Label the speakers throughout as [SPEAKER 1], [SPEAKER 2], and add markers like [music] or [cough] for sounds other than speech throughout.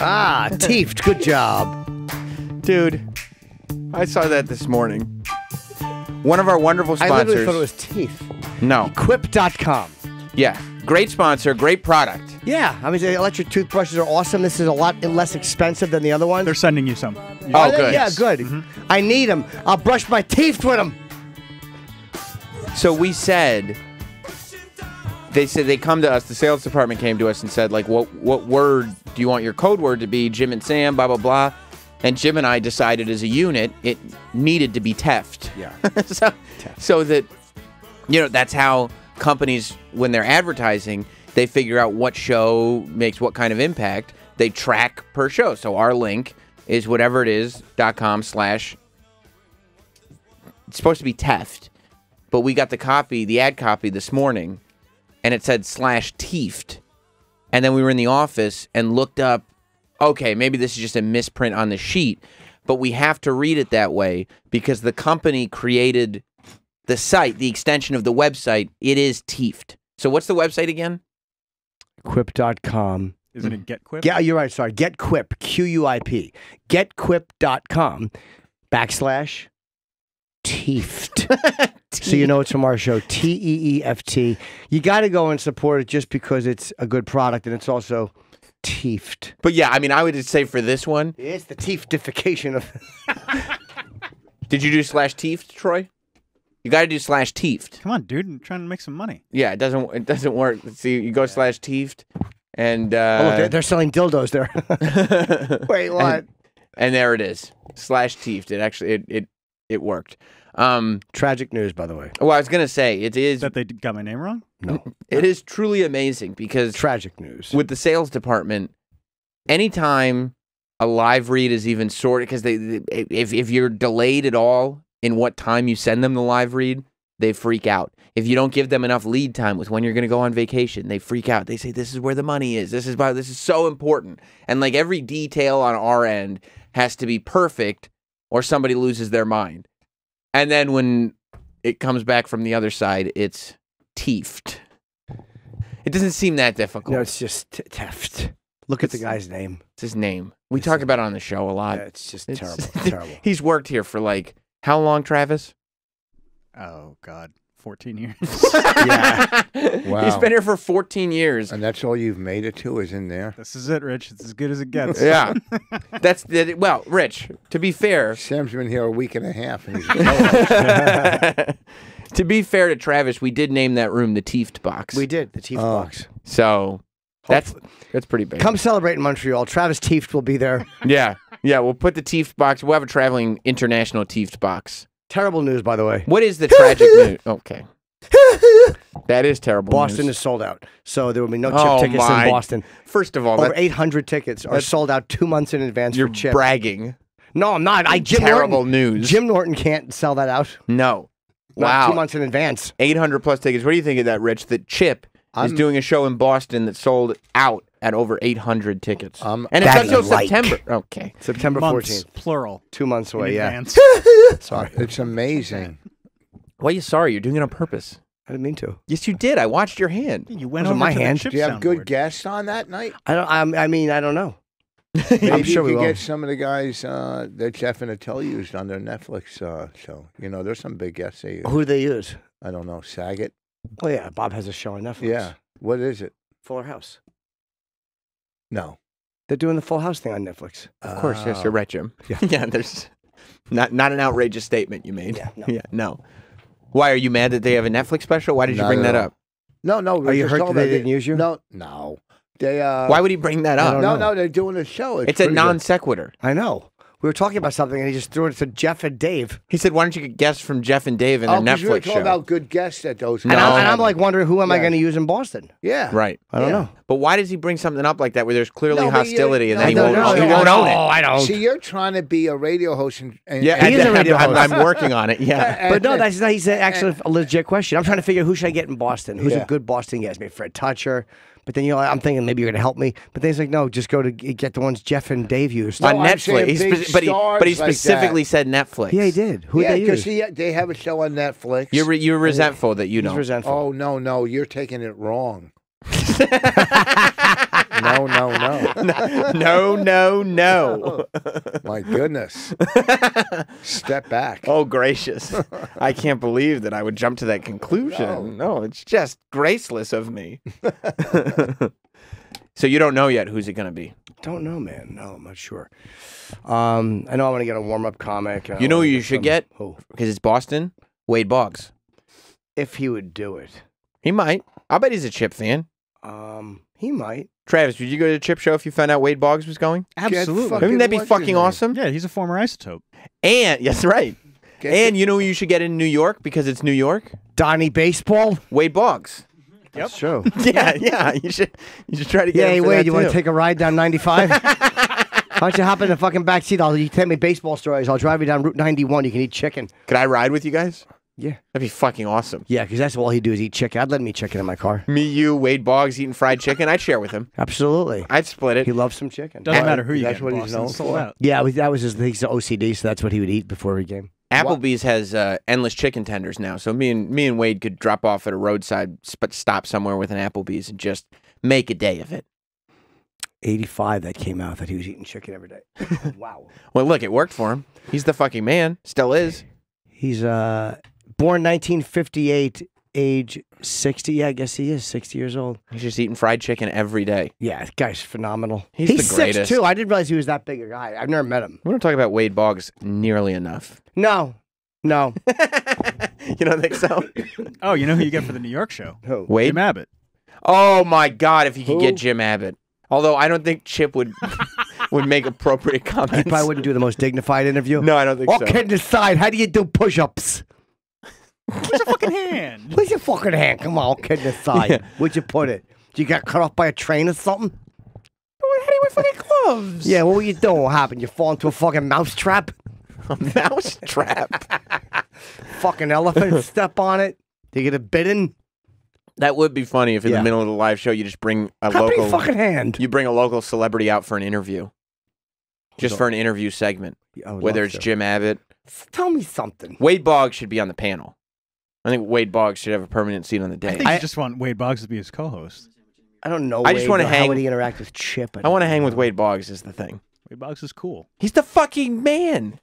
[SPEAKER 1] Ah, teeft. Good job.
[SPEAKER 2] Dude, I saw that this morning. One of our wonderful sponsors.
[SPEAKER 1] I literally thought it was teeth.
[SPEAKER 2] no.
[SPEAKER 1] Quip.com.
[SPEAKER 2] Yeah. Great sponsor, great product.
[SPEAKER 1] Yeah, I mean, the electric toothbrushes are awesome. This is a lot less expensive than the other ones.
[SPEAKER 3] They're sending you some.
[SPEAKER 2] Oh,
[SPEAKER 1] Are they?
[SPEAKER 2] good.
[SPEAKER 1] Yeah, good. I need them. I'll brush my teeth with them.
[SPEAKER 2] So we said they said they come to us. The sales department came to us and said like, what what word do you want your code word to be? Jim and Sam, blah blah blah. And Jim and I decided as a unit it needed to be Teft.
[SPEAKER 1] Yeah. [laughs]
[SPEAKER 2] so, so that you know that's how companies when they're advertising they figure out what show makes what kind of impact. They track per show. So our link is whatever it is dot com slash. It's supposed to be Teft but we got the copy, the ad copy this morning, and it said slash teeft. And then we were in the office and looked up, okay, maybe this is just a misprint on the sheet, but we have to read it that way because the company created the site, the extension of the website. It is teeft. So what's the website again?
[SPEAKER 1] Quip.com.
[SPEAKER 3] Isn't it Get Quip?
[SPEAKER 1] Yeah, you're right. Sorry. Get Quip. Q U I P. Getquip.com backslash teeft. [laughs] so you know it's from our show. T E E F T. You got to go and support it just because it's a good product and it's also teeft.
[SPEAKER 2] But yeah, I mean, I would just say for this one,
[SPEAKER 1] It's the teefedification of. [laughs]
[SPEAKER 2] did you do slash teeft, Troy? You got to do slash teeft.
[SPEAKER 3] Come on, dude. I'm trying to make some money.
[SPEAKER 2] Yeah, it doesn't. It doesn't work. See, you go slash teeft, and uh,
[SPEAKER 1] oh, look, they're, they're selling dildos there. [laughs] Wait, what?
[SPEAKER 2] and there it is slash teeft. It actually it it it worked. Um,
[SPEAKER 1] Tragic news, by the way.
[SPEAKER 2] well, I was gonna say it is
[SPEAKER 3] That they got my name wrong?
[SPEAKER 1] No. [laughs]
[SPEAKER 2] it is truly amazing because
[SPEAKER 1] Tragic news.
[SPEAKER 2] with the sales department, anytime a live read is even sorted, because they, they- if if you're delayed at all in what time you send them the live read, they freak out. If you don't give them enough lead time with when you're going to go on vacation, they freak out. They say this is where the money is. This is why this is so important, and like every detail on our end has to be perfect, or somebody loses their mind. And then when it comes back from the other side, it's teeft. It doesn't seem that difficult.
[SPEAKER 1] No, it's just t- theft. Look at the guy's name.
[SPEAKER 2] It's his name. We
[SPEAKER 1] It's-
[SPEAKER 2] talk about it on the show a lot.
[SPEAKER 1] Yeah, it's just
[SPEAKER 2] It's-
[SPEAKER 1] terrible. [laughs] terrible.
[SPEAKER 2] He's worked here for like how long, Travis?
[SPEAKER 3] Oh, God. 14 years.
[SPEAKER 1] Yeah. [laughs]
[SPEAKER 2] he's been here for 14 years.
[SPEAKER 4] And that's all you've made it to is in there.
[SPEAKER 3] this is it, Rich. It's as good as it gets.
[SPEAKER 2] Yeah. [laughs] That's the, well, Rich, to be fair,
[SPEAKER 4] Sam's been here a week and a half, and he's [laughs] a
[SPEAKER 2] to be fair to Travis, we did name that room the Teeft box.
[SPEAKER 1] we did the Teef
[SPEAKER 4] Oh.
[SPEAKER 1] box.
[SPEAKER 2] So that's that's pretty big.
[SPEAKER 1] Come celebrate in Montreal. Travis Teeft will be there.
[SPEAKER 2] Yeah. Yeah, we'll put the Teeft box. We'll have a traveling international Teeft box.
[SPEAKER 1] Terrible news, by the way.
[SPEAKER 2] What is the [laughs] tragic news? Okay. [laughs] That is terrible.
[SPEAKER 1] Boston
[SPEAKER 2] news.
[SPEAKER 1] is sold out, so there will be no chip
[SPEAKER 2] Oh,
[SPEAKER 1] tickets
[SPEAKER 2] my.
[SPEAKER 1] in Boston.
[SPEAKER 2] First of all,
[SPEAKER 1] Over
[SPEAKER 2] that,
[SPEAKER 1] 800 tickets are sold out two months in advance
[SPEAKER 2] you're
[SPEAKER 1] for chip.
[SPEAKER 2] bragging.
[SPEAKER 1] no, I'm not. I Jim
[SPEAKER 2] terrible
[SPEAKER 1] Norton,
[SPEAKER 2] news.
[SPEAKER 1] Jim Norton can't sell that out.
[SPEAKER 2] No.
[SPEAKER 1] Not
[SPEAKER 2] Wow.
[SPEAKER 1] two months in advance.
[SPEAKER 2] 800 plus tickets. What do you think of that, Rich? That Chip is
[SPEAKER 4] I'm-
[SPEAKER 2] doing a show in Boston that sold out at over 800 tickets.
[SPEAKER 4] Um,
[SPEAKER 2] and it's not
[SPEAKER 1] That
[SPEAKER 2] till
[SPEAKER 1] like.
[SPEAKER 2] September. [laughs] Okay.
[SPEAKER 1] September
[SPEAKER 3] Months,
[SPEAKER 1] 14th.
[SPEAKER 3] plural.
[SPEAKER 1] Two months away. Yeah. [laughs] Sorry, [laughs]
[SPEAKER 4] It's amazing.
[SPEAKER 2] Why are you sorry? You're doing it on purpose.
[SPEAKER 1] I didn't mean to.
[SPEAKER 2] Yes, you did. I watched your hand.
[SPEAKER 3] You went
[SPEAKER 1] Wasn't my
[SPEAKER 3] to
[SPEAKER 1] hand.
[SPEAKER 4] Do you have good
[SPEAKER 3] soundboard.
[SPEAKER 4] guests on that night?
[SPEAKER 1] I don't. I'm, I mean, I don't know.
[SPEAKER 4] Maybe
[SPEAKER 1] sure we
[SPEAKER 4] you could get some of the guys uh, that Jeff and Attell used on their Netflix uh, show. You know, there's some big guests they use.
[SPEAKER 1] Who do they use?
[SPEAKER 4] I don't know, Saget.
[SPEAKER 1] Oh yeah, Bob has a show on Netflix.
[SPEAKER 4] Yeah. What is it?
[SPEAKER 1] Fuller House.
[SPEAKER 4] No.
[SPEAKER 1] They're doing the Full House thing on Netflix.
[SPEAKER 2] Of course, yes,
[SPEAKER 4] Oh.
[SPEAKER 2] you're right, Jim. [laughs]
[SPEAKER 1] Yeah.
[SPEAKER 2] Yeah. there's not not an outrageous statement you made.
[SPEAKER 1] Yeah, no. [laughs]
[SPEAKER 2] yeah, no. Why are you mad that they have a Netflix special? Why did you
[SPEAKER 4] Not
[SPEAKER 2] bring
[SPEAKER 4] at
[SPEAKER 2] that
[SPEAKER 4] all.
[SPEAKER 2] up?
[SPEAKER 4] No, no.
[SPEAKER 1] Are you hurt that they didn't use you?
[SPEAKER 4] No, no. They. Uh,
[SPEAKER 2] Why would he bring that up?
[SPEAKER 4] No, no. They're doing a show.
[SPEAKER 2] It's a
[SPEAKER 4] pretty
[SPEAKER 2] non sequitur.
[SPEAKER 1] I know. We were talking about something, and he just threw it to Jeff and Dave.
[SPEAKER 2] He said, "Why don't you get guests from Jeff and Dave in
[SPEAKER 4] Oh,
[SPEAKER 2] their
[SPEAKER 4] 'cause we were
[SPEAKER 2] Netflix
[SPEAKER 4] talking
[SPEAKER 2] show?"
[SPEAKER 4] about good guests at those.
[SPEAKER 1] And, I'm, and I'm like wondering who am I going to use in Boston?
[SPEAKER 4] yeah.
[SPEAKER 2] right.
[SPEAKER 1] I don't
[SPEAKER 4] Yeah.
[SPEAKER 1] know.
[SPEAKER 2] But why does he bring something up like that where there's clearly
[SPEAKER 4] No, but you-
[SPEAKER 2] hostility and
[SPEAKER 4] no,
[SPEAKER 2] then he
[SPEAKER 4] no,
[SPEAKER 2] won't,
[SPEAKER 4] no,
[SPEAKER 2] he won't
[SPEAKER 4] no.
[SPEAKER 2] own it?
[SPEAKER 1] Oh, I don't.
[SPEAKER 4] See, you're trying to be a radio host, and, and
[SPEAKER 2] Yeah,
[SPEAKER 1] He is a
[SPEAKER 2] I'm-
[SPEAKER 1] radio
[SPEAKER 2] I'm,
[SPEAKER 1] host.
[SPEAKER 2] I'm [laughs] working on it. Yeah.
[SPEAKER 1] But no, that's not. He's actually a legit question. I'm trying to figure who should I get in Boston. Who's a good Boston guest? Maybe Fred Toucher. But then you know, I'm thinking maybe you're going to help me. But then he's like, no, just go to get the ones Jeff and Dave used.
[SPEAKER 4] No,
[SPEAKER 2] on
[SPEAKER 4] I'm
[SPEAKER 2] Netflix. He
[SPEAKER 4] big
[SPEAKER 2] but he but he
[SPEAKER 4] stars like
[SPEAKER 2] specifically said Netflix.
[SPEAKER 1] yeah, he did. Who
[SPEAKER 4] yeah,
[SPEAKER 1] they
[SPEAKER 4] because
[SPEAKER 1] use?
[SPEAKER 4] they have a show on Netflix.
[SPEAKER 2] You're re- you're resentful that you
[SPEAKER 1] He's
[SPEAKER 2] don't.
[SPEAKER 1] resentful.
[SPEAKER 4] oh no, no, you're taking it wrong. No, no, no.
[SPEAKER 2] no, no, no.
[SPEAKER 4] My goodness. Step back.
[SPEAKER 2] Oh, gracious. I can't believe that I would jump to that conclusion. No, it's just graceless of me. so you don't know yet who's it going to be.
[SPEAKER 1] Don't know, man. No, I'm not sure. Um, I know I want to get a warm up comic.
[SPEAKER 2] You know who you should get?
[SPEAKER 1] Who?
[SPEAKER 2] Because it's Boston. Wade Boggs.
[SPEAKER 1] If he would do it.
[SPEAKER 2] He might. I bet he's a Chip fan.
[SPEAKER 1] Um, he might.
[SPEAKER 2] Travis, would you go to the Chip show if you found out Wade Boggs was going?
[SPEAKER 3] Absolutely.
[SPEAKER 2] Wouldn't that be fucking awesome?
[SPEAKER 3] Yeah, he's a former isotope.
[SPEAKER 2] And [laughs] yes, right.
[SPEAKER 4] Get
[SPEAKER 2] And you know who you should get in New York because it's New York?
[SPEAKER 1] Donnie Baseball.
[SPEAKER 2] Wade Boggs.
[SPEAKER 1] That's true. [laughs]
[SPEAKER 2] Yeah, yeah. You should you should try to get
[SPEAKER 1] Yeah,
[SPEAKER 2] him
[SPEAKER 1] hey,
[SPEAKER 2] for
[SPEAKER 1] Wade,
[SPEAKER 2] that
[SPEAKER 1] you want to take a ride down 95? [laughs] Why don't you hop in the fucking back seat? I'll you tell me baseball stories. I'll drive you down Route 91. You can eat chicken.
[SPEAKER 2] Could I ride with you guys?
[SPEAKER 1] Yeah.
[SPEAKER 2] That'd be fucking awesome.
[SPEAKER 1] Yeah, because that's all he'd do is eat chicken. I'd let him eat chicken in my car.
[SPEAKER 2] Me, you, Wade Boggs eating fried chicken. I'd share with him.
[SPEAKER 1] Absolutely.
[SPEAKER 2] I'd split it.
[SPEAKER 1] He loves some chicken.
[SPEAKER 3] Doesn't
[SPEAKER 2] And
[SPEAKER 3] matter who you
[SPEAKER 4] that's
[SPEAKER 3] get. in
[SPEAKER 4] what he's
[SPEAKER 3] Boston,
[SPEAKER 4] known for.
[SPEAKER 3] out.
[SPEAKER 1] Yeah, that was his. He's OCD, so that's what he would eat before every game.
[SPEAKER 2] Applebee's has uh, endless chicken tenders now, so me and me and Wade could drop off at a roadside sp- stop somewhere with an Applebee's and just make a day of it.
[SPEAKER 1] 85 that came out that he was eating chicken every day. [laughs] wow.
[SPEAKER 2] Well, look, it worked for him. He's the fucking man. Still is.
[SPEAKER 1] He's uh born 1958, age 60. Yeah, I guess he is 60 years old.
[SPEAKER 2] He's just eating fried chicken every day.
[SPEAKER 1] Yeah, this guy's phenomenal.
[SPEAKER 2] He's the
[SPEAKER 1] six
[SPEAKER 2] greatest.
[SPEAKER 1] too. I didn't realize he was that big a guy. I've never met him.
[SPEAKER 2] We don't talk about Wade Boggs nearly enough.
[SPEAKER 1] No, no. [laughs]
[SPEAKER 2] you don't think so?
[SPEAKER 3] Oh, you know who you get for the New York show?
[SPEAKER 1] Who?
[SPEAKER 2] Wade?
[SPEAKER 3] Jim Abbott.
[SPEAKER 2] Oh my God! If he could
[SPEAKER 1] Who?
[SPEAKER 2] get Jim Abbott, although I don't think Chip would [laughs] would make appropriate
[SPEAKER 1] He
[SPEAKER 2] comments.
[SPEAKER 1] probably wouldn't do the most dignified interview.
[SPEAKER 2] No, I don't think
[SPEAKER 1] All
[SPEAKER 2] so.
[SPEAKER 1] kidding aside, how do you do push-ups?
[SPEAKER 3] Where's your fucking hand? [laughs]
[SPEAKER 1] Where's your fucking hand? Come on, all kidding aside.
[SPEAKER 2] Yeah.
[SPEAKER 1] Where'd you put it? Did you get cut off by a train or something?
[SPEAKER 2] How do you wear fucking gloves?
[SPEAKER 1] Yeah, what were you doing? What happened? You fall into a fucking mouse trap?
[SPEAKER 2] a mouse trap. [laughs]
[SPEAKER 1] Fucking elephant [laughs] step on it? Did you get a bitten?
[SPEAKER 2] That would be funny if in
[SPEAKER 1] Yeah.
[SPEAKER 2] the middle of the live show you just bring a
[SPEAKER 1] How
[SPEAKER 2] local
[SPEAKER 1] big fucking hand?
[SPEAKER 2] you bring a local celebrity out for an interview. Just for an interview segment, whether it's
[SPEAKER 1] to.
[SPEAKER 2] Jim Abbott,
[SPEAKER 1] Tell me something.
[SPEAKER 2] Wade Boggs should be on the panel. I think Wade Boggs should have a permanent seat on the
[SPEAKER 3] I
[SPEAKER 2] day.
[SPEAKER 3] think
[SPEAKER 2] I,
[SPEAKER 3] you just want Wade Boggs to be his co-host.
[SPEAKER 1] I don't know.
[SPEAKER 2] I just
[SPEAKER 1] Wade,
[SPEAKER 2] wanna hang-
[SPEAKER 1] How would he interact with Chip?
[SPEAKER 2] I want to hang with Wade Boggs is the thing.
[SPEAKER 3] Wade Boggs is cool.
[SPEAKER 2] He's the fucking man.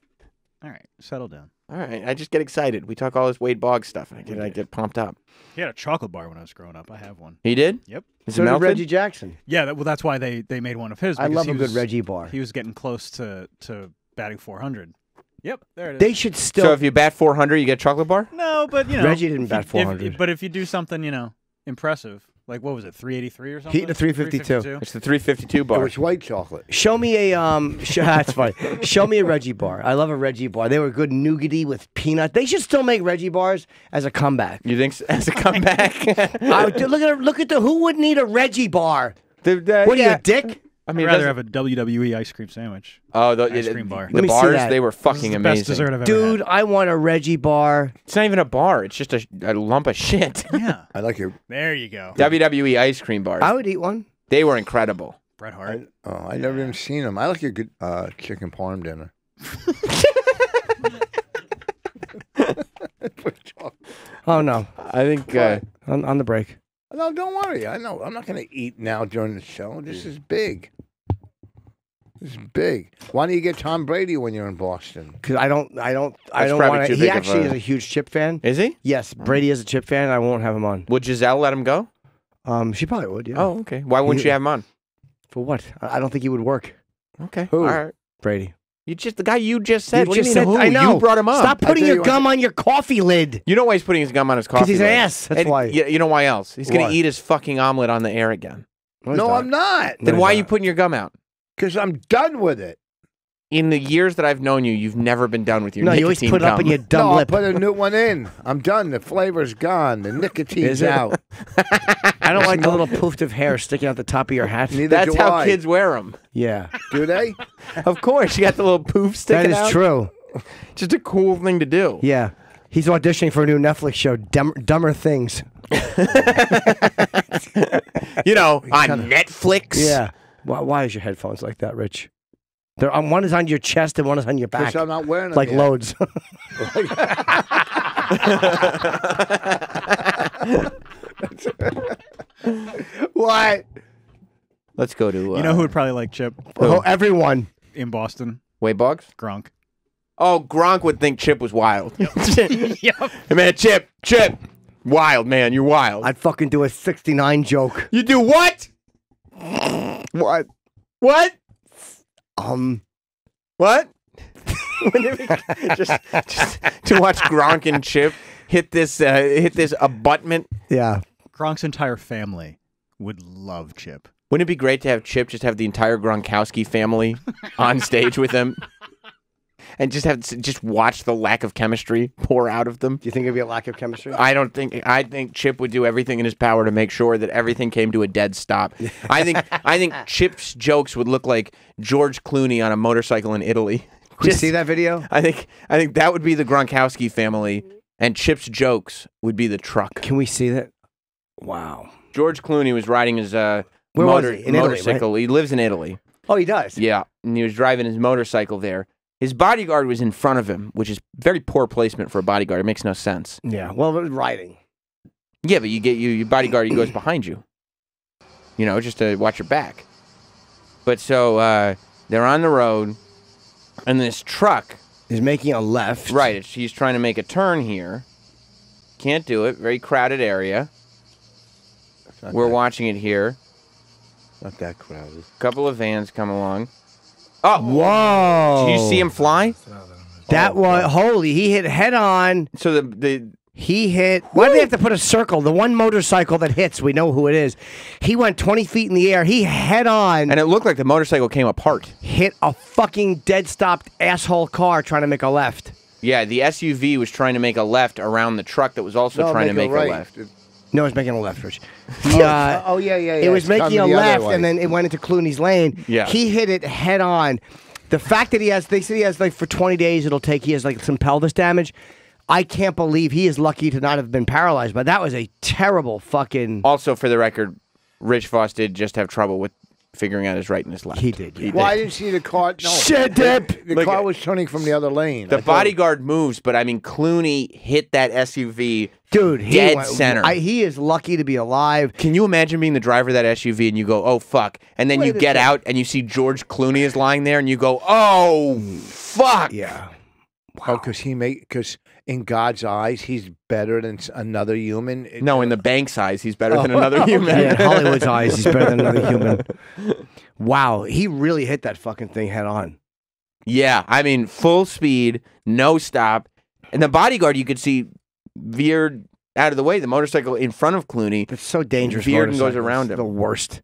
[SPEAKER 3] All right, settle down.
[SPEAKER 2] All right, I just get excited. We talk all this Wade Boggs stuff. And I get, I get pumped up.
[SPEAKER 3] He had a chocolate bar when I was growing up. I have one.
[SPEAKER 2] He did.
[SPEAKER 3] Yep.
[SPEAKER 2] Is
[SPEAKER 1] So
[SPEAKER 2] it
[SPEAKER 1] did? Reggie Jackson.
[SPEAKER 3] Yeah, that, well, that's why they, they made one of his.
[SPEAKER 1] I love
[SPEAKER 3] he
[SPEAKER 1] a good Reggie bar.
[SPEAKER 3] He was getting close to, to batting 400. Yep, there it is.
[SPEAKER 1] They should still.
[SPEAKER 2] So if you bat 400, you get a chocolate bar.
[SPEAKER 3] no, but you know,
[SPEAKER 1] Reggie didn't bat
[SPEAKER 3] you- if-
[SPEAKER 1] 400.
[SPEAKER 3] but if you do something, you know, impressive, like what was it, 383 or something?
[SPEAKER 1] Heat to 352.
[SPEAKER 2] It's the 352
[SPEAKER 4] It
[SPEAKER 2] bar.
[SPEAKER 4] was white chocolate.
[SPEAKER 1] Show me a um. Sh- [laughs] that's funny. Show me a Reggie bar. I love a Reggie bar. They were good nougaty with peanut. They should still make Reggie bars as a comeback.
[SPEAKER 2] You think s- as a comeback? [laughs]
[SPEAKER 1] I would, look at look at the who would need a Reggie bar?
[SPEAKER 2] The- the-
[SPEAKER 1] What are you,
[SPEAKER 2] yeah.
[SPEAKER 1] a dick?
[SPEAKER 2] I
[SPEAKER 3] I'd
[SPEAKER 2] mean,
[SPEAKER 3] rather have a WWE ice cream sandwich.
[SPEAKER 2] oh, the,
[SPEAKER 3] ice cream bar.
[SPEAKER 2] The
[SPEAKER 1] Let me see
[SPEAKER 2] bars,
[SPEAKER 1] that.
[SPEAKER 2] they were
[SPEAKER 3] This is
[SPEAKER 2] fucking
[SPEAKER 3] the
[SPEAKER 2] amazing.
[SPEAKER 3] best dessert I've ever
[SPEAKER 1] Dude, I want a Reggie bar.
[SPEAKER 2] It's not even a bar. It's just a, a lump of shit. [laughs]
[SPEAKER 3] Yeah, [laughs]
[SPEAKER 4] I like your.
[SPEAKER 3] there you go.
[SPEAKER 2] WWE ice cream bars.
[SPEAKER 1] I would eat one.
[SPEAKER 2] they were incredible.
[SPEAKER 3] Bret Hart.
[SPEAKER 4] I, oh, I never even seen them. I like your good uh, chicken parm dinner. [laughs]
[SPEAKER 1] Oh no,
[SPEAKER 2] I think uh,
[SPEAKER 1] on, on the break.
[SPEAKER 4] No, don't worry. I know. I'm not going to eat now during the show. This is big. This is big. Why don't you get Tom Brady when you're in Boston?
[SPEAKER 1] Because I don't, I don't, I
[SPEAKER 2] That's
[SPEAKER 1] don't
[SPEAKER 2] probably
[SPEAKER 1] want
[SPEAKER 2] too
[SPEAKER 1] to. He
[SPEAKER 2] big of
[SPEAKER 1] actually
[SPEAKER 2] a-
[SPEAKER 1] is a huge Chip fan.
[SPEAKER 2] is he?
[SPEAKER 1] Yes, Brady is a Chip fan. and I won't have him on.
[SPEAKER 2] Would Gisele let him go?
[SPEAKER 1] Um, she probably would. Yeah.
[SPEAKER 2] Oh, okay. Why wouldn't
[SPEAKER 1] He-
[SPEAKER 2] you have him on?
[SPEAKER 1] for what? I I don't think he would work.
[SPEAKER 2] Okay.
[SPEAKER 4] Who?
[SPEAKER 2] All right.
[SPEAKER 1] Brady.
[SPEAKER 2] You just the guy you just said.
[SPEAKER 1] You
[SPEAKER 2] what
[SPEAKER 1] just
[SPEAKER 2] do you mean?
[SPEAKER 1] said-
[SPEAKER 2] who?
[SPEAKER 1] I know.
[SPEAKER 2] You brought him up.
[SPEAKER 1] Stop putting your
[SPEAKER 4] you what-
[SPEAKER 1] gum on your coffee lid.
[SPEAKER 2] You know why he's putting his gum on his coffee?
[SPEAKER 1] Because he's an
[SPEAKER 2] lid?
[SPEAKER 1] ass, that's
[SPEAKER 2] And
[SPEAKER 1] why.
[SPEAKER 2] You, you know why else? He's gonna eat his fucking omelet on the air again.
[SPEAKER 4] No, no I'm not.
[SPEAKER 2] Then
[SPEAKER 1] he's
[SPEAKER 2] why are you putting your gum out?
[SPEAKER 4] Because I'm done with it.
[SPEAKER 2] In the years that I've known you, you've never been done with your
[SPEAKER 1] No, you always
[SPEAKER 2] nicotine
[SPEAKER 1] put it up in
[SPEAKER 2] gum.
[SPEAKER 1] your dumb
[SPEAKER 4] no, I'll put a new one in. I'm done. The flavor's gone. The nicotine's
[SPEAKER 1] Is
[SPEAKER 4] out. [laughs]
[SPEAKER 1] I don't like the little poofed of hair sticking out the top of your hat.
[SPEAKER 4] Neither
[SPEAKER 2] That's
[SPEAKER 4] do
[SPEAKER 2] how
[SPEAKER 4] I.
[SPEAKER 2] kids wear them.
[SPEAKER 1] Yeah,
[SPEAKER 4] Do they?
[SPEAKER 2] Of course, you got the little poof
[SPEAKER 1] that
[SPEAKER 2] sticking
[SPEAKER 1] is
[SPEAKER 2] out.
[SPEAKER 1] true.
[SPEAKER 2] Just a cool thing to do.
[SPEAKER 1] Yeah, he's auditioning for a new Netflix show, Dumb, Dumber Things. [laughs]
[SPEAKER 2] You know, on Netflix.
[SPEAKER 1] Yeah. Why, why is your headphones like that, Rich? They're, um, one is on your chest and one is on your back,
[SPEAKER 4] Because I'm not wearing them
[SPEAKER 1] like
[SPEAKER 4] yet.
[SPEAKER 1] loads. [laughs] what?
[SPEAKER 2] Let's go to. Uh,
[SPEAKER 3] You know who would probably like Chip
[SPEAKER 1] Oh, everyone.
[SPEAKER 3] in Boston?
[SPEAKER 2] Way Bugs?
[SPEAKER 3] Gronk.
[SPEAKER 2] Oh, Gronk would think Chip was wild. [laughs]
[SPEAKER 3] yep.
[SPEAKER 2] Hey, man, Chip, Chip, wild man, you're wild.
[SPEAKER 1] I'd fucking do a 69 joke.
[SPEAKER 2] you do what?
[SPEAKER 1] What?
[SPEAKER 2] What?
[SPEAKER 1] Um,
[SPEAKER 2] What? Wouldn't it be- just, just to watch Gronk and Chip hit this uh, hit this abutment.
[SPEAKER 1] yeah.
[SPEAKER 3] Gronk's entire family would love Chip.
[SPEAKER 2] Wouldn't it be great to have Chip just have the entire Gronkowski family on stage with him, [laughs] and just have just watch the lack of chemistry pour out of them?
[SPEAKER 1] Do you think it'd be a lack of chemistry?
[SPEAKER 2] I don't think I think Chip would do everything in his power to make sure that everything came to a dead stop. [laughs] I think I think Chip's jokes would look like George Clooney on a motorcycle in Italy.
[SPEAKER 1] Can you see that video?
[SPEAKER 2] I think I think that would be the Gronkowski family, and Chip's jokes would be the truck.
[SPEAKER 1] Can we see that? Wow.
[SPEAKER 2] George Clooney was riding his uh, motor,
[SPEAKER 1] he? In Italy, right?
[SPEAKER 2] motorcycle. He lives in Italy.
[SPEAKER 1] Oh, he does.
[SPEAKER 2] Yeah, and he was driving his motorcycle there. His bodyguard was in front of him, which is very poor placement for a bodyguard. It makes no sense.
[SPEAKER 1] Yeah. Well, it was riding.
[SPEAKER 2] Yeah, but you get you your bodyguard. He goes behind you. You know, just to watch your back. But so uh, they're on the road, and this truck.
[SPEAKER 1] is making a left.
[SPEAKER 2] Right, it's, he's trying to make a turn here. Can't do it. Very crowded area. We're
[SPEAKER 4] that,
[SPEAKER 2] watching it here.
[SPEAKER 4] not that crowded.
[SPEAKER 2] A couple of vans come along. Oh,
[SPEAKER 1] Whoa.
[SPEAKER 2] did you see him fly?
[SPEAKER 1] That oh, was holy. He hit head on.
[SPEAKER 2] So the the
[SPEAKER 1] He hit. Why do they have to put a circle? The one motorcycle that hits, we know who it is. He went 20 feet in the air. He head on
[SPEAKER 2] and it looked like the motorcycle came apart.
[SPEAKER 1] hit a fucking dead stopped asshole car trying to make a left.
[SPEAKER 2] Yeah, the SUV was trying to make a left around the truck that was also
[SPEAKER 4] No,
[SPEAKER 2] trying to make
[SPEAKER 4] a right.
[SPEAKER 2] a left.
[SPEAKER 4] It-
[SPEAKER 1] No, it's making a left, Rich. He, [laughs] uh,
[SPEAKER 4] oh yeah, yeah, yeah.
[SPEAKER 1] it was
[SPEAKER 4] It's
[SPEAKER 1] making a left, and then it went into Clooney's lane.
[SPEAKER 2] Yeah.
[SPEAKER 1] he hit it head on. The fact that he has, they said he has like for 20 days, it'll take. He has like some pelvis damage. I can't believe he is lucky to not have been paralyzed. But that was a terrible fucking.
[SPEAKER 2] Also, for the record, Rich Vos did just have trouble with figuring out his right and his left.
[SPEAKER 1] He did, yeah.
[SPEAKER 4] Well, I didn't see the car. No,
[SPEAKER 1] Shit,
[SPEAKER 4] the,
[SPEAKER 1] Dip.
[SPEAKER 4] the
[SPEAKER 2] Look
[SPEAKER 4] car was turning from the other lane.
[SPEAKER 2] The
[SPEAKER 4] I thought-
[SPEAKER 2] bodyguard moves, but I mean Clooney hit that SUV.
[SPEAKER 1] Dude, he
[SPEAKER 2] Dead
[SPEAKER 1] went-
[SPEAKER 2] center.
[SPEAKER 1] I, he is lucky to be alive.
[SPEAKER 2] Can you imagine being the driver of that SUV and you go, "Oh fuck," and then you
[SPEAKER 4] Wait a
[SPEAKER 2] get
[SPEAKER 4] sec.
[SPEAKER 2] out and you see George Clooney is lying there and you go, "Oh fuck."
[SPEAKER 1] Yeah.
[SPEAKER 4] Oh, because he make because in God's eyes he's better than another human. It-
[SPEAKER 2] No, in the bank's eyes, he's better than
[SPEAKER 4] Oh,
[SPEAKER 2] another [laughs] human.
[SPEAKER 1] Yeah, in Hollywood's [laughs] eyes, he's better than another human. [laughs] Wow, he really hit that fucking thing head on.
[SPEAKER 2] Yeah, I mean, full speed, no stop. And the bodyguard you could see veered out of the way. The motorcycle in front of Clooney.
[SPEAKER 1] It's so dangerous.
[SPEAKER 2] Veered and goes around him.
[SPEAKER 1] The worst.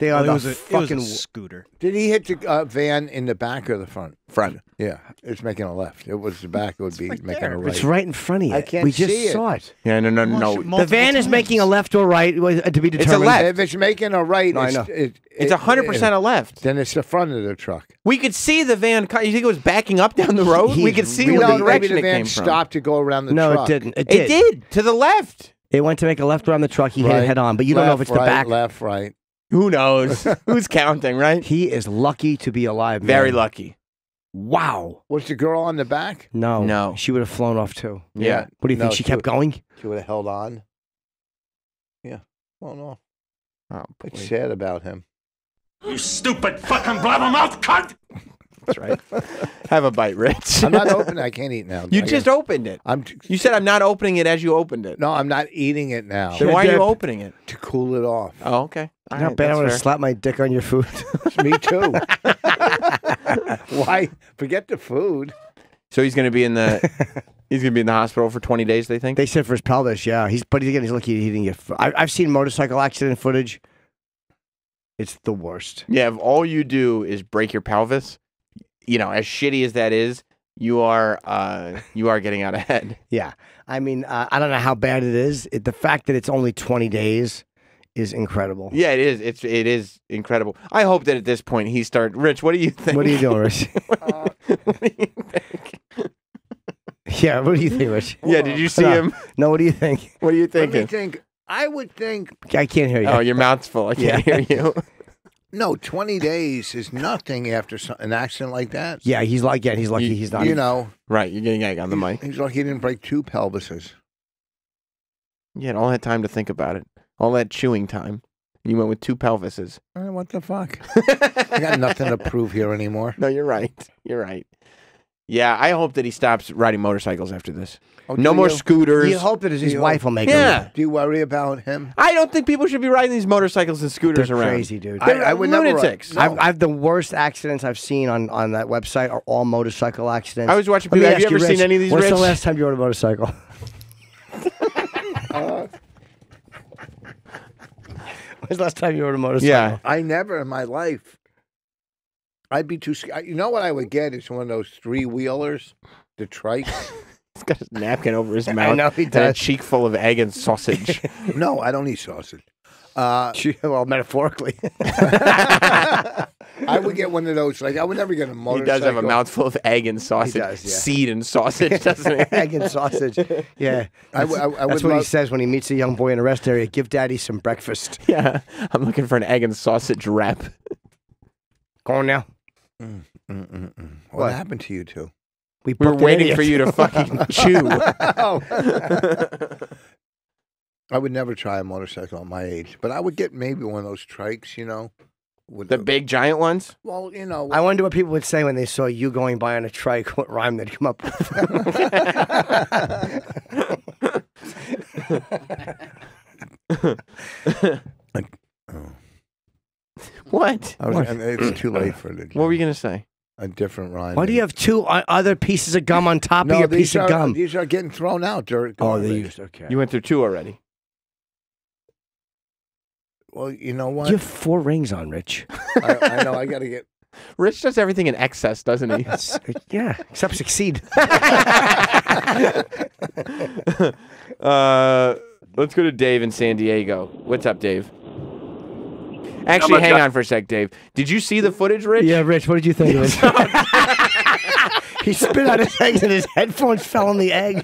[SPEAKER 1] They
[SPEAKER 3] Well,
[SPEAKER 1] are
[SPEAKER 3] it,
[SPEAKER 1] the
[SPEAKER 3] was a, it was
[SPEAKER 1] fucking.
[SPEAKER 3] a scooter.
[SPEAKER 4] Did he hit the uh, van in the back or the front?
[SPEAKER 2] Front.
[SPEAKER 4] Yeah, it's making a left. It was the back. It would be
[SPEAKER 3] right
[SPEAKER 4] making
[SPEAKER 3] there.
[SPEAKER 4] a right.
[SPEAKER 1] it's right in front of you.
[SPEAKER 4] I can't
[SPEAKER 1] we just
[SPEAKER 4] it.
[SPEAKER 1] saw it.
[SPEAKER 2] Yeah, no, no,
[SPEAKER 3] Well,
[SPEAKER 2] no.
[SPEAKER 3] sh-
[SPEAKER 1] The van
[SPEAKER 3] multiple
[SPEAKER 1] is making a
[SPEAKER 3] times.
[SPEAKER 1] left or right was- to be determined.
[SPEAKER 2] It's a
[SPEAKER 1] determined.
[SPEAKER 2] left.
[SPEAKER 4] If it's making a right,
[SPEAKER 1] No, I
[SPEAKER 4] it's,
[SPEAKER 1] know.
[SPEAKER 4] It,
[SPEAKER 2] It's
[SPEAKER 4] it-
[SPEAKER 2] hundred percent a left.
[SPEAKER 4] Then it's the front of the truck.
[SPEAKER 2] We could see the van. co- You think it was backing up down the road? we could see
[SPEAKER 1] really-
[SPEAKER 2] what
[SPEAKER 4] no, maybe
[SPEAKER 2] direction
[SPEAKER 4] the
[SPEAKER 2] it
[SPEAKER 4] van
[SPEAKER 2] came from.
[SPEAKER 4] stopped to go around the
[SPEAKER 1] no,
[SPEAKER 4] truck.
[SPEAKER 1] it didn't. It
[SPEAKER 2] It
[SPEAKER 1] did.
[SPEAKER 2] did to the left.
[SPEAKER 1] It went to make a left around the truck. He hit it head on, but you don't know if it's the back.
[SPEAKER 4] Left, right.
[SPEAKER 2] Who knows? [laughs] Who's counting? Right?
[SPEAKER 1] He is lucky to be alive. Man.
[SPEAKER 2] Very lucky.
[SPEAKER 1] Wow.
[SPEAKER 4] Was the girl on the back?
[SPEAKER 1] No.
[SPEAKER 2] No.
[SPEAKER 1] She would have flown off too.
[SPEAKER 2] Yeah.
[SPEAKER 1] What do you think? She
[SPEAKER 4] she
[SPEAKER 1] kept
[SPEAKER 4] would-
[SPEAKER 1] going?
[SPEAKER 4] She would have held on. Yeah. Well, no.
[SPEAKER 2] Oh,
[SPEAKER 4] It's
[SPEAKER 2] boy.
[SPEAKER 4] sad about him.
[SPEAKER 5] You stupid fucking blabbermouth cunt!
[SPEAKER 2] That's right. Have a bite, Rich.
[SPEAKER 4] I'm not [laughs] open. I can't eat now.
[SPEAKER 2] You
[SPEAKER 4] I
[SPEAKER 2] just
[SPEAKER 4] got-
[SPEAKER 2] opened it.
[SPEAKER 4] I'm. t-
[SPEAKER 2] You said I'm not opening it as you opened it.
[SPEAKER 4] No, I'm not eating it now
[SPEAKER 2] Then why are you opening it?
[SPEAKER 4] to cool it off.
[SPEAKER 2] Oh, okay. All
[SPEAKER 1] Not
[SPEAKER 2] right,
[SPEAKER 1] bad. I want to slap my dick on your food. [laughs] [laughs]
[SPEAKER 4] Me too. [laughs] why? Forget the food.
[SPEAKER 2] So he's going to be in the he's going to be in the hospital for 20 days. They think.
[SPEAKER 1] they said for his pelvis, yeah. He's but he's again he's lucky he didn't get. I, I've seen motorcycle accident footage. It's the worst.
[SPEAKER 2] yeah. If all you do is break your pelvis, you know, as shitty as that is, you are uh you are getting out ahead.
[SPEAKER 1] Yeah. I mean, uh, I don't know how bad it is. It, the fact that it's only 20 days is incredible.
[SPEAKER 2] Yeah, it is. It's it is incredible. I hope that at this point he start. Rich, what do you think?
[SPEAKER 1] What are you doing, Rich? [laughs]
[SPEAKER 2] what do you think?
[SPEAKER 1] yeah, what do you think, Rich?
[SPEAKER 2] Yeah, did you see
[SPEAKER 1] No.
[SPEAKER 2] him?
[SPEAKER 1] No, what do you think?
[SPEAKER 2] What are you
[SPEAKER 4] Let me think. I would think
[SPEAKER 1] I can't hear you.
[SPEAKER 2] Oh, your mouth's full. I can't
[SPEAKER 1] Yeah.
[SPEAKER 2] hear you. [laughs]
[SPEAKER 4] no. Twenty days is nothing after so- an accident like that.
[SPEAKER 1] yeah, he's like, again, he's lucky
[SPEAKER 2] You-
[SPEAKER 1] he's not.
[SPEAKER 4] You know,
[SPEAKER 2] Right, you're getting egg on the mic.
[SPEAKER 4] he's lucky he didn't break two pelvises.
[SPEAKER 2] You had all had time to think about it. All that chewing time. You went with two pelvises.
[SPEAKER 4] Uh, what the fuck? [laughs] I got nothing to prove here anymore.
[SPEAKER 2] No, you're right. You're right. Yeah, I hope that he stops riding motorcycles after this.
[SPEAKER 4] Oh,
[SPEAKER 2] no more
[SPEAKER 4] you?
[SPEAKER 2] scooters.
[SPEAKER 1] You hope that his
[SPEAKER 4] You-
[SPEAKER 1] wife will make
[SPEAKER 2] Yeah.
[SPEAKER 1] him.
[SPEAKER 4] Do you worry about him?
[SPEAKER 2] I don't think people should be riding these motorcycles and scooters
[SPEAKER 1] They're
[SPEAKER 2] around.
[SPEAKER 1] crazy, dude.
[SPEAKER 4] I,
[SPEAKER 2] They're
[SPEAKER 4] I would never.
[SPEAKER 2] lunatics.
[SPEAKER 4] No.
[SPEAKER 1] I've, I've the worst accidents I've seen on, on that website are all motorcycle accidents.
[SPEAKER 2] I was watching
[SPEAKER 1] Let me
[SPEAKER 2] people. Have you ever
[SPEAKER 1] Rich,
[SPEAKER 2] seen any of these?
[SPEAKER 1] When's
[SPEAKER 2] Rich?
[SPEAKER 1] the last time you rode a motorcycle? [laughs] [laughs] When's the last time you rode a motorcycle?
[SPEAKER 2] Yeah.
[SPEAKER 4] I never in my life. I'd be too scared. You know what I would get is one of those three wheelers, the trike. [laughs]
[SPEAKER 2] He's got his napkin over his [laughs] mouth.
[SPEAKER 1] know he
[SPEAKER 2] and a cheek full of egg and [laughs] sausage.
[SPEAKER 4] no, I don't eat sausage. Uh,
[SPEAKER 1] well, metaphorically.
[SPEAKER 4] I would get one of those. Like I would never get a motorcycle.
[SPEAKER 2] he does have a mouthful of egg and sausage,
[SPEAKER 1] does, yeah.
[SPEAKER 2] seed and sausage, doesn't he? [laughs]
[SPEAKER 1] Egg and sausage. Yeah.
[SPEAKER 4] I w- I- I
[SPEAKER 1] That's
[SPEAKER 4] would
[SPEAKER 1] what he says when he meets a young boy in a rest area. Give daddy some breakfast.
[SPEAKER 2] yeah, I'm looking for an egg and sausage wrap.
[SPEAKER 1] Go on now.
[SPEAKER 4] Mm-mm-mm. What,
[SPEAKER 1] What?
[SPEAKER 4] happened to you two?
[SPEAKER 1] We
[SPEAKER 2] We're waiting for you to [laughs] fucking [laughs] chew.
[SPEAKER 4] I would never try a motorcycle at my age, but I would get maybe one of those trikes. You know, with
[SPEAKER 2] The big giant ones.
[SPEAKER 4] well, you know,
[SPEAKER 1] I wonder what people would say when they saw you going by on a trike. What rhyme they'd come up with. [laughs]
[SPEAKER 2] What?
[SPEAKER 4] I was, and it's too late [clears throat] for the
[SPEAKER 2] What were you gonna say?
[SPEAKER 4] a different rhyme.
[SPEAKER 1] Why do you have two other pieces of gum on top
[SPEAKER 4] no,
[SPEAKER 1] of your piece
[SPEAKER 4] are,
[SPEAKER 1] of gum?
[SPEAKER 4] These are getting thrown out. They're
[SPEAKER 1] oh, they
[SPEAKER 4] garbage.
[SPEAKER 1] used okay.
[SPEAKER 2] You went through two already.
[SPEAKER 4] Well, you know what?
[SPEAKER 1] You have four rings on, Rich. [laughs]
[SPEAKER 4] I, I know. I got to get. [laughs]
[SPEAKER 2] Rich does everything in excess, doesn't he?
[SPEAKER 1] Yeah, except succeed. [laughs]
[SPEAKER 2] uh, let's go to Dave in San Diego. What's up, Dave? Actually, hang on for a sec, Dave. Did you see the footage, Rich?
[SPEAKER 1] yeah, Rich, what did you think of it? he spit out his eggs and his headphones fell on the egg.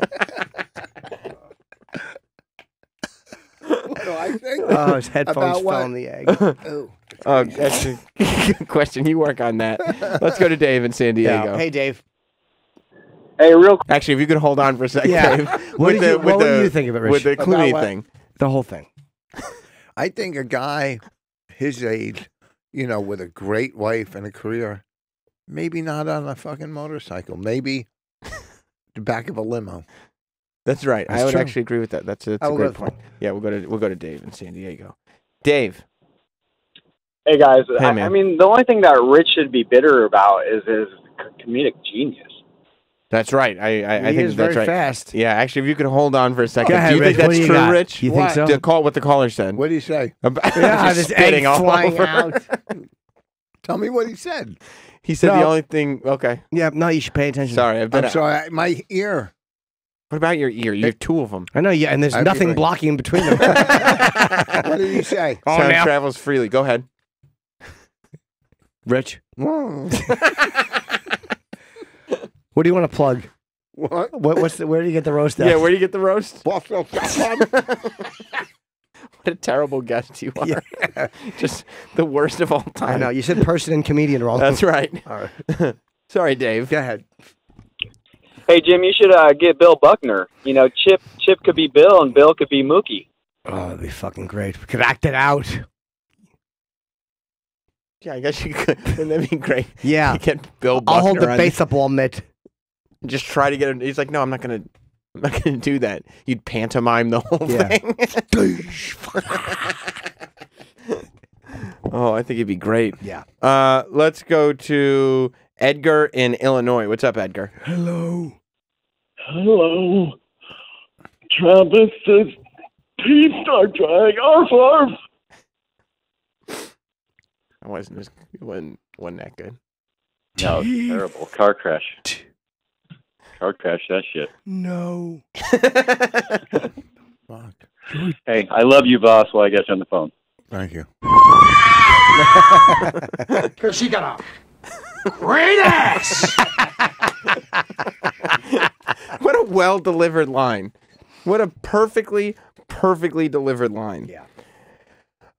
[SPEAKER 1] [laughs]
[SPEAKER 4] What do I think?
[SPEAKER 1] Oh, his headphones
[SPEAKER 4] About
[SPEAKER 1] fell
[SPEAKER 4] what?
[SPEAKER 1] on the egg. [laughs]
[SPEAKER 4] oh,
[SPEAKER 2] Oh, that's a good [laughs] question. You work on that. Let's go to Dave in San Diego.
[SPEAKER 1] Yeah. Hey, Dave.
[SPEAKER 6] Hey, real quick.
[SPEAKER 2] Actually, if you could hold on for a sec,
[SPEAKER 1] Yeah.
[SPEAKER 2] Dave.
[SPEAKER 1] What
[SPEAKER 2] with
[SPEAKER 1] did you-
[SPEAKER 2] with
[SPEAKER 1] what did you think of it,
[SPEAKER 2] With the
[SPEAKER 1] Rich?
[SPEAKER 2] Clooney
[SPEAKER 4] About what?
[SPEAKER 2] thing.
[SPEAKER 1] The whole thing.
[SPEAKER 4] I think a guy his age, you know, with a great wife and a career, maybe not on a fucking motorcycle, maybe the back of a limo.
[SPEAKER 2] That's right. I would
[SPEAKER 1] true.
[SPEAKER 2] actually agree with that. That's a, that's
[SPEAKER 1] I
[SPEAKER 2] a
[SPEAKER 1] will
[SPEAKER 2] great point. Yeah, we'll go to we'll go to Dave in San Diego. Dave.
[SPEAKER 6] Hey guys,
[SPEAKER 2] Hey,
[SPEAKER 6] I,
[SPEAKER 2] man.
[SPEAKER 6] I mean, the only thing that Rich should be bitter about is his comedic genius.
[SPEAKER 2] That's right. I I, I think
[SPEAKER 1] is
[SPEAKER 2] that's
[SPEAKER 1] very
[SPEAKER 2] right.
[SPEAKER 1] fast.
[SPEAKER 2] Yeah, actually, if you could hold on for a second.
[SPEAKER 1] Ahead,
[SPEAKER 2] do you
[SPEAKER 1] Rich.
[SPEAKER 2] think that's
[SPEAKER 1] you
[SPEAKER 2] true,
[SPEAKER 1] got?
[SPEAKER 2] Rich?
[SPEAKER 1] You think so?
[SPEAKER 2] To call what the caller said.
[SPEAKER 4] What did he say?
[SPEAKER 2] About [laughs] [laughs]
[SPEAKER 1] Yeah,
[SPEAKER 2] just
[SPEAKER 1] this
[SPEAKER 2] spitting
[SPEAKER 1] egg
[SPEAKER 2] all
[SPEAKER 1] flying
[SPEAKER 2] over.
[SPEAKER 1] out. [laughs]
[SPEAKER 4] Tell me what he said.
[SPEAKER 2] He said the only thing. Okay,
[SPEAKER 1] Yeah, no, you should pay attention.
[SPEAKER 2] sorry. I've been.
[SPEAKER 4] I'm sorry, I- my ear.
[SPEAKER 2] What about your ear? You have two of them.
[SPEAKER 1] I know, yeah, and there's nothing
[SPEAKER 4] Everything.
[SPEAKER 1] blocking in between them. [laughs] [laughs]
[SPEAKER 4] What did you say?
[SPEAKER 1] Oh,
[SPEAKER 2] Sound
[SPEAKER 1] now.
[SPEAKER 2] travels freely. Go ahead.
[SPEAKER 1] Rich,
[SPEAKER 4] what? [laughs]
[SPEAKER 1] what do you want to plug? What, what's the, where do you get the roast at?
[SPEAKER 2] Yeah, where do you get the roast? What a terrible guest you are. Just the worst of all time.
[SPEAKER 1] I know. You said person and comedian wrong.
[SPEAKER 2] That's right.
[SPEAKER 1] All right.
[SPEAKER 2] Sorry, Dave.
[SPEAKER 1] Go ahead.
[SPEAKER 6] Hey Jim, you should uh, get Bill Buckner. You know, Chip Chip could be Bill and Bill could be Mookie.
[SPEAKER 1] Oh, that'd be fucking great. We could act it out.
[SPEAKER 2] Yeah, I guess you could. [laughs] Wouldn't that be great?
[SPEAKER 1] Yeah.
[SPEAKER 2] You get Bill Buckner
[SPEAKER 1] I'll hold the
[SPEAKER 2] on-
[SPEAKER 1] baseball mitt.
[SPEAKER 2] Just try to get him. He's like, no, I'm not gonna. I'm not [laughs] gonna do that. You'd pantomime the whole
[SPEAKER 1] Yeah.
[SPEAKER 2] thing. [laughs] oh, I think it'd be great.
[SPEAKER 1] Yeah.
[SPEAKER 2] Uh, let's go to Edgar in Illinois. What's up, Edgar?
[SPEAKER 1] Hello.
[SPEAKER 5] Hello. Travis says, please start trying. Arf, arf.
[SPEAKER 2] I wasn't. It wasn't. wasn't that good.
[SPEAKER 7] No, it's terrible. Car crash. Car crash, that shit.
[SPEAKER 1] No. [laughs]
[SPEAKER 4] Fuck.
[SPEAKER 7] Hey, I love you, boss, while I got you on the phone.
[SPEAKER 4] Thank you.
[SPEAKER 5] Because she got a great ass. [laughs]
[SPEAKER 2] what a well delivered line. What a perfectly, perfectly delivered line.
[SPEAKER 1] Yeah.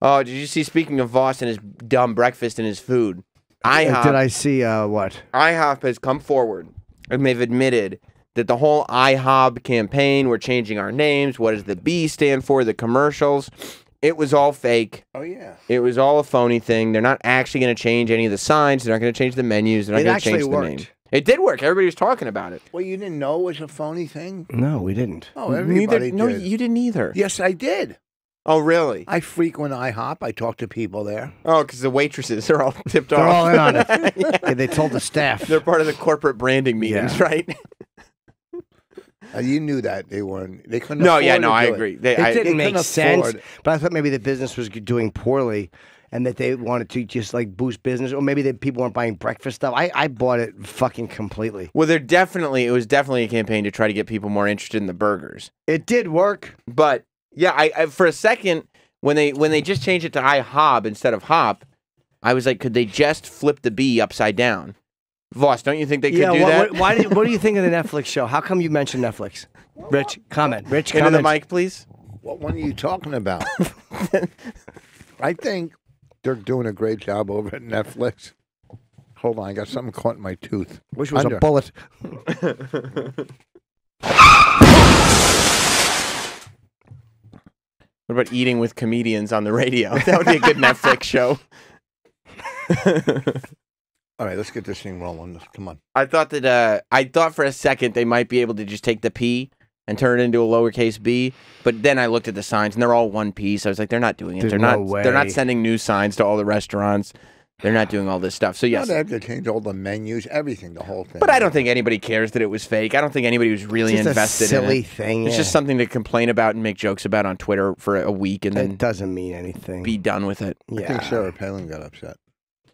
[SPEAKER 2] Oh, did you see? Speaking of Vos and his dumb breakfast and his food, IHOP.
[SPEAKER 1] Did I see uh, what?
[SPEAKER 2] IHOP has come forward and they've admitted that the whole IHOB campaign, we're changing our names. What does the B stand for? The commercials. It was all fake.
[SPEAKER 4] Oh yeah.
[SPEAKER 2] It was all a phony thing. They're not actually going to change any of the signs. They're not going to change the menus. They're not going to change
[SPEAKER 1] actually
[SPEAKER 2] the name. It did work. Everybody was talking about it.
[SPEAKER 4] Well, you didn't know it was a phony thing.
[SPEAKER 1] No, we didn't.
[SPEAKER 4] Oh, everybody
[SPEAKER 2] Neither, no,
[SPEAKER 4] did.
[SPEAKER 2] you didn't either.
[SPEAKER 4] Yes, I did.
[SPEAKER 2] Oh, really?
[SPEAKER 4] I frequent IHOP. I talk to people there.
[SPEAKER 2] Oh, because the waitresses [laughs] are all tipped
[SPEAKER 1] They're
[SPEAKER 2] off.
[SPEAKER 1] all in on it. [laughs] Yeah, they told the staff.
[SPEAKER 2] They're part of the corporate branding meetings,
[SPEAKER 1] Yeah.
[SPEAKER 2] right? [laughs]
[SPEAKER 4] Uh, you knew that they weren't. They couldn't.
[SPEAKER 2] No,
[SPEAKER 4] afford
[SPEAKER 2] yeah,
[SPEAKER 4] to
[SPEAKER 2] no, I
[SPEAKER 4] it.
[SPEAKER 2] agree. They,
[SPEAKER 1] It
[SPEAKER 2] I,
[SPEAKER 1] didn't
[SPEAKER 4] they
[SPEAKER 1] make
[SPEAKER 4] couldn't
[SPEAKER 1] sense,
[SPEAKER 4] afford-
[SPEAKER 1] but I thought maybe the business was doing poorly, and that they wanted to just like boost business, or maybe that people weren't buying breakfast stuff. I, I bought it fucking completely.
[SPEAKER 2] well, they're definitely. It was definitely a campaign to try to get people more interested in the burgers.
[SPEAKER 1] It did work.
[SPEAKER 2] But yeah, I, I for a second when they when they just changed it to IHOB instead of hop, I was like, could they just flip the B upside down? Vos, don't you think they could
[SPEAKER 1] yeah.
[SPEAKER 2] do
[SPEAKER 1] what,
[SPEAKER 2] that?
[SPEAKER 1] What, why did, what do you think of the Netflix show? How come you mentioned Netflix? Rich, comment. Rich,
[SPEAKER 2] Into
[SPEAKER 1] comment.
[SPEAKER 2] the mic, please.
[SPEAKER 4] What one are you talking about? [laughs] I think they're doing a great job over at Netflix. Hold on, I got something caught in my tooth.
[SPEAKER 1] Which was
[SPEAKER 4] Under.
[SPEAKER 1] a bullet. [laughs]
[SPEAKER 2] What about eating with comedians on the radio? That would be a good Netflix show. [laughs]
[SPEAKER 4] All right, let's get this thing rolling. Come on.
[SPEAKER 2] I thought that uh, I thought for a second they might be able to just take the P and turn it into a lowercase b, but then I looked at the signs and they're all one piece. I was like, they're not doing it.
[SPEAKER 1] There's
[SPEAKER 2] they're
[SPEAKER 1] no
[SPEAKER 2] not. They're not sending new signs to all the restaurants. They're not doing all this stuff. So
[SPEAKER 4] Yes.
[SPEAKER 2] yes,
[SPEAKER 4] they have to change all the menus, everything, the whole thing.
[SPEAKER 2] but I don't think anybody cares that it was fake. I don't think anybody was really
[SPEAKER 1] It's just a
[SPEAKER 2] invested
[SPEAKER 1] silly
[SPEAKER 2] in it.
[SPEAKER 1] thing.
[SPEAKER 2] It's
[SPEAKER 1] yeah.
[SPEAKER 2] just something to complain about and make jokes about on Twitter for a week and
[SPEAKER 1] It
[SPEAKER 2] then
[SPEAKER 1] doesn't mean anything.
[SPEAKER 2] be done with it.
[SPEAKER 4] I
[SPEAKER 1] yeah.
[SPEAKER 4] think Sarah Palin got upset.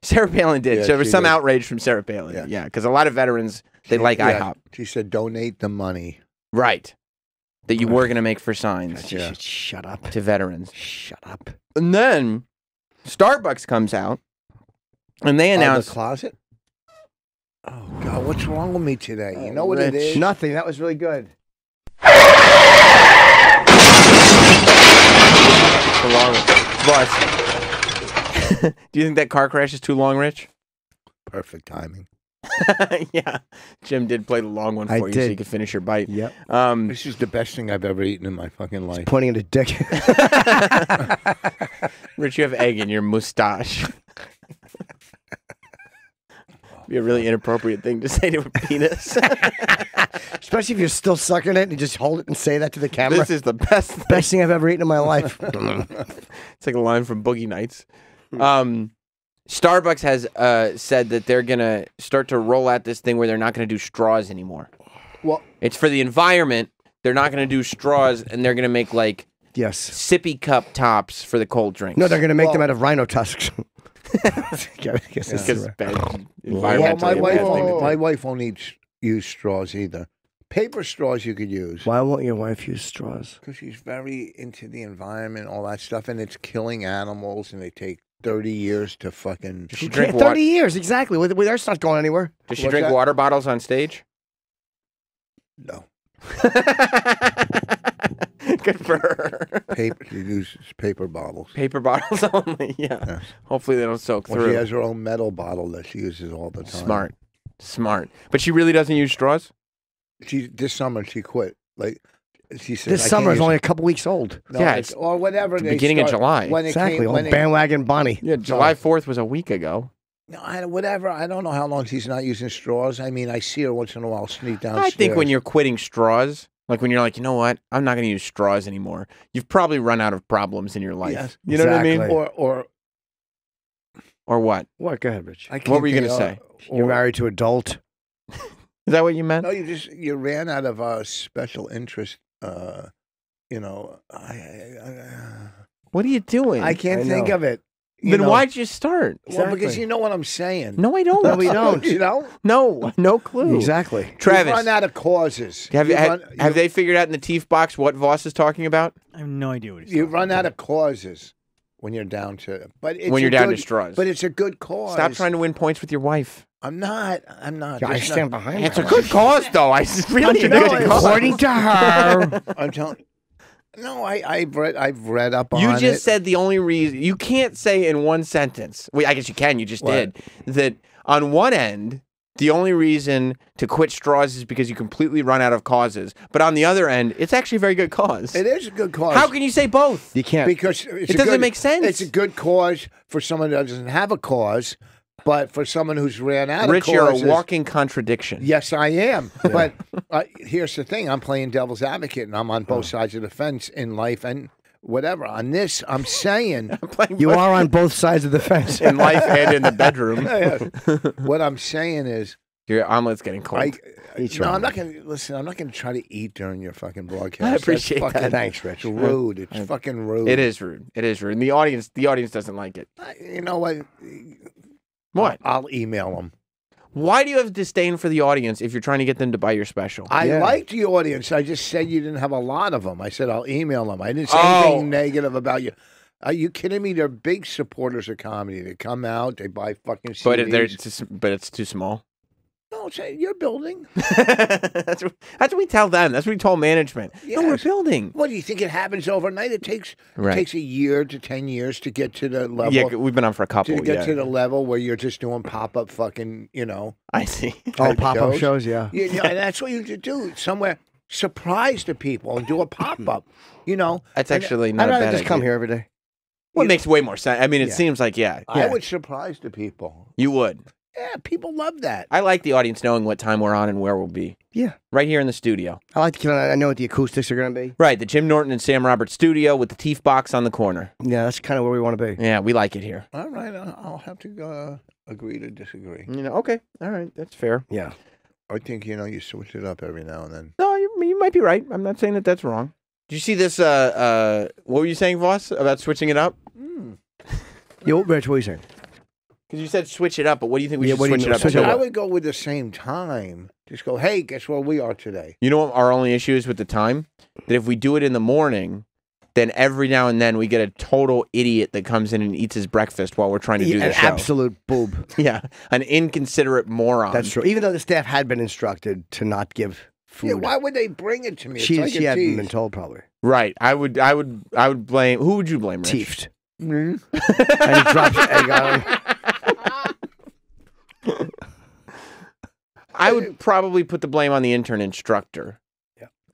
[SPEAKER 2] Sarah Palin did.
[SPEAKER 4] Yeah,
[SPEAKER 2] so there was some
[SPEAKER 4] did.
[SPEAKER 2] outrage from Sarah Palin.
[SPEAKER 4] Yeah.
[SPEAKER 2] Yeah, because a lot of veterans they
[SPEAKER 4] She-
[SPEAKER 2] like
[SPEAKER 4] yeah,
[SPEAKER 2] IHOP,
[SPEAKER 4] She said, donate the money.
[SPEAKER 2] right? That you were going to make for signs
[SPEAKER 1] You
[SPEAKER 4] Yeah.
[SPEAKER 1] should shut up.
[SPEAKER 2] to veterans.
[SPEAKER 1] Shut up.
[SPEAKER 2] And then Starbucks comes out and they announce
[SPEAKER 4] the closet? Oh, God, what's wrong with me today? You know what
[SPEAKER 2] Rich.
[SPEAKER 4] it is?
[SPEAKER 1] Nothing. That was really good.
[SPEAKER 2] the long Vos. [laughs] Do you think that car crash is too long, Rich?
[SPEAKER 4] Perfect timing. [laughs]
[SPEAKER 2] yeah. Jim did play the long one for
[SPEAKER 1] I
[SPEAKER 2] you so you could finish your bite.
[SPEAKER 1] Yep.
[SPEAKER 2] Um,
[SPEAKER 4] This is the best thing I've ever eaten in my fucking life.
[SPEAKER 1] Pointing at a dick. [laughs]
[SPEAKER 2] Rich, you have egg in your mustache. Be a really inappropriate thing to say to a penis.
[SPEAKER 1] Especially if you're still sucking it and just hold it and say that to the camera.
[SPEAKER 2] this is the best. Thing.
[SPEAKER 1] Best thing I've ever eaten in my life.
[SPEAKER 2] It's like a line from Boogie Nights. [laughs] Um, Starbucks has uh, said that they're gonna start to roll out this thing where they're not gonna do straws anymore.
[SPEAKER 4] Well,
[SPEAKER 2] It's for the environment. They're not gonna do straws, and they're gonna make like
[SPEAKER 1] yes.
[SPEAKER 2] sippy cup tops for the cold drinks.
[SPEAKER 1] No, they're going to make them out of rhino tusks. [laughs] I guess that's
[SPEAKER 2] because [laughs]
[SPEAKER 1] right.
[SPEAKER 2] bad
[SPEAKER 4] well,
[SPEAKER 2] environmentally
[SPEAKER 4] my
[SPEAKER 2] a
[SPEAKER 4] wife,
[SPEAKER 2] bad thing to
[SPEAKER 4] won't,
[SPEAKER 2] do.
[SPEAKER 4] my wife won't eat, use straws either. Paper straws you could use.
[SPEAKER 1] Why won't your wife use straws?
[SPEAKER 4] Because she's very into the environment, all that stuff, and it's killing animals, and they take 30 years to fucking.
[SPEAKER 2] Does she drink
[SPEAKER 1] 30
[SPEAKER 2] water?
[SPEAKER 1] years, exactly. With, with, that's not going anywhere.
[SPEAKER 2] Does she
[SPEAKER 4] What's
[SPEAKER 2] drink
[SPEAKER 4] that?
[SPEAKER 2] water bottles on stage?
[SPEAKER 4] No. [laughs]
[SPEAKER 2] Good for her.
[SPEAKER 4] Paper, she uses paper bottles.
[SPEAKER 2] Paper bottles [laughs] only. Yeah.
[SPEAKER 4] Yes.
[SPEAKER 2] Hopefully they don't soak
[SPEAKER 4] Well,
[SPEAKER 2] through.
[SPEAKER 4] she has her own metal bottle that she uses all the time.
[SPEAKER 2] Smart. Smart. But she really doesn't use straws?
[SPEAKER 4] She this summer she quit. Like she
[SPEAKER 1] This summer is only a couple weeks old.
[SPEAKER 4] no,
[SPEAKER 2] Yeah,
[SPEAKER 4] it's, or whatever.
[SPEAKER 2] the beginning of July.
[SPEAKER 4] When
[SPEAKER 1] Exactly.
[SPEAKER 4] came, when it,
[SPEAKER 1] bandwagon Bonnie.
[SPEAKER 2] Yeah, July 4th was a week ago.
[SPEAKER 4] no, I, whatever. I don't know how long she's not using straws. I mean, I see her once in a while sneak downstairs.
[SPEAKER 2] I think when you're quitting straws, like when you're like, you know what, I'm not going to use straws anymore, you've probably run out of problems in your life.
[SPEAKER 4] Yes.
[SPEAKER 2] You know what I mean?
[SPEAKER 4] Or or
[SPEAKER 2] Or what?
[SPEAKER 1] What? Go ahead, Rich.
[SPEAKER 4] I
[SPEAKER 2] What were you gonna
[SPEAKER 4] of-
[SPEAKER 2] say?
[SPEAKER 1] You're
[SPEAKER 4] or-
[SPEAKER 1] married to adult. [laughs]
[SPEAKER 2] Is that what you meant?
[SPEAKER 4] No, you just you ran out of uh, special interest. Uh, you know, I I,
[SPEAKER 2] What are you doing?
[SPEAKER 4] I, I can't
[SPEAKER 1] I
[SPEAKER 4] think
[SPEAKER 1] know.
[SPEAKER 4] of it. You
[SPEAKER 2] then
[SPEAKER 4] know,
[SPEAKER 2] why'd you start?
[SPEAKER 4] Well, because you know what I'm saying.
[SPEAKER 2] No, I [laughs] don't.
[SPEAKER 1] No, we don't.
[SPEAKER 4] you know, [laughs]
[SPEAKER 2] No, no clue.
[SPEAKER 1] Exactly.
[SPEAKER 2] Travis,
[SPEAKER 4] you run out of causes.
[SPEAKER 2] have,
[SPEAKER 4] you
[SPEAKER 2] have,
[SPEAKER 4] run,
[SPEAKER 2] have
[SPEAKER 4] you-
[SPEAKER 2] they figured out in the Teeft box what Vos is talking about?
[SPEAKER 3] I have no idea what he's
[SPEAKER 4] You
[SPEAKER 3] talking
[SPEAKER 4] run
[SPEAKER 3] about.
[SPEAKER 4] out of causes when you're down to. But it's
[SPEAKER 2] when you're down
[SPEAKER 4] good,
[SPEAKER 2] to straws.
[SPEAKER 4] But it's a good cause.
[SPEAKER 2] Stop trying to win points with your wife.
[SPEAKER 4] I'm not. I'm not.
[SPEAKER 1] I
[SPEAKER 4] There's
[SPEAKER 1] stand
[SPEAKER 4] not-
[SPEAKER 1] behind
[SPEAKER 2] It's a good cause, though. I [laughs] really
[SPEAKER 4] you
[SPEAKER 2] do.
[SPEAKER 4] know it?
[SPEAKER 1] According to her. [laughs]
[SPEAKER 4] I'm telling. No, I, I've read. I've read up on You
[SPEAKER 2] just
[SPEAKER 4] it.
[SPEAKER 2] said the only reason you can't say in one sentence. Well, I guess you can. You just
[SPEAKER 4] What?
[SPEAKER 2] did that. On one end, the only reason to quit straws is because you completely run out of causes. But on the other end, it's actually a very good cause.
[SPEAKER 4] It is a good cause.
[SPEAKER 2] How can you say both?
[SPEAKER 1] You can't.
[SPEAKER 4] Because it's
[SPEAKER 2] It
[SPEAKER 4] a
[SPEAKER 2] doesn't
[SPEAKER 4] good-
[SPEAKER 2] make sense.
[SPEAKER 4] It's a good cause for someone that doesn't have a cause, but for someone who's ran out
[SPEAKER 2] Rich,
[SPEAKER 4] of
[SPEAKER 2] you're a walking contradiction.
[SPEAKER 4] Yes, I am. [laughs] But uh, here's the thing: I'm playing devil's advocate, and I'm on both sides of the fence in life and whatever. On this, I'm saying [laughs]
[SPEAKER 2] Playing
[SPEAKER 1] you
[SPEAKER 2] both
[SPEAKER 1] are on both sides of the fence.
[SPEAKER 2] in life and in the bedroom. [laughs]
[SPEAKER 4] what I'm saying is,
[SPEAKER 2] Your omelet's getting cold.
[SPEAKER 4] I,
[SPEAKER 1] Eat
[SPEAKER 4] no, I'm not gonna listen. I'm not gonna try to eat during your fucking broadcast.
[SPEAKER 2] I
[SPEAKER 4] That's
[SPEAKER 2] appreciate
[SPEAKER 4] fucking,
[SPEAKER 2] that.
[SPEAKER 1] Thanks, Rich.
[SPEAKER 4] It's rude. It's fucking rude.
[SPEAKER 2] it is rude. It is rude. And the audience, the audience doesn't like it.
[SPEAKER 4] I- You know what?
[SPEAKER 2] What?
[SPEAKER 4] I'll email them.
[SPEAKER 2] Why do you have disdain for the audience if you're trying to get them to buy your special?
[SPEAKER 4] I
[SPEAKER 1] Yeah.
[SPEAKER 4] liked the audience. I just said you didn't have a lot of them. I said I'll email them. I didn't say
[SPEAKER 2] Oh.
[SPEAKER 4] anything negative about you. Are you kidding me? They're big supporters of comedy. They come out, they buy fucking CDs.
[SPEAKER 2] but it, they're just, but it's too small.
[SPEAKER 4] No, say you're building. [laughs]
[SPEAKER 2] that's, what, that's what we tell them. That's what we told management. No, we're building.
[SPEAKER 4] What do you think? It happens overnight. It takes
[SPEAKER 2] Right.
[SPEAKER 4] it takes a year to ten years to get to the level.
[SPEAKER 2] Yeah, we've been on for a couple.
[SPEAKER 4] to get
[SPEAKER 2] yeah.
[SPEAKER 4] to the level where you're just doing pop up fucking, you know.
[SPEAKER 2] I see.
[SPEAKER 1] Oh, pop up
[SPEAKER 4] shows.
[SPEAKER 1] shows, yeah.
[SPEAKER 4] You, you know, and that's what you should do somewhere. Surprise the people and do a pop up. You know,
[SPEAKER 2] That's
[SPEAKER 4] And
[SPEAKER 2] actually
[SPEAKER 1] I'd
[SPEAKER 2] not a
[SPEAKER 1] rather
[SPEAKER 2] bad
[SPEAKER 1] just come here every day.
[SPEAKER 2] Well, it makes way more sense. I mean, it
[SPEAKER 1] Yeah.
[SPEAKER 2] seems like yeah,
[SPEAKER 4] I
[SPEAKER 1] Yeah.
[SPEAKER 4] would surprise the people.
[SPEAKER 2] you would.
[SPEAKER 4] Yeah, people love that.
[SPEAKER 2] I like the audience knowing what time we're on and where we'll be.
[SPEAKER 1] Yeah.
[SPEAKER 2] Right here in the studio.
[SPEAKER 1] I like to. I know what the acoustics are going to be.
[SPEAKER 2] Right, the Jim Norton and Sam Roberts studio with the Teeft box on the corner.
[SPEAKER 1] Yeah, that's kind of where we want to be.
[SPEAKER 2] Yeah, we like it here.
[SPEAKER 4] All right, I'll I'll have to uh, agree to disagree.
[SPEAKER 2] You know, okay, all right, that's fair.
[SPEAKER 1] Yeah.
[SPEAKER 4] I think you know you switch it up every now and then.
[SPEAKER 2] No, you, you might be right. I'm not saying that that's wrong. Did you see this? Uh, uh, what were you saying, Vos, about switching it up? [laughs]
[SPEAKER 1] Yo, Rich, what are you saying?
[SPEAKER 2] Because you said switch it up, but what do you think we
[SPEAKER 1] Yeah,
[SPEAKER 2] should
[SPEAKER 1] what do you
[SPEAKER 2] switch it up
[SPEAKER 1] switch
[SPEAKER 2] to?
[SPEAKER 1] it
[SPEAKER 4] I would go with the same time. Just go, hey, guess where we are today?
[SPEAKER 2] You know what our only issue is with the time? That if we do it in the morning, then every now and then we get a total idiot that comes in and eats his breakfast while we're trying to do
[SPEAKER 1] Yeah,
[SPEAKER 2] the
[SPEAKER 1] an
[SPEAKER 2] show.
[SPEAKER 1] absolute boob. [laughs]
[SPEAKER 2] Yeah, an inconsiderate moron.
[SPEAKER 1] That's true. Even though the staff had been instructed to not give food.
[SPEAKER 4] Yeah, why would they bring it to me?
[SPEAKER 1] She
[SPEAKER 4] like
[SPEAKER 1] she hadn't
[SPEAKER 4] tease.
[SPEAKER 1] been told probably.
[SPEAKER 2] Right. I would. I would. I would blame. Who would you blame? Rich?
[SPEAKER 1] Teeft.
[SPEAKER 4] Mhm. [laughs]
[SPEAKER 1] and he drops [laughs] egg on him.
[SPEAKER 2] I would probably put the blame on the intern instructor.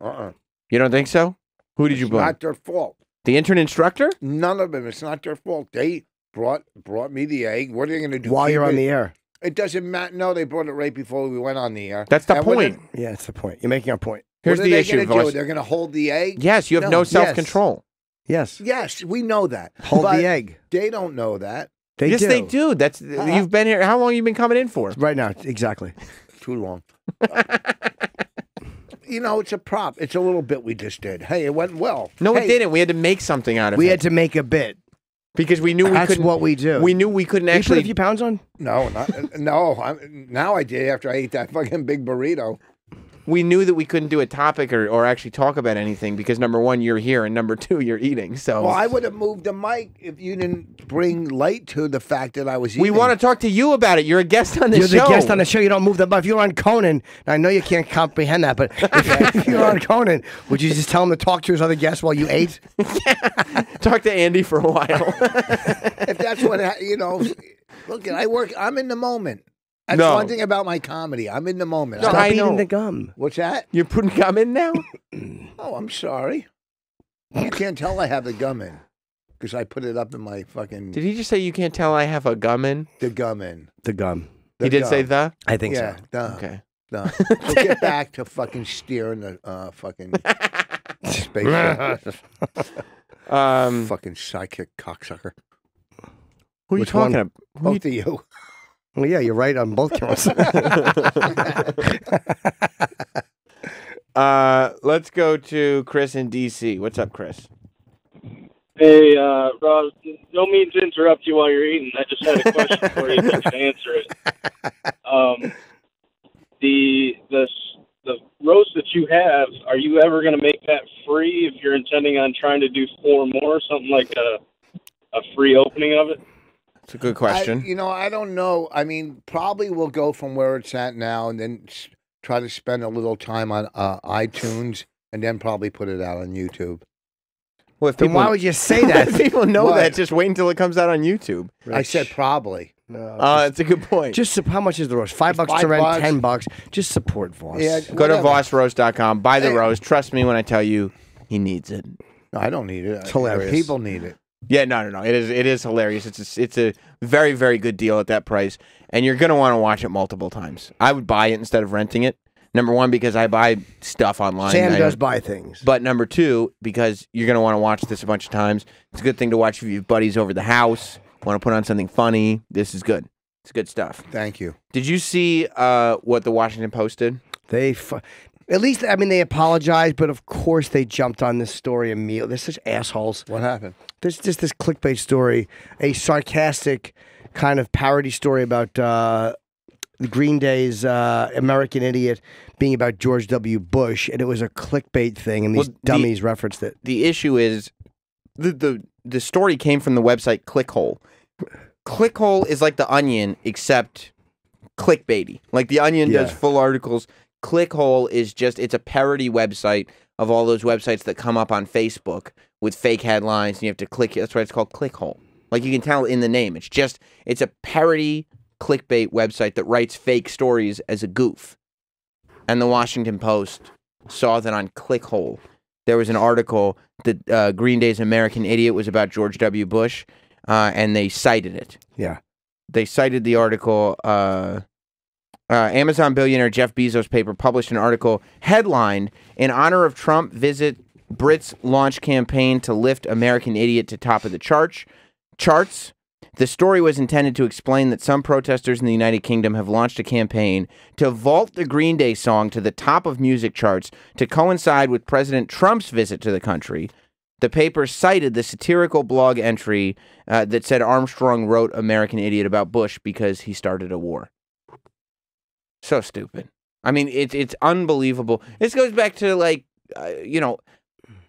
[SPEAKER 4] Uh-uh.
[SPEAKER 2] You don't think so? Who did you
[SPEAKER 4] It's
[SPEAKER 2] blame?
[SPEAKER 4] not their fault.
[SPEAKER 2] The intern instructor?
[SPEAKER 4] None of them. It's not their fault. They brought brought me the egg. What are they going to do?
[SPEAKER 1] While you're on the air.
[SPEAKER 4] It doesn't matter. No, they brought it right before we went on the air.
[SPEAKER 2] That's the
[SPEAKER 4] And
[SPEAKER 2] point.
[SPEAKER 4] are-
[SPEAKER 1] Yeah, that's the point. You're making a point.
[SPEAKER 2] Here's
[SPEAKER 4] what are
[SPEAKER 2] the
[SPEAKER 4] they
[SPEAKER 2] issue.
[SPEAKER 4] gonna do? They're going to hold the egg.
[SPEAKER 2] Yes, you have
[SPEAKER 4] No.
[SPEAKER 2] no self control.
[SPEAKER 1] Yes.
[SPEAKER 4] Yes, we know that.
[SPEAKER 1] Hold
[SPEAKER 4] But
[SPEAKER 1] the egg.
[SPEAKER 4] They don't know that.
[SPEAKER 1] They
[SPEAKER 2] yes,
[SPEAKER 1] do.
[SPEAKER 2] they do. That's uh, uh, you've been here. How long you been coming in for?
[SPEAKER 1] Right now, exactly.
[SPEAKER 4] Too long. [laughs] you know, it's a prop. It's a little bit we just did. Hey, it went well.
[SPEAKER 2] No,
[SPEAKER 4] hey,
[SPEAKER 2] it didn't. We had to make something out of
[SPEAKER 1] We
[SPEAKER 2] it We
[SPEAKER 1] had to make a bit.
[SPEAKER 2] because we knew we
[SPEAKER 1] That's
[SPEAKER 2] couldn't.
[SPEAKER 1] what we do.
[SPEAKER 2] we knew we couldn't
[SPEAKER 1] You put a few pounds on.
[SPEAKER 4] No, not, no. I'm, now I did after I ate that fucking big burrito.
[SPEAKER 2] We knew that we couldn't do a topic or, or actually talk about anything because number one, you're here, and number two, you're eating. So
[SPEAKER 4] Well, I would have moved the mic if you didn't bring light to the fact that I was eating.
[SPEAKER 2] we want to talk to you about it. You're a guest on the show.
[SPEAKER 1] You're the guest on the show. You don't move the. But if you're on Conan, I know you can't comprehend that, but [laughs] if, if you're on Conan, would you just tell him to talk to his other guests while you ate? [laughs]
[SPEAKER 2] talk to Andy for a while. [laughs]
[SPEAKER 4] if that's what ha- you know. Look, I work. I'm in the moment. That's
[SPEAKER 2] No.
[SPEAKER 4] one thing about my comedy. I'm in the moment.
[SPEAKER 2] No,
[SPEAKER 1] Stop
[SPEAKER 2] I
[SPEAKER 1] eating
[SPEAKER 2] know.
[SPEAKER 1] the gum.
[SPEAKER 4] What's that?
[SPEAKER 2] you're putting gum in now. [clears throat]
[SPEAKER 4] Oh, I'm sorry. You can't tell I have the gum in because I put it up in my fucking
[SPEAKER 2] Did he just say you can't tell I have a gum in?
[SPEAKER 4] the gum in.
[SPEAKER 1] The gum.
[SPEAKER 4] The
[SPEAKER 2] he did
[SPEAKER 4] gum.
[SPEAKER 2] say the.
[SPEAKER 1] I think
[SPEAKER 4] Yeah,
[SPEAKER 1] so.
[SPEAKER 4] duh,
[SPEAKER 2] Okay.
[SPEAKER 4] duh. [laughs] So get back to fucking steering the uh, fucking spaceship. [laughs]
[SPEAKER 2] Um,
[SPEAKER 4] fucking psychic cocksucker.
[SPEAKER 2] who are you
[SPEAKER 1] Which one?
[SPEAKER 2] talking about? Who you-
[SPEAKER 4] Both of you.
[SPEAKER 1] Well, yeah, you're right on both counts. [laughs]
[SPEAKER 2] uh, let's go to Chris in DC. What's up, Chris?
[SPEAKER 8] Hey, uh, Rob, no mean to interrupt you while you're eating. I just had a question for you. If you can answer it. Um, the the the roast that you have, are you ever going to make that free? If you're intending on trying to do four more, something like a a free opening of it.
[SPEAKER 2] It's a good
[SPEAKER 4] I,
[SPEAKER 2] question.
[SPEAKER 4] you know, I don't know. I mean, probably we'll go from where it's at now and then try to spend a little time on uh, iTunes and then probably put it out on YouTube.
[SPEAKER 2] well, if
[SPEAKER 1] then
[SPEAKER 2] people,
[SPEAKER 1] why would you say that? [laughs]
[SPEAKER 2] if people know
[SPEAKER 4] What?
[SPEAKER 2] that, just wait until it comes out on YouTube.
[SPEAKER 4] I said probably.
[SPEAKER 2] Uh, it's a good point.
[SPEAKER 1] Just sup- how much is the roast? Five bucks to rent,
[SPEAKER 4] bucks.
[SPEAKER 1] ten bucks. Just support Vos.
[SPEAKER 4] Yeah,
[SPEAKER 2] Go to
[SPEAKER 4] whatever.
[SPEAKER 2] vosroast.com, buy the
[SPEAKER 4] Hey.
[SPEAKER 2] roast. Trust me when I tell you he needs it.
[SPEAKER 4] No, I don't need it.
[SPEAKER 1] It's hilarious.
[SPEAKER 4] People need it.
[SPEAKER 2] Yeah, no, no, no. It is it is hilarious. It's a, it's a very very good deal at that price, and you're gonna want to watch it multiple times. I would buy it instead of renting it. Number one, because I buy stuff online.
[SPEAKER 1] Sam does buy things.
[SPEAKER 2] But number two, because you're gonna want to watch this a bunch of times. It's a good thing to watch if you have buddies over the house. Want to put on something funny? This is good. It's good stuff.
[SPEAKER 4] Thank you.
[SPEAKER 2] Did you see uh, what the Washington Post did?
[SPEAKER 1] They, at least, I mean, they apologized, but of course they jumped on this story immediately. They're such assholes.
[SPEAKER 4] What happened?
[SPEAKER 1] There's just this clickbait story, a sarcastic kind of parody story about uh, the Green Day's uh, American Idiot being about George W. Bush, and it was a clickbait thing, and these
[SPEAKER 2] Well, the-
[SPEAKER 1] dummies referenced it.
[SPEAKER 2] the issue is the the the story came from the website Clickhole. Clickhole is like the Onion, except clickbaity. Like the Onion does full articles. Clickhole is just it's a parody website of all those websites that come up on Facebook with fake headlines, and you have to click. That's why it's called Clickhole. Like you can tell in the name, it's just it's a parody clickbait website that writes fake stories as a goof. And the Washington Post saw that on Clickhole there was an article that uh, Green Day's American Idiot was about George W. Bush, uh, and they cited it.
[SPEAKER 1] Yeah.
[SPEAKER 2] They cited the article. Uh, uh, Amazon billionaire Jeff Bezos' paper published an article headlined "In honor of Trump visit, Brits launch campaign to lift American Idiot to top of the charts." Charts. The story was intended to explain that some protesters in the United Kingdom have launched a campaign to vault the Green Day song to the top of music charts to coincide with President Trump's visit to the country. The paper cited the satirical blog entry uh, that said Armstrong wrote American Idiot about Bush because he started a war. So stupid. I mean, it's it's unbelievable. This goes back to like, uh, you know,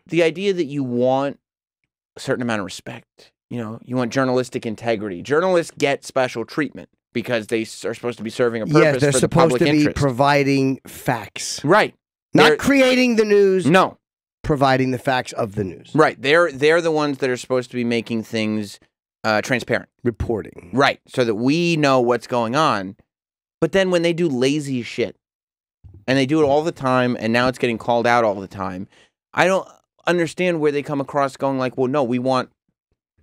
[SPEAKER 2] the idea that you want a certain amount of respect. You know, you want journalistic integrity. Journalists get special treatment because they are supposed to be serving a purpose
[SPEAKER 1] Yes, they're
[SPEAKER 2] for the
[SPEAKER 1] supposed
[SPEAKER 2] public
[SPEAKER 1] to be
[SPEAKER 2] interest.
[SPEAKER 1] providing facts,
[SPEAKER 2] right.
[SPEAKER 1] not
[SPEAKER 2] They're-
[SPEAKER 1] creating the news,
[SPEAKER 2] No.
[SPEAKER 1] providing the facts of the news,
[SPEAKER 2] Right. They're they're the ones that are supposed to be making things uh, transparent.
[SPEAKER 1] reporting.
[SPEAKER 2] Right. So that we know what's going on. But then when they do lazy shit and they do it all the time and now it's getting called out all the time, I don't understand where they come across going like, well, no, we want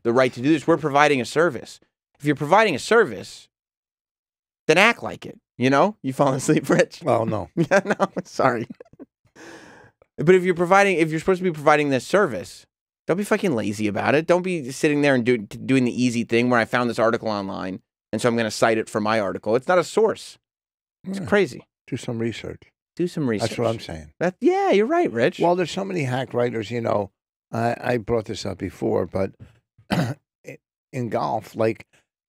[SPEAKER 2] the right to do this. We're providing a service. If you're providing a service, then act like it. You know? You fall asleep, [laughs] Rich.
[SPEAKER 4] Oh no. [laughs]
[SPEAKER 2] Yeah, no, sorry. but if you're providing, if you're supposed to be providing this service, don't be fucking lazy about it. Don't be sitting there and do, doing the easy thing where I found this article online and so I'm going to cite it for my article. It's not a source. It's
[SPEAKER 4] Yeah.
[SPEAKER 2] crazy.
[SPEAKER 4] Do some research.
[SPEAKER 2] Do some research.
[SPEAKER 4] That's what I'm saying.
[SPEAKER 2] That, yeah, you're right, Rich.
[SPEAKER 4] Well, there's so many hack writers. You know, I, I brought this up before, but [clears throat] in golf, like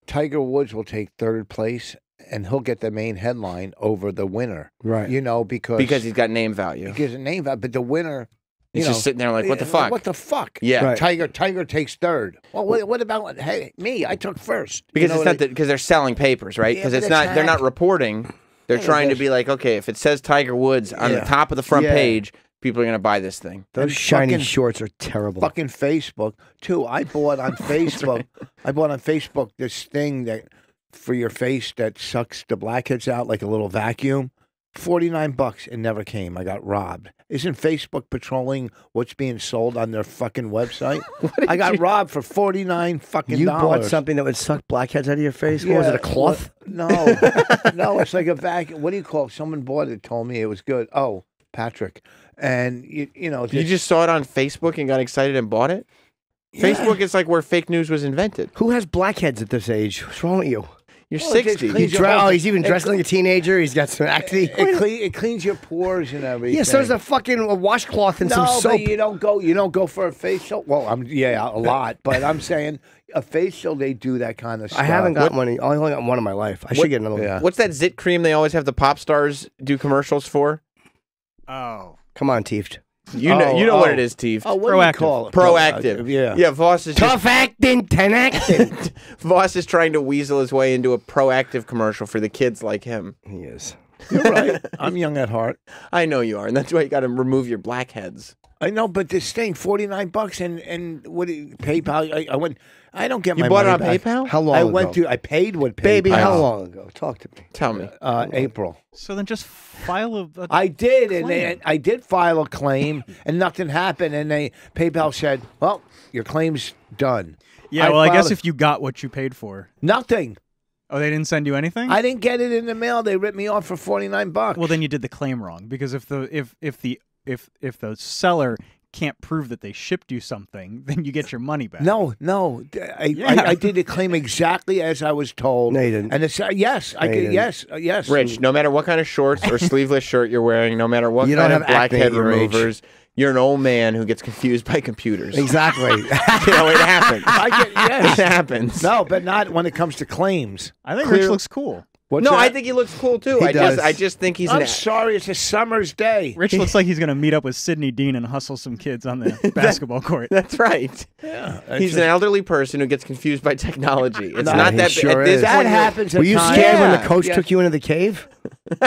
[SPEAKER 4] Tiger Woods will take third place, and he'll get the main headline over the winner.
[SPEAKER 1] Right.
[SPEAKER 4] You know, because
[SPEAKER 2] because he's got name value.
[SPEAKER 4] he gives a name value, but the winner.
[SPEAKER 2] He's
[SPEAKER 4] you
[SPEAKER 2] just sitting there like, what the fuck?
[SPEAKER 4] What the fuck?
[SPEAKER 2] Yeah.
[SPEAKER 1] Right.
[SPEAKER 4] Tiger Tiger takes third. Well, what, what about hey me? I took first. You
[SPEAKER 2] Because
[SPEAKER 4] know
[SPEAKER 2] it's not that because they're selling papers, right? Because
[SPEAKER 4] but
[SPEAKER 2] it's
[SPEAKER 4] it's
[SPEAKER 2] not they're not reporting. They're
[SPEAKER 4] Yeah,
[SPEAKER 2] trying to be like, okay, if it says Tiger Woods on the top of the front
[SPEAKER 4] Yeah.
[SPEAKER 2] page, people are going to buy this thing.
[SPEAKER 1] Those
[SPEAKER 4] And
[SPEAKER 1] shiny
[SPEAKER 4] fucking-
[SPEAKER 1] shorts are terrible.
[SPEAKER 4] fucking Facebook too. I bought on [laughs] Facebook. I bought on Facebook this thing that for your face that sucks the blackheads out like a little vacuum. Forty nine bucks. and never came. I got robbed. Isn't Facebook patrolling what's being sold on their fucking website? [laughs] I got robbed for forty nine fucking
[SPEAKER 1] You
[SPEAKER 4] dollars.
[SPEAKER 1] bought something that would suck blackheads out of your face? What was it, a cloth?
[SPEAKER 4] what- No, [laughs] no, it's like a vacuum. What do you call? it? Someone bought it. Told me it was good. Oh, Patrick, and you, you know,
[SPEAKER 2] You just saw it on Facebook and got excited and bought it? Facebook is like where fake news was invented.
[SPEAKER 1] Who has blackheads at this age? What's wrong with you?
[SPEAKER 2] You're
[SPEAKER 4] Well,
[SPEAKER 2] 60.
[SPEAKER 4] cleans
[SPEAKER 1] He's
[SPEAKER 4] your
[SPEAKER 1] dre- oh, he's even dressed
[SPEAKER 4] cle-
[SPEAKER 1] like a teenager. He's got some acne.
[SPEAKER 4] it, clean, it cleans your pores and everything.
[SPEAKER 1] yeah, so there's a fucking a washcloth and
[SPEAKER 4] no,
[SPEAKER 1] some soap.
[SPEAKER 4] but you don't go. You don't go for a facial. Well, I'm yeah, a lot, but I'm saying a facial. They do that kind of stuff.
[SPEAKER 1] I haven't got one. I only got one in my life. I should get another.
[SPEAKER 4] Yeah.
[SPEAKER 2] What's that zit cream they always have the pop stars do commercials for?
[SPEAKER 3] Oh,
[SPEAKER 1] Come on, Teeft.
[SPEAKER 2] You know
[SPEAKER 4] Oh,
[SPEAKER 2] you know what
[SPEAKER 4] oh.
[SPEAKER 2] it is, Steve.
[SPEAKER 4] Oh. oh, what do
[SPEAKER 3] Proactiv.
[SPEAKER 4] you call it?
[SPEAKER 2] Proactiv.
[SPEAKER 4] Yeah.
[SPEAKER 2] Yeah, Vos is just,
[SPEAKER 1] Tough acting, ten acting. [laughs]
[SPEAKER 2] Vos is trying to weasel his way into a Proactiv commercial for the kids like him.
[SPEAKER 1] he is.
[SPEAKER 4] You're right. I'm young at heart. [laughs]
[SPEAKER 2] I know you are, and that's why you got to remove your blackheads.
[SPEAKER 4] I know, but this thing, forty nine bucks, and and what do you- PayPal? I, I went. I don't get
[SPEAKER 2] You
[SPEAKER 4] my
[SPEAKER 2] bought it
[SPEAKER 4] money
[SPEAKER 2] on
[SPEAKER 4] back.
[SPEAKER 2] PayPal?
[SPEAKER 1] How long
[SPEAKER 4] I
[SPEAKER 1] ago?
[SPEAKER 4] went to. I paid with PayPal.
[SPEAKER 1] Baby, how long ago? Talk to me.
[SPEAKER 2] Tell me.
[SPEAKER 4] Uh, April.
[SPEAKER 3] So then just file a. a
[SPEAKER 4] I did, and they, I did file a claim, and nothing happened. And they PayPal said, "Well, your claim's done."
[SPEAKER 3] yeah, well, I guess
[SPEAKER 4] filed-
[SPEAKER 3] if you got what you paid for.
[SPEAKER 4] nothing,
[SPEAKER 3] Oh, they didn't send you anything.
[SPEAKER 4] I didn't get it in the mail. They ripped me off for forty nine bucks.
[SPEAKER 3] well, then you did the claim wrong because if the if if the if if the seller can't prove that they shipped you something, then you get your money back.
[SPEAKER 4] No, no. I,
[SPEAKER 3] Yeah.
[SPEAKER 4] I, I did the claim exactly as I was told.
[SPEAKER 1] No, you didn't.
[SPEAKER 4] And it's uh, yes, I
[SPEAKER 1] No, you
[SPEAKER 4] did. Yes, uh, yes.
[SPEAKER 2] Rich, no matter what kind of shorts or [laughs] sleeveless shirt you're wearing, no matter what
[SPEAKER 1] You don't
[SPEAKER 2] kind of
[SPEAKER 1] have acne
[SPEAKER 2] blackhead
[SPEAKER 1] at your age.
[SPEAKER 2] removers, you're an old man who gets confused by computers.
[SPEAKER 1] Exactly. [laughs]
[SPEAKER 2] you know, it happens.
[SPEAKER 4] I get yes.
[SPEAKER 2] it happens.
[SPEAKER 4] no, but not when it comes to claims.
[SPEAKER 3] I think
[SPEAKER 2] Clear-
[SPEAKER 3] Rich looks cool.
[SPEAKER 4] What's
[SPEAKER 2] no,
[SPEAKER 4] that?
[SPEAKER 2] I think he looks cool too.
[SPEAKER 1] He
[SPEAKER 2] I
[SPEAKER 1] does.
[SPEAKER 2] just, I just think he's
[SPEAKER 4] I'm
[SPEAKER 2] an.
[SPEAKER 4] sorry. It's a summer's day.
[SPEAKER 3] Rich looks [laughs] like he's going to meet up with Sidney Dean and hustle some kids on the [laughs] basketball court.
[SPEAKER 2] That's right.
[SPEAKER 4] Yeah,
[SPEAKER 2] He's an elderly person who gets confused by technology. It's
[SPEAKER 4] No,
[SPEAKER 2] not
[SPEAKER 1] he
[SPEAKER 2] that
[SPEAKER 1] sure
[SPEAKER 2] at this
[SPEAKER 1] is.
[SPEAKER 4] that
[SPEAKER 2] point, you're-
[SPEAKER 4] happens. At
[SPEAKER 1] Were you
[SPEAKER 4] times.
[SPEAKER 1] scared when the coach
[SPEAKER 4] Yeah.
[SPEAKER 1] took you into the cave? [laughs]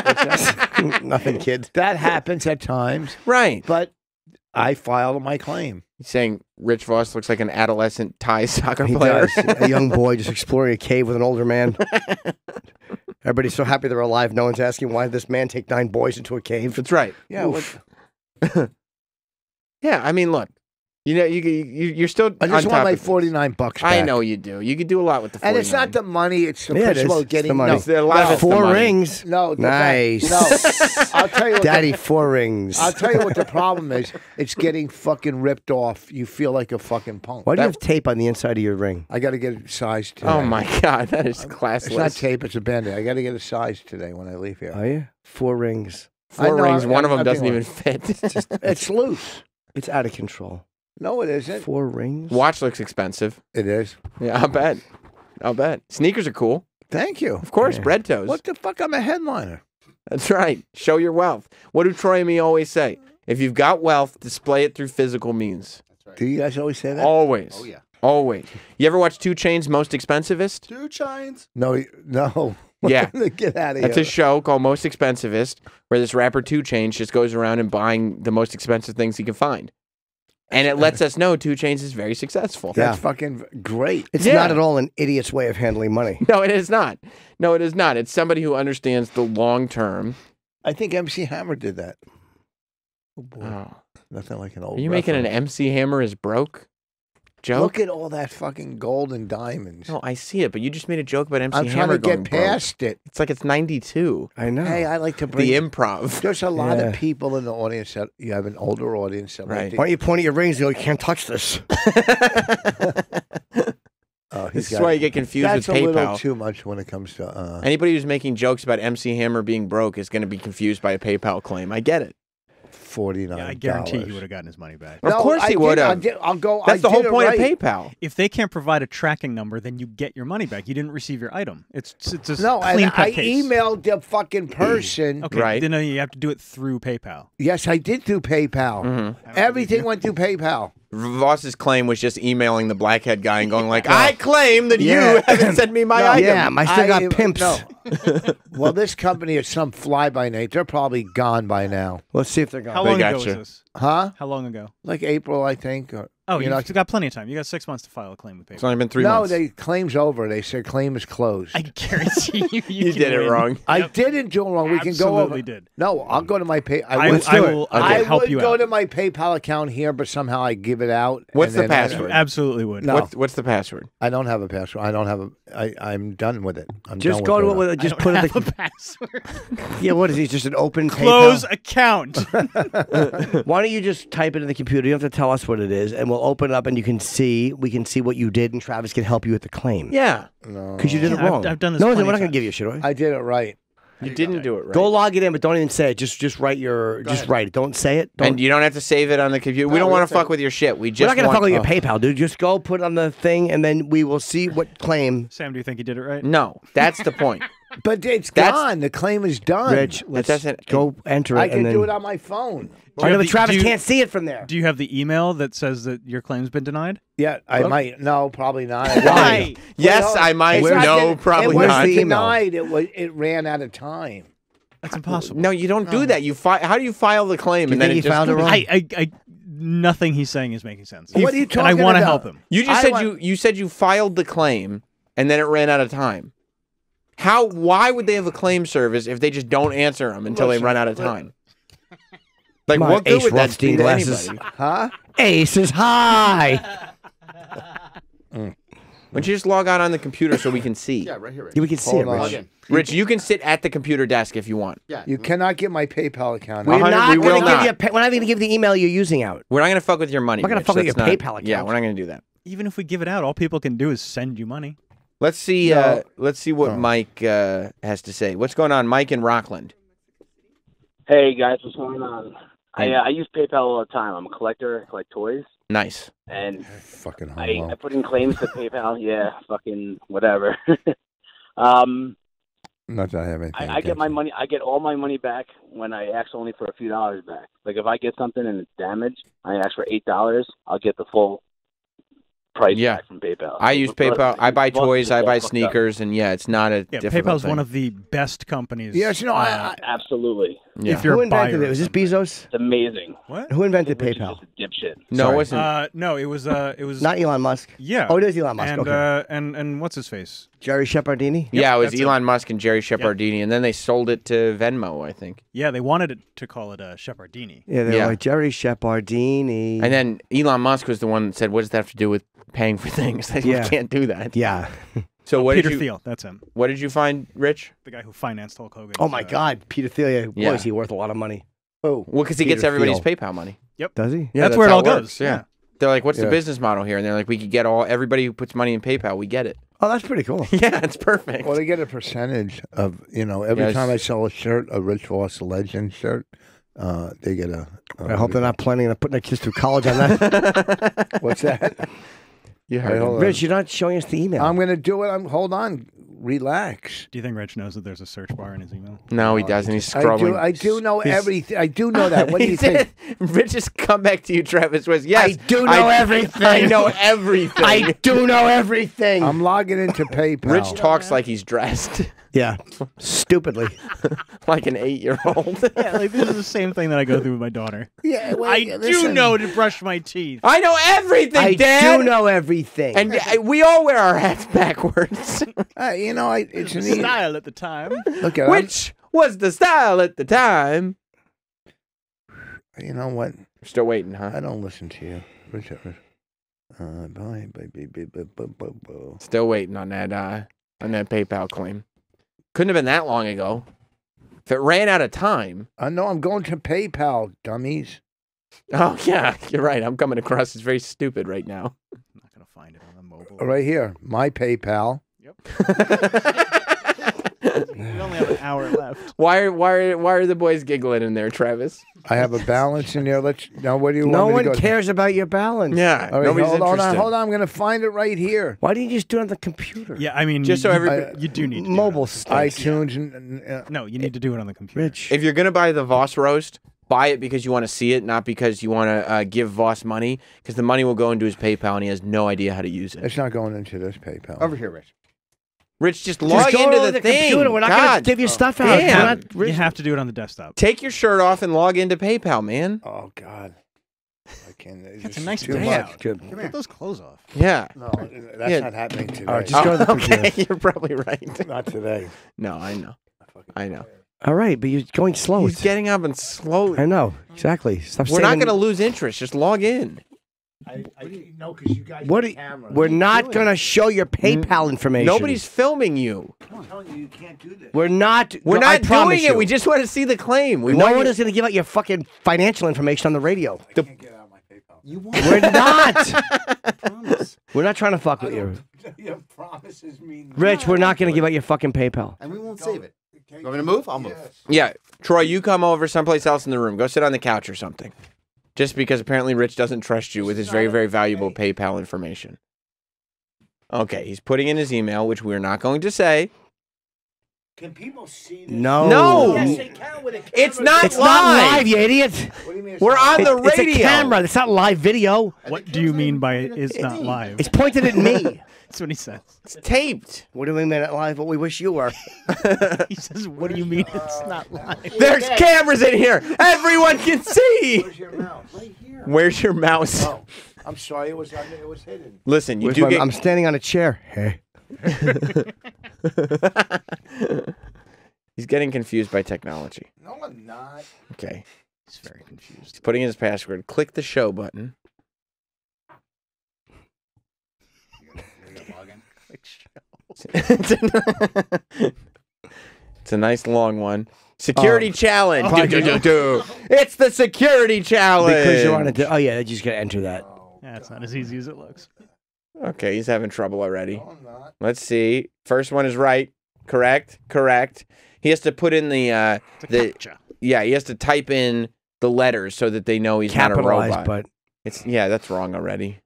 [SPEAKER 1] Nothing, kid.
[SPEAKER 4] That happens at times,
[SPEAKER 2] Right.
[SPEAKER 4] but I filed my claim.
[SPEAKER 2] He's saying Rich Vos looks like an adolescent Thai soccer
[SPEAKER 1] He
[SPEAKER 2] player.
[SPEAKER 1] does. a young boy just exploring a cave with an older man. Everybody's so happy they're alive. No one's asking why this man take nine boys into a cave.
[SPEAKER 2] That's right.
[SPEAKER 4] Yeah. [laughs]
[SPEAKER 2] Yeah, I mean, look, you know, you, you you're still.
[SPEAKER 4] I just
[SPEAKER 2] on
[SPEAKER 4] want
[SPEAKER 2] top
[SPEAKER 4] my forty nine bucks. Back.
[SPEAKER 2] I know you do. You could do a lot with the. 49.
[SPEAKER 4] and it's not the money. It's the
[SPEAKER 1] Yeah, it
[SPEAKER 4] principle
[SPEAKER 1] is.
[SPEAKER 4] of getting
[SPEAKER 1] It's the money.
[SPEAKER 4] No,
[SPEAKER 2] It's- a lot
[SPEAKER 4] no,
[SPEAKER 2] it's the
[SPEAKER 1] Four
[SPEAKER 2] money.
[SPEAKER 1] rings.
[SPEAKER 4] no, the
[SPEAKER 1] Nice.
[SPEAKER 4] No, I'll tell you, what the-
[SPEAKER 1] Daddy, four rings.
[SPEAKER 4] I'll tell you what the [laughs] problem is. It's getting fucking ripped off. You feel like a fucking punk.
[SPEAKER 1] Why do you have tape on the inside of your ring?
[SPEAKER 4] I got to get it sized oh today.
[SPEAKER 2] Oh my god, that is classic.
[SPEAKER 4] It's not tape. It's a band-aid. I got to get it sized today when I leave here.
[SPEAKER 1] Are you? Four rings.
[SPEAKER 2] Four
[SPEAKER 4] know,
[SPEAKER 2] rings.
[SPEAKER 4] I-
[SPEAKER 2] One of
[SPEAKER 4] I'm-
[SPEAKER 2] them
[SPEAKER 4] I'm
[SPEAKER 2] doesn't
[SPEAKER 4] being
[SPEAKER 2] even fit.
[SPEAKER 4] It's loose.
[SPEAKER 1] It's out of control.
[SPEAKER 4] No, it isn't.
[SPEAKER 1] Four rings.
[SPEAKER 2] Watch looks expensive.
[SPEAKER 4] It is.
[SPEAKER 2] Yeah, I'll bet. I'll bet. Sneakers are cool,
[SPEAKER 4] Thank you.
[SPEAKER 2] of course.
[SPEAKER 1] Yeah.
[SPEAKER 2] Bread toes.
[SPEAKER 4] What the fuck? I'm a headliner.
[SPEAKER 2] That's right. Show your wealth. What do Troy and me always say? If you've got wealth, display it through physical means. That's right.
[SPEAKER 4] Do you guys always say that?
[SPEAKER 2] Always.
[SPEAKER 9] Oh, yeah.
[SPEAKER 2] Always. You ever watch 2 Chainz Most Expensivest?
[SPEAKER 9] 2 Chainz.
[SPEAKER 4] No, no. [laughs]
[SPEAKER 2] Yeah.
[SPEAKER 4] get out of here.
[SPEAKER 2] That's a show called Most Expensivest, where this rapper 2 Chainz just goes around and buying the most expensive things he can find. And it lets us know 2 Chainz is very successful.
[SPEAKER 4] That's fucking great.
[SPEAKER 1] It's
[SPEAKER 2] Yeah.
[SPEAKER 1] not at all an idiot's way of handling money. [laughs]
[SPEAKER 2] No, it is not. No, it is not. It's somebody who understands the long term.
[SPEAKER 4] I think MC Hammer did that. Oh boy,
[SPEAKER 2] Oh.
[SPEAKER 4] nothing like an old.
[SPEAKER 2] Are you making an
[SPEAKER 4] reference.
[SPEAKER 2] MC Hammer is broke joke?
[SPEAKER 4] Look at all that fucking gold and diamonds.
[SPEAKER 2] no, I see it, but you just made a joke about MC
[SPEAKER 4] I'm trying
[SPEAKER 2] Hammer
[SPEAKER 4] to get
[SPEAKER 2] going broke.
[SPEAKER 4] past it.
[SPEAKER 2] It's like it's 92.
[SPEAKER 1] I know.
[SPEAKER 4] Hey, I like to bring.
[SPEAKER 2] The improv.
[SPEAKER 4] There's a lot
[SPEAKER 1] Yeah.
[SPEAKER 4] of people in the audience that you have an older audience that
[SPEAKER 2] Right.
[SPEAKER 4] like
[SPEAKER 1] Why don't you point at your rings and go, you can't touch this?
[SPEAKER 4] to, [laughs] oh, he's
[SPEAKER 2] This is
[SPEAKER 4] got-
[SPEAKER 2] why you get confused
[SPEAKER 4] That's
[SPEAKER 2] with
[SPEAKER 4] a little
[SPEAKER 2] PayPal.
[SPEAKER 4] too much when it comes to. Uh,
[SPEAKER 2] Anybody who's making jokes about MC Hammer being broke is going to be confused by a PayPal claim. I get it.
[SPEAKER 4] Forty nine.
[SPEAKER 3] Yeah, I guarantee he would have gotten his money back.
[SPEAKER 2] Of course he would have.
[SPEAKER 4] I'll go.
[SPEAKER 2] That's
[SPEAKER 4] I
[SPEAKER 2] the whole point
[SPEAKER 4] right.
[SPEAKER 2] of PayPal.
[SPEAKER 3] If they can't provide a tracking number, then you get your money back. You didn't receive your item. It's it's a
[SPEAKER 4] No, and
[SPEAKER 3] clean
[SPEAKER 4] I
[SPEAKER 3] case.
[SPEAKER 4] emailed the fucking [clears throat] person.
[SPEAKER 3] Okay,
[SPEAKER 2] Right.
[SPEAKER 3] then you have to do it through PayPal.
[SPEAKER 4] Yes, I did through PayPal.
[SPEAKER 2] Mm-hmm.
[SPEAKER 4] Everything went through PayPal.
[SPEAKER 2] Vos's claim was just emailing the blackhead guy and going like, [laughs] "I claim that
[SPEAKER 1] Yeah.
[SPEAKER 2] you haven't sent me my
[SPEAKER 4] No,
[SPEAKER 2] item."
[SPEAKER 1] Yeah, I still got
[SPEAKER 4] I-
[SPEAKER 1] pimps.
[SPEAKER 4] No. [laughs] well, this company is some fly by night. They're probably gone by now.
[SPEAKER 1] Let's see if they're gone.
[SPEAKER 3] How
[SPEAKER 1] gone.
[SPEAKER 3] long
[SPEAKER 2] got
[SPEAKER 3] ago was this?
[SPEAKER 4] Huh?
[SPEAKER 3] How long ago?
[SPEAKER 4] Like April, I think. Or,
[SPEAKER 3] Oh,
[SPEAKER 4] you
[SPEAKER 3] you
[SPEAKER 4] know,
[SPEAKER 3] have got plenty of time. You got six months to file a claim with PayPal.
[SPEAKER 2] It's only been three
[SPEAKER 4] no,
[SPEAKER 2] months.
[SPEAKER 4] they claims over. They said claim is closed.
[SPEAKER 3] I
[SPEAKER 4] I,
[SPEAKER 3] guarantee you, [laughs] you,
[SPEAKER 2] you
[SPEAKER 3] can
[SPEAKER 2] did it
[SPEAKER 3] win.
[SPEAKER 2] wrong.
[SPEAKER 4] didn't do it wrong. We can go over.
[SPEAKER 3] Absolutely did.
[SPEAKER 4] No, I'll go to my pay. I,
[SPEAKER 3] I,
[SPEAKER 4] would,
[SPEAKER 3] I will. I will
[SPEAKER 4] I
[SPEAKER 3] help
[SPEAKER 4] would
[SPEAKER 3] you
[SPEAKER 4] go
[SPEAKER 3] out.
[SPEAKER 4] to my PayPal account here, but somehow I give it out.
[SPEAKER 2] What's
[SPEAKER 4] and
[SPEAKER 2] the
[SPEAKER 4] then I-
[SPEAKER 2] password?
[SPEAKER 3] Absolutely would.
[SPEAKER 4] No.
[SPEAKER 2] What's, what's the password?
[SPEAKER 4] I don't have a password. I don't have a. I, I'm done with it. I'm
[SPEAKER 1] Just
[SPEAKER 4] done
[SPEAKER 1] go to
[SPEAKER 4] with
[SPEAKER 1] it.
[SPEAKER 4] it.
[SPEAKER 1] With, just
[SPEAKER 3] I
[SPEAKER 1] put
[SPEAKER 3] don't
[SPEAKER 1] it.
[SPEAKER 3] have
[SPEAKER 1] The,
[SPEAKER 3] a password. [laughs]
[SPEAKER 1] yeah, what is he? Just an open
[SPEAKER 3] Close account. [laughs]
[SPEAKER 1] Why don't you just type it in the computer? You don't have to tell us what it is, and we'll open it up, and you can see. We can see what you did, and Travis can help you with the claim.
[SPEAKER 2] Yeah,
[SPEAKER 4] No,
[SPEAKER 1] because you did it
[SPEAKER 3] Yeah, I've-
[SPEAKER 1] wrong.
[SPEAKER 3] I've done this
[SPEAKER 1] No, we're not
[SPEAKER 3] of
[SPEAKER 1] gonna give
[SPEAKER 3] times.
[SPEAKER 1] you shit. Right?
[SPEAKER 4] I did it right.
[SPEAKER 2] you didn't do it right.
[SPEAKER 1] Go log it in, but don't even say it. Just just write your. just write it. Don't say it. Don't,
[SPEAKER 2] and you don't have to save it on the computer. we don't want to
[SPEAKER 4] to-
[SPEAKER 2] fuck with your shit. We
[SPEAKER 1] we're
[SPEAKER 2] just
[SPEAKER 1] not gonna
[SPEAKER 2] want,
[SPEAKER 1] fuck with your. PayPal, dude. Just go put it on the thing, and then we will see what claim.
[SPEAKER 3] Sam, do you think you did it right?
[SPEAKER 2] No, that's the point. [laughs]
[SPEAKER 4] But it's
[SPEAKER 2] That's-
[SPEAKER 4] gone. The claim is done.
[SPEAKER 1] Rich, let's
[SPEAKER 2] doesn't-
[SPEAKER 1] go enter it.
[SPEAKER 4] I can
[SPEAKER 1] and then,
[SPEAKER 4] do it on my phone.
[SPEAKER 1] I know, but Travis
[SPEAKER 3] do you-
[SPEAKER 1] can't see it from there.
[SPEAKER 3] Do you have the email that says that your claim's been denied?
[SPEAKER 4] Yeah, I might. No, probably not.
[SPEAKER 2] Why? [laughs] Yes,
[SPEAKER 4] Well,
[SPEAKER 2] I might.
[SPEAKER 4] it's not
[SPEAKER 2] No,
[SPEAKER 4] that-
[SPEAKER 2] probably
[SPEAKER 4] it was
[SPEAKER 2] not.
[SPEAKER 1] the
[SPEAKER 4] denied. It was. It ran out of time.
[SPEAKER 3] That's impossible.
[SPEAKER 2] No, you don't do that. You fi- How do you file the claim
[SPEAKER 1] Do you
[SPEAKER 2] and then
[SPEAKER 1] think
[SPEAKER 2] it
[SPEAKER 1] he
[SPEAKER 2] just
[SPEAKER 1] filed it wrong?
[SPEAKER 3] I, I, I, nothing he's saying is making sense.
[SPEAKER 4] What are you
[SPEAKER 3] And I
[SPEAKER 4] talking
[SPEAKER 3] want to
[SPEAKER 4] about?
[SPEAKER 3] help him.
[SPEAKER 2] You just
[SPEAKER 4] I
[SPEAKER 2] said
[SPEAKER 4] want-
[SPEAKER 2] you you said you filed the claim and then it ran out of time. How? Why would they have a claim service if they just don't answer them until they run out of time? [laughs] Like
[SPEAKER 1] Come
[SPEAKER 2] what good
[SPEAKER 1] Ace
[SPEAKER 2] would that
[SPEAKER 1] Rothstein
[SPEAKER 2] be to
[SPEAKER 1] glasses.
[SPEAKER 2] anybody?
[SPEAKER 4] Huh?
[SPEAKER 1] Ace is high. [laughs] Mm.
[SPEAKER 2] Why don't you just log on on the computer so we can see?
[SPEAKER 9] Yeah, right here. Rich.
[SPEAKER 1] Yeah, we can see
[SPEAKER 4] Hold
[SPEAKER 1] it. Rich.
[SPEAKER 9] in.
[SPEAKER 2] Rich, you can sit at the computer desk if you want.
[SPEAKER 9] Yeah.
[SPEAKER 4] You cannot get my PayPal account.
[SPEAKER 1] We're not
[SPEAKER 2] we
[SPEAKER 1] going to give you. A pay, we're not going to give the email you're using out.
[SPEAKER 2] We're not going to fuck with your money.
[SPEAKER 1] We're not gonna fuck with your
[SPEAKER 2] not-
[SPEAKER 1] PayPal account.
[SPEAKER 2] Yeah, we're not going to do that.
[SPEAKER 3] Even if we give it out, all people can do is send you money.
[SPEAKER 2] Let's see.
[SPEAKER 4] No.
[SPEAKER 2] Uh, let's see what
[SPEAKER 4] Oh.
[SPEAKER 2] Mike uh, has to say. What's going on, Mike in Rockland?
[SPEAKER 10] Hey guys, what's going on? I uh, I use PayPal all the time. I'm a collector, I collect toys,
[SPEAKER 2] Nice.
[SPEAKER 10] and
[SPEAKER 4] Fucking
[SPEAKER 10] I. I put in claims to PayPal. [laughs] Yeah, fucking whatever. [laughs] um,
[SPEAKER 4] Not that I have anything.
[SPEAKER 10] I, I get my money. I get all my money back when I ask only for a few dollars back. Like if I get something and it's damaged, I ask for eight dollars. I'll get the full price
[SPEAKER 2] Yeah.
[SPEAKER 10] back from PayPal.
[SPEAKER 2] I use
[SPEAKER 10] But-
[SPEAKER 2] PayPal. I buy toys. I buy sneakers, and yeah, it's not a
[SPEAKER 3] Yeah,
[SPEAKER 2] difficult
[SPEAKER 3] PayPal's
[SPEAKER 2] thing.
[SPEAKER 3] one of the best companies.
[SPEAKER 4] Yes, no, I-
[SPEAKER 3] uh,
[SPEAKER 10] Absolutely,
[SPEAKER 2] Yeah.
[SPEAKER 3] if you're
[SPEAKER 1] Who
[SPEAKER 3] a
[SPEAKER 1] invented
[SPEAKER 3] buyer
[SPEAKER 1] it? Was this
[SPEAKER 3] of.
[SPEAKER 1] Bezos?
[SPEAKER 10] it's amazing.
[SPEAKER 3] What?
[SPEAKER 1] Who invented
[SPEAKER 10] Rich is
[SPEAKER 1] PayPal?
[SPEAKER 10] just a dipshit.
[SPEAKER 2] no, it wasn't.
[SPEAKER 3] Uh, no, it was uh, it was
[SPEAKER 1] Not Elon Musk.
[SPEAKER 3] yeah.
[SPEAKER 1] Oh, it is Elon Musk.
[SPEAKER 3] and
[SPEAKER 1] okay.
[SPEAKER 3] uh, and and what's his face?
[SPEAKER 1] Jerry Shepardini.
[SPEAKER 2] yeah, it was
[SPEAKER 3] that's it.
[SPEAKER 2] Elon Musk and Jerry Shepardini, and then they sold it to Venmo, I think.
[SPEAKER 3] Yeah, they wanted it to call it uh, Shepardini.
[SPEAKER 1] Yeah, they're
[SPEAKER 2] Yeah.
[SPEAKER 1] like Jerry Shepardini.
[SPEAKER 2] And then Elon Musk was the one that said, "What does that have to do with paying for things? [laughs] Like,
[SPEAKER 1] Yeah.
[SPEAKER 2] We can't do that."
[SPEAKER 1] yeah. [laughs]
[SPEAKER 2] So what
[SPEAKER 3] Peter
[SPEAKER 2] did you
[SPEAKER 3] Thiel, that's him,
[SPEAKER 2] what did you find, Rich?
[SPEAKER 3] the guy who financed Hulk Hogan.
[SPEAKER 1] Oh my God, Peter Thiel. Boy,
[SPEAKER 2] Yeah.
[SPEAKER 1] is he worth a lot of money?
[SPEAKER 4] Oh,
[SPEAKER 2] Well, because he gets everybody's
[SPEAKER 1] Thiel.
[SPEAKER 2] PayPal money.
[SPEAKER 1] Yep, does he?
[SPEAKER 2] Yeah,
[SPEAKER 3] that's, where it all goes.
[SPEAKER 2] works, Yeah. They're like, "What's the business model here?" And they're like, "We could get all everybody who puts money in PayPal. We get it."
[SPEAKER 1] Oh, that's pretty cool. [laughs]
[SPEAKER 2] yeah, it's perfect.
[SPEAKER 4] well, they get a percentage of you know every
[SPEAKER 2] Yes.
[SPEAKER 4] time I sell a shirt, a Rich Vos Legend shirt, uh, they get a. a
[SPEAKER 1] I hope they're not planning on putting their kids through college on that. [laughs]
[SPEAKER 4] What's that? [laughs]
[SPEAKER 2] you
[SPEAKER 4] Wait,
[SPEAKER 2] heard
[SPEAKER 4] hold
[SPEAKER 2] him.
[SPEAKER 4] on.
[SPEAKER 1] Rich, you're not showing us the email.
[SPEAKER 4] I'm gonna do it. I'm hold on. Relax.
[SPEAKER 3] Do you think Rich knows that there's a search bar in his email?
[SPEAKER 2] No, he doesn't. He's
[SPEAKER 4] I
[SPEAKER 2] scrolling.
[SPEAKER 4] do. I do know
[SPEAKER 2] He's-
[SPEAKER 4] everything. I do know that. What [laughs] do you think?
[SPEAKER 2] said- Rich has come back to you, Travis. Was yes,
[SPEAKER 1] I do know everything.
[SPEAKER 2] I know everything.
[SPEAKER 1] I do know everything.
[SPEAKER 4] I'm logging into PayPal.
[SPEAKER 2] Rich talks like he's dressed
[SPEAKER 1] yeah, stupidly. [laughs]
[SPEAKER 2] like an eight-year-old. [laughs]
[SPEAKER 3] Yeah, like this is the same thing that I go through with my daughter.
[SPEAKER 4] Yeah,
[SPEAKER 3] I
[SPEAKER 4] wait,
[SPEAKER 3] do
[SPEAKER 4] listen.
[SPEAKER 3] know to brush my teeth.
[SPEAKER 2] I know everything,
[SPEAKER 1] I
[SPEAKER 2] Dad.
[SPEAKER 1] do know everything.
[SPEAKER 2] And uh, we all wear our hats backwards,
[SPEAKER 4] Uh, you know, I, it's an easy.
[SPEAKER 3] Style at the time.
[SPEAKER 4] Look at
[SPEAKER 2] which was the style at the time.
[SPEAKER 4] You know what?
[SPEAKER 2] Still waiting, huh?
[SPEAKER 4] I don't listen to you, Richard. Uh, bye, bye, bye, bye, bye, bye, bye, bye.
[SPEAKER 2] Still waiting on that uh, on that PayPal claim. Couldn't have been that long ago. If it ran out of time.
[SPEAKER 4] I know I'm going to PayPal, dummies.
[SPEAKER 2] Oh [laughs] yeah, you're right. I'm coming across as very stupid right now.
[SPEAKER 3] I'm not gonna find it on the mobile.
[SPEAKER 4] Right here, my PayPal. [laughs]
[SPEAKER 3] We only have an hour left.
[SPEAKER 2] why are why are why are the boys giggling in there, Travis?
[SPEAKER 4] I have a balance in there. Let's now. What do you
[SPEAKER 1] no
[SPEAKER 4] want me
[SPEAKER 1] one
[SPEAKER 4] to go?
[SPEAKER 1] cares about your balance.
[SPEAKER 2] Yeah,
[SPEAKER 4] All right,
[SPEAKER 2] nobody's
[SPEAKER 4] hold, hold
[SPEAKER 2] interested.
[SPEAKER 4] on, hold on. I'm going to find it right here.
[SPEAKER 1] Why didn't you just do it on the computer?
[SPEAKER 3] Yeah, I mean,
[SPEAKER 2] Just so
[SPEAKER 3] you,
[SPEAKER 2] everybody-
[SPEAKER 3] you do need to do
[SPEAKER 1] Mobile
[SPEAKER 3] on-
[SPEAKER 1] stuff.
[SPEAKER 4] iTunes and, and uh,
[SPEAKER 3] No, you need to do it on the computer.
[SPEAKER 1] Rich.
[SPEAKER 2] If you're gonna buy the Vos roast, buy it because you want to see it, not because you want to uh, give Vos money, because the money will go into his PayPal and he has no idea how to use it.
[SPEAKER 4] it's not going into this PayPal.
[SPEAKER 9] Over here, Rich.
[SPEAKER 2] Rich, just
[SPEAKER 1] Just
[SPEAKER 2] log
[SPEAKER 1] go
[SPEAKER 2] into
[SPEAKER 1] to
[SPEAKER 2] the, thing.
[SPEAKER 1] computer. We're not going
[SPEAKER 2] God.
[SPEAKER 1] to give you stuff out.
[SPEAKER 2] Damn.
[SPEAKER 1] We're not-
[SPEAKER 3] You have to do it on the desktop.
[SPEAKER 2] Take your shirt off and log into PayPal, man.
[SPEAKER 4] Oh God, I can't. It's
[SPEAKER 3] It's a nice
[SPEAKER 4] too
[SPEAKER 3] day
[SPEAKER 4] much.
[SPEAKER 3] out.
[SPEAKER 1] Good.
[SPEAKER 3] Get those clothes off.
[SPEAKER 2] Yeah.
[SPEAKER 4] No, that's
[SPEAKER 2] Yeah.
[SPEAKER 4] not happening today.
[SPEAKER 1] All right, just go to the
[SPEAKER 2] Oh, [laughs] okay, [laughs] you're probably right. [laughs]
[SPEAKER 4] not today.
[SPEAKER 2] No, I know. I know.
[SPEAKER 1] All right, but you're going slow.
[SPEAKER 2] He's getting up and slowly.
[SPEAKER 1] I know exactly. Stop
[SPEAKER 2] We're not going to lose interest. Just log in.
[SPEAKER 4] I, I know because you guys
[SPEAKER 1] What?
[SPEAKER 4] have
[SPEAKER 1] do-
[SPEAKER 4] camera.
[SPEAKER 1] We're not going to show your PayPal mm-hmm. information.
[SPEAKER 2] Nobody's filming you.
[SPEAKER 4] I'm telling you, you can't do this.
[SPEAKER 1] We're not.
[SPEAKER 2] We're
[SPEAKER 1] I
[SPEAKER 2] not
[SPEAKER 1] promise
[SPEAKER 2] doing it.
[SPEAKER 1] you.
[SPEAKER 2] We just want to see the claim. We
[SPEAKER 1] no
[SPEAKER 2] want
[SPEAKER 1] one
[SPEAKER 2] you-
[SPEAKER 1] is going to give out your fucking financial information on the radio.
[SPEAKER 4] I can't get out my PayPal.
[SPEAKER 9] You want [laughs]
[SPEAKER 1] We're not. [laughs]
[SPEAKER 9] promise.
[SPEAKER 1] We're not trying to fuck with you, [laughs]
[SPEAKER 4] Your promises mean.
[SPEAKER 1] Rich. We're not going to give out your fucking PayPal.
[SPEAKER 9] And we won't save it. You want me to move? I'll move.
[SPEAKER 2] Yeah, Troy, you come over someplace else in the room. Go sit on the couch or something. Just because apparently Rich doesn't trust you with his very, very valuable PayPal information. Okay, he's putting in his email, which we're not going to say.
[SPEAKER 4] Can people see this?
[SPEAKER 1] No.
[SPEAKER 2] No.
[SPEAKER 4] Yes, they can with a camera.
[SPEAKER 2] It's not
[SPEAKER 1] It's
[SPEAKER 2] live.
[SPEAKER 1] not live, you idiot.
[SPEAKER 4] What do you mean?
[SPEAKER 2] We're on the
[SPEAKER 1] It- it's a camera. It's not live video.
[SPEAKER 3] What do you mean by it's not live?
[SPEAKER 1] It's pointed at me. [laughs]
[SPEAKER 3] That's what he says.
[SPEAKER 2] It's taped.
[SPEAKER 1] what do we mean at live? What we wish you were. [laughs]
[SPEAKER 3] He says, "What do you mean it's [laughs] not live?"
[SPEAKER 2] There's cameras in here. Everyone can see.
[SPEAKER 4] Where's your mouse? Right here.
[SPEAKER 2] Where's your mouse?
[SPEAKER 4] Oh, I'm sorry. It was it was hidden.
[SPEAKER 2] Listen, you
[SPEAKER 1] Where's
[SPEAKER 2] do
[SPEAKER 1] my-
[SPEAKER 2] get.
[SPEAKER 1] I'm standing on a chair. Hey. [laughs]
[SPEAKER 2] He's getting confused by technology.
[SPEAKER 4] No, I'm not.
[SPEAKER 2] Okay.
[SPEAKER 3] He's very confused.
[SPEAKER 2] He's putting in his password. Click the show button. it's, [laughs] a, [laughs] it's a nice long one. Security
[SPEAKER 1] Oh.
[SPEAKER 2] challenge.
[SPEAKER 1] Oh,
[SPEAKER 2] Do, do, do, do. It's the security challenge.
[SPEAKER 1] Because you're on a. Oh yeah, you just gotta enter that.
[SPEAKER 3] Oh, yeah, it's not as easy as it looks.
[SPEAKER 2] Okay, he's having trouble already.
[SPEAKER 4] No, I'm not.
[SPEAKER 2] Let's see. First one is right. Correct. Correct. He has to put in the uh the
[SPEAKER 3] captcha.
[SPEAKER 2] yeah, he has to type in the letters so that they know he's not a
[SPEAKER 1] Capitalized,
[SPEAKER 2] robot.
[SPEAKER 1] but
[SPEAKER 2] It's yeah, that's wrong already.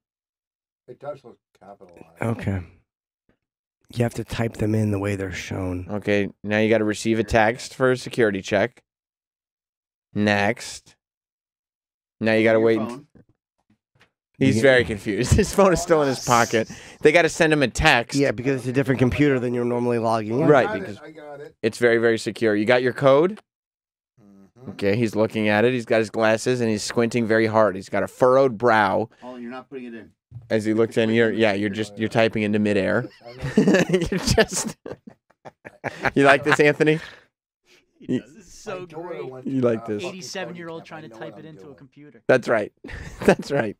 [SPEAKER 4] It does look capitalized.
[SPEAKER 1] okay. You have to type them in the way they're shown.
[SPEAKER 2] Okay, now you got to receive a text for a security check. Next. Now you got to wait. He's
[SPEAKER 1] You-
[SPEAKER 2] very confused. [laughs] His phone is still in his pocket. They got to send him a text.
[SPEAKER 1] Yeah, because it's a different computer than you're normally logging in.
[SPEAKER 2] Right, because-
[SPEAKER 4] it. I got it.
[SPEAKER 2] It's very, very secure. You got your code?
[SPEAKER 4] Mhm.
[SPEAKER 2] Okay, he's looking at it. He's got his glasses and he's squinting very hard. He's got a furrowed brow
[SPEAKER 9] Oh, you're not putting it in.
[SPEAKER 2] as he looks in. You're yeah, you're just you're typing into midair. [laughs] [laughs] you're just. you like this, Anthony?
[SPEAKER 3] He does. This is
[SPEAKER 4] My
[SPEAKER 3] so great.
[SPEAKER 2] You like
[SPEAKER 4] uh,
[SPEAKER 2] this.
[SPEAKER 11] 87 year old trying to
[SPEAKER 4] Camp. I know
[SPEAKER 11] type it
[SPEAKER 4] I'm
[SPEAKER 11] into a computer.
[SPEAKER 2] That's right. That's right.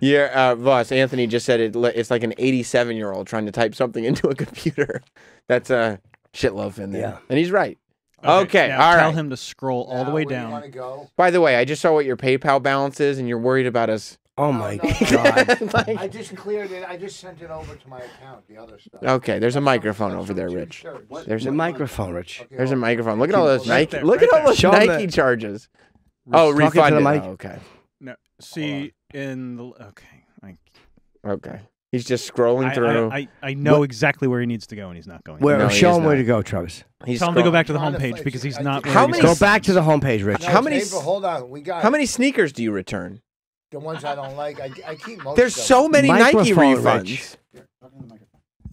[SPEAKER 2] Yeah, uh, boss. Anthony just said it. It's like an 87 year old trying to type something [laughs] into a computer. That's a shit loaf in there,
[SPEAKER 1] Yeah.
[SPEAKER 2] and he's right. Okay,
[SPEAKER 3] now
[SPEAKER 2] all
[SPEAKER 3] tell
[SPEAKER 2] right.
[SPEAKER 3] him to scroll all the way down.
[SPEAKER 4] wanna go?
[SPEAKER 2] By the way, I just saw what your PayPal balance is, and you're worried about us.
[SPEAKER 1] Oh my
[SPEAKER 4] No, no, [laughs] no.
[SPEAKER 1] god.
[SPEAKER 2] Like- [laughs]
[SPEAKER 4] I just cleared it. I just sent it over to my account. The other stuff.
[SPEAKER 2] okay, there's a microphone over there, Rich.
[SPEAKER 4] shirts.
[SPEAKER 2] There's
[SPEAKER 1] There's
[SPEAKER 2] a
[SPEAKER 1] a microphone, Rich.
[SPEAKER 4] Okay,
[SPEAKER 2] There's a microphone. Look at all those
[SPEAKER 3] Right
[SPEAKER 2] Nike.
[SPEAKER 3] there,
[SPEAKER 2] look
[SPEAKER 3] right
[SPEAKER 2] at all those Nike
[SPEAKER 1] the-
[SPEAKER 2] charges. Oh,
[SPEAKER 1] Talk into the
[SPEAKER 2] refunded.
[SPEAKER 1] mic.
[SPEAKER 2] Oh, okay.
[SPEAKER 3] No, see in the okay. I,
[SPEAKER 2] Okay. He's just scrolling
[SPEAKER 3] I,
[SPEAKER 2] through.
[SPEAKER 3] I, I, I know exactly where he needs to go, and he's not going.
[SPEAKER 1] Where,
[SPEAKER 2] No, he
[SPEAKER 1] show
[SPEAKER 2] is
[SPEAKER 1] him where
[SPEAKER 2] not.
[SPEAKER 1] to go, Travis.
[SPEAKER 2] He's
[SPEAKER 3] Tell him to go
[SPEAKER 2] scroll-
[SPEAKER 3] back to the
[SPEAKER 4] Trying to
[SPEAKER 3] homepage
[SPEAKER 4] find-
[SPEAKER 3] because he's
[SPEAKER 4] I
[SPEAKER 3] not.
[SPEAKER 4] think-
[SPEAKER 3] where
[SPEAKER 2] How
[SPEAKER 3] he
[SPEAKER 2] many
[SPEAKER 1] Go
[SPEAKER 3] needs
[SPEAKER 1] back to the homepage, Rich.
[SPEAKER 4] No,
[SPEAKER 2] How many
[SPEAKER 4] April,
[SPEAKER 2] s-
[SPEAKER 4] hold on. We got
[SPEAKER 2] How many sneakers do you return?
[SPEAKER 4] the ones I don't like. I, I keep most.
[SPEAKER 2] There's
[SPEAKER 4] of
[SPEAKER 2] so
[SPEAKER 4] them.
[SPEAKER 2] many Nike
[SPEAKER 1] Microphone,
[SPEAKER 2] refunds.
[SPEAKER 1] Rich.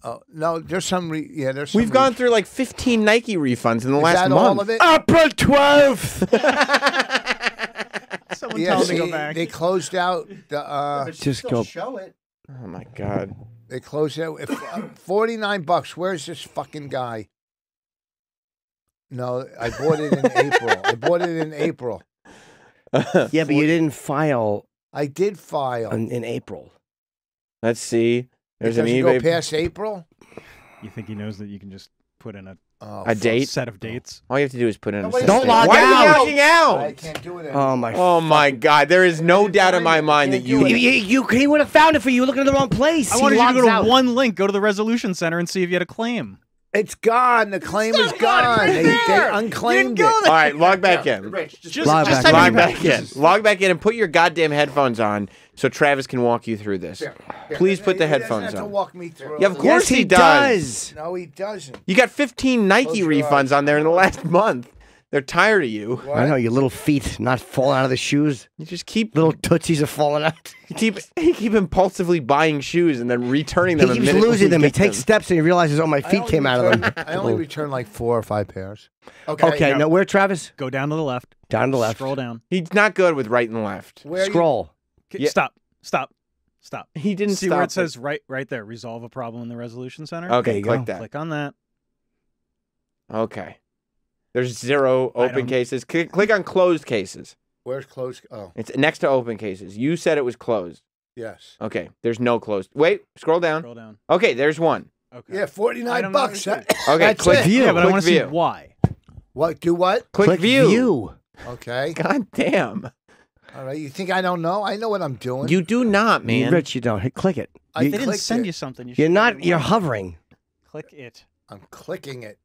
[SPEAKER 4] Oh no, there's some. Re, yeah, there's. Some
[SPEAKER 2] We've gone through like 15 Nike refunds in the
[SPEAKER 4] Is
[SPEAKER 2] last
[SPEAKER 4] that
[SPEAKER 2] month.
[SPEAKER 4] all of it?
[SPEAKER 1] April 12th. [laughs]
[SPEAKER 3] Someone
[SPEAKER 4] Yeah,
[SPEAKER 3] tell him to go back.
[SPEAKER 4] they closed out the. Uh,
[SPEAKER 1] Just go.
[SPEAKER 9] Show it.
[SPEAKER 2] Oh my god.
[SPEAKER 4] they closed out if, uh, forty nine bucks. Where's this fucking guy? No, I bought it in April. I bought it in April. [laughs]
[SPEAKER 1] Yeah, but you didn't file
[SPEAKER 4] I did file.
[SPEAKER 1] in, in April.
[SPEAKER 2] Let's see. There's
[SPEAKER 4] it
[SPEAKER 2] an eBay.
[SPEAKER 4] go past April.
[SPEAKER 3] You think he knows that you can just put in a
[SPEAKER 4] Oh,
[SPEAKER 2] A date?
[SPEAKER 3] set of dates?
[SPEAKER 2] All you have to do is put in a
[SPEAKER 4] Nobody's.
[SPEAKER 1] Don't log
[SPEAKER 2] Why are you
[SPEAKER 1] out.
[SPEAKER 2] logging
[SPEAKER 4] I can't do it anymore.
[SPEAKER 1] Oh my.
[SPEAKER 2] Oh my god. There is no doubt in my mind that
[SPEAKER 1] You,
[SPEAKER 2] you
[SPEAKER 1] you, you, he would have found it for you. Looking in the wrong place.
[SPEAKER 3] I
[SPEAKER 1] He
[SPEAKER 3] wanted you to go to
[SPEAKER 1] out.
[SPEAKER 3] one link, go to the resolution center, and see if you had a claim.
[SPEAKER 4] It's gone. The claim is gone. They, they unclaimed it.
[SPEAKER 2] All right, log back in.
[SPEAKER 9] Rich, just,
[SPEAKER 3] Just,
[SPEAKER 1] Log
[SPEAKER 3] just
[SPEAKER 1] back in.
[SPEAKER 2] Log back in. Log back in and put your goddamn headphones on so Travis can walk you through this. Please put the
[SPEAKER 4] He doesn't
[SPEAKER 2] headphones
[SPEAKER 4] have to
[SPEAKER 2] on.
[SPEAKER 4] walk me through.
[SPEAKER 2] Yeah, of course
[SPEAKER 1] Yes,
[SPEAKER 2] he does.
[SPEAKER 1] does.
[SPEAKER 4] No, he doesn't.
[SPEAKER 2] You got 15 Nike
[SPEAKER 4] Close
[SPEAKER 2] refunds
[SPEAKER 4] eyes.
[SPEAKER 2] on there in the last month. They're tired of you.
[SPEAKER 4] What?
[SPEAKER 1] I know your little feet not falling out of the shoes.
[SPEAKER 2] You just keep
[SPEAKER 1] Little tootsies are falling out. [laughs]
[SPEAKER 2] you keep you keep impulsively buying shoes and then returning them. a
[SPEAKER 1] keeps losing them. He
[SPEAKER 2] get
[SPEAKER 1] takes steps and he realizes, oh, my feet
[SPEAKER 4] only
[SPEAKER 1] came out of them. [laughs]
[SPEAKER 4] I only return like four or five pairs. Okay.
[SPEAKER 1] Okay,
[SPEAKER 3] now-
[SPEAKER 1] now where, Travis?
[SPEAKER 3] Go down to the left.
[SPEAKER 1] Down to the left.
[SPEAKER 3] Scroll down.
[SPEAKER 2] He's not good with right and left.
[SPEAKER 4] Where
[SPEAKER 1] Scroll.
[SPEAKER 3] Okay,
[SPEAKER 2] Yeah.
[SPEAKER 3] Stop. Stop. Stop.
[SPEAKER 2] He didn't
[SPEAKER 3] see
[SPEAKER 2] stop
[SPEAKER 3] where
[SPEAKER 2] it.
[SPEAKER 3] it says right right there. Resolve a problem in the resolution center.
[SPEAKER 1] There
[SPEAKER 2] Okay,
[SPEAKER 1] you
[SPEAKER 2] click
[SPEAKER 1] go.
[SPEAKER 2] that.
[SPEAKER 3] Click on that.
[SPEAKER 2] Okay. There's zero open cases. Click, click on closed cases.
[SPEAKER 4] Where's closed? Oh,
[SPEAKER 2] It's next to open cases. You said it was closed.
[SPEAKER 4] yes.
[SPEAKER 2] Okay. There's no closed. Wait, scroll down.
[SPEAKER 3] Scroll down.
[SPEAKER 2] Okay, there's one.
[SPEAKER 3] Okay.
[SPEAKER 4] Yeah, forty
[SPEAKER 3] I
[SPEAKER 4] nine
[SPEAKER 3] don't
[SPEAKER 4] bucks.
[SPEAKER 3] understand.
[SPEAKER 2] Okay,
[SPEAKER 4] That's
[SPEAKER 2] click
[SPEAKER 4] it.
[SPEAKER 2] view.
[SPEAKER 3] Yeah, but I
[SPEAKER 2] click
[SPEAKER 3] want to see
[SPEAKER 2] view.
[SPEAKER 3] why.
[SPEAKER 4] What? Do what?
[SPEAKER 2] Click, view.
[SPEAKER 1] view.
[SPEAKER 4] Okay.
[SPEAKER 2] God damn.
[SPEAKER 4] All right. You think I don't know? I know what I'm doing.
[SPEAKER 2] You do not, man.
[SPEAKER 1] Rich, you don't. Hey, click it.
[SPEAKER 4] I
[SPEAKER 1] You-
[SPEAKER 3] They didn't
[SPEAKER 4] clicked
[SPEAKER 3] send
[SPEAKER 4] it.
[SPEAKER 3] you something. You
[SPEAKER 1] You're
[SPEAKER 3] should
[SPEAKER 1] not. You're hovering.
[SPEAKER 3] Click it.
[SPEAKER 4] I'm clicking it.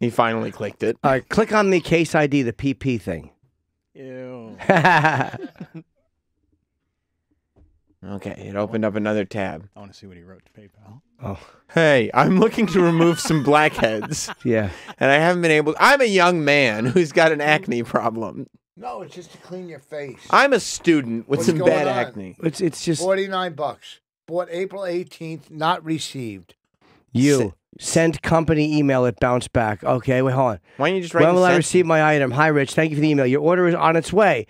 [SPEAKER 2] He finally clicked it.
[SPEAKER 1] All right, click on the case ID, the PP thing.
[SPEAKER 3] Ew. [laughs]
[SPEAKER 2] Okay, it opened up another tab.
[SPEAKER 3] I want to see what he wrote to PayPal.
[SPEAKER 1] Oh,
[SPEAKER 2] Hey, I'm looking to remove some blackheads, [laughs]
[SPEAKER 1] yeah.
[SPEAKER 2] and I haven't been able. I'm a young man who's got an acne problem.
[SPEAKER 4] No, it's just to clean your face.
[SPEAKER 2] I'm a student with
[SPEAKER 4] What's
[SPEAKER 2] some bad
[SPEAKER 4] on?
[SPEAKER 2] acne.
[SPEAKER 1] It's it's just
[SPEAKER 4] 49 bucks. Bought April 18th, not received.
[SPEAKER 1] You. Send company email. It bounced back. Okay, wait, hold on.
[SPEAKER 2] Why don't you just write?
[SPEAKER 1] When will I receive my item? Hi, Rich. Thank you for the email. Your order is on its way.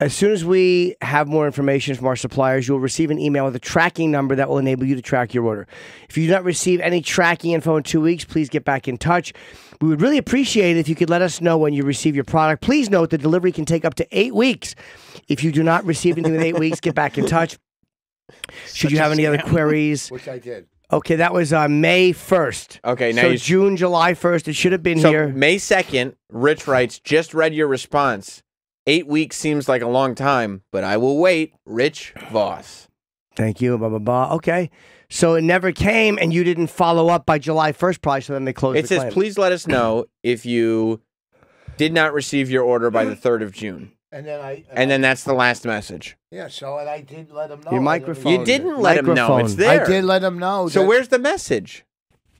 [SPEAKER 1] As soon as we have more information from our suppliers, you'll receive an email with a tracking number that will enable you to track your order. If you do not receive any tracking info in two weeks, please get back in touch. We would really appreciate it if you could let us know when you receive your product. Please note the delivery can take up to eight weeks. If you do not receive anything in eight weeks, get back in touch. [laughs] Should you have any other queries?
[SPEAKER 4] Which I did.
[SPEAKER 1] Okay, that was uh, May 1st.
[SPEAKER 2] Okay, now
[SPEAKER 1] so June, July 1st. It should have been
[SPEAKER 2] So
[SPEAKER 1] here.
[SPEAKER 2] May second, Rich writes, "Just read your response. Eight weeks seems like a long time, but I will wait." Rich Voss.
[SPEAKER 1] Thank you. Blah blah blah. Okay. So it never came, and you didn't follow up by July first, probably. So then they closed.
[SPEAKER 2] It
[SPEAKER 1] the
[SPEAKER 2] says,
[SPEAKER 1] claim.
[SPEAKER 2] "Please let us know if you did not receive your order by the third of June."
[SPEAKER 4] And then I.
[SPEAKER 2] And then that's the last message.
[SPEAKER 4] Yeah, so and I did let him know.
[SPEAKER 1] Your microphone.
[SPEAKER 2] You didn't let him know it's there.
[SPEAKER 4] I did let him know.
[SPEAKER 2] So where's the message?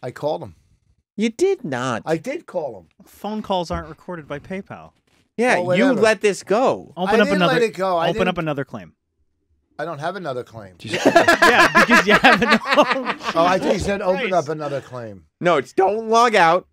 [SPEAKER 4] I called him.
[SPEAKER 2] You did not.
[SPEAKER 4] I did call him.
[SPEAKER 3] Phone calls aren't recorded by PayPal.
[SPEAKER 2] yeah,
[SPEAKER 4] Well,
[SPEAKER 2] you let this go.
[SPEAKER 3] Open
[SPEAKER 4] I
[SPEAKER 3] up
[SPEAKER 4] didn't
[SPEAKER 3] another.
[SPEAKER 4] let it go. I
[SPEAKER 3] open up
[SPEAKER 4] didn't-
[SPEAKER 3] another claim.
[SPEAKER 4] I don't have another claim. [laughs]
[SPEAKER 3] yeah, because you haven't. [laughs]
[SPEAKER 4] Oh, I think he said open
[SPEAKER 3] Christ.
[SPEAKER 4] up another claim.
[SPEAKER 2] No, it's don't log out.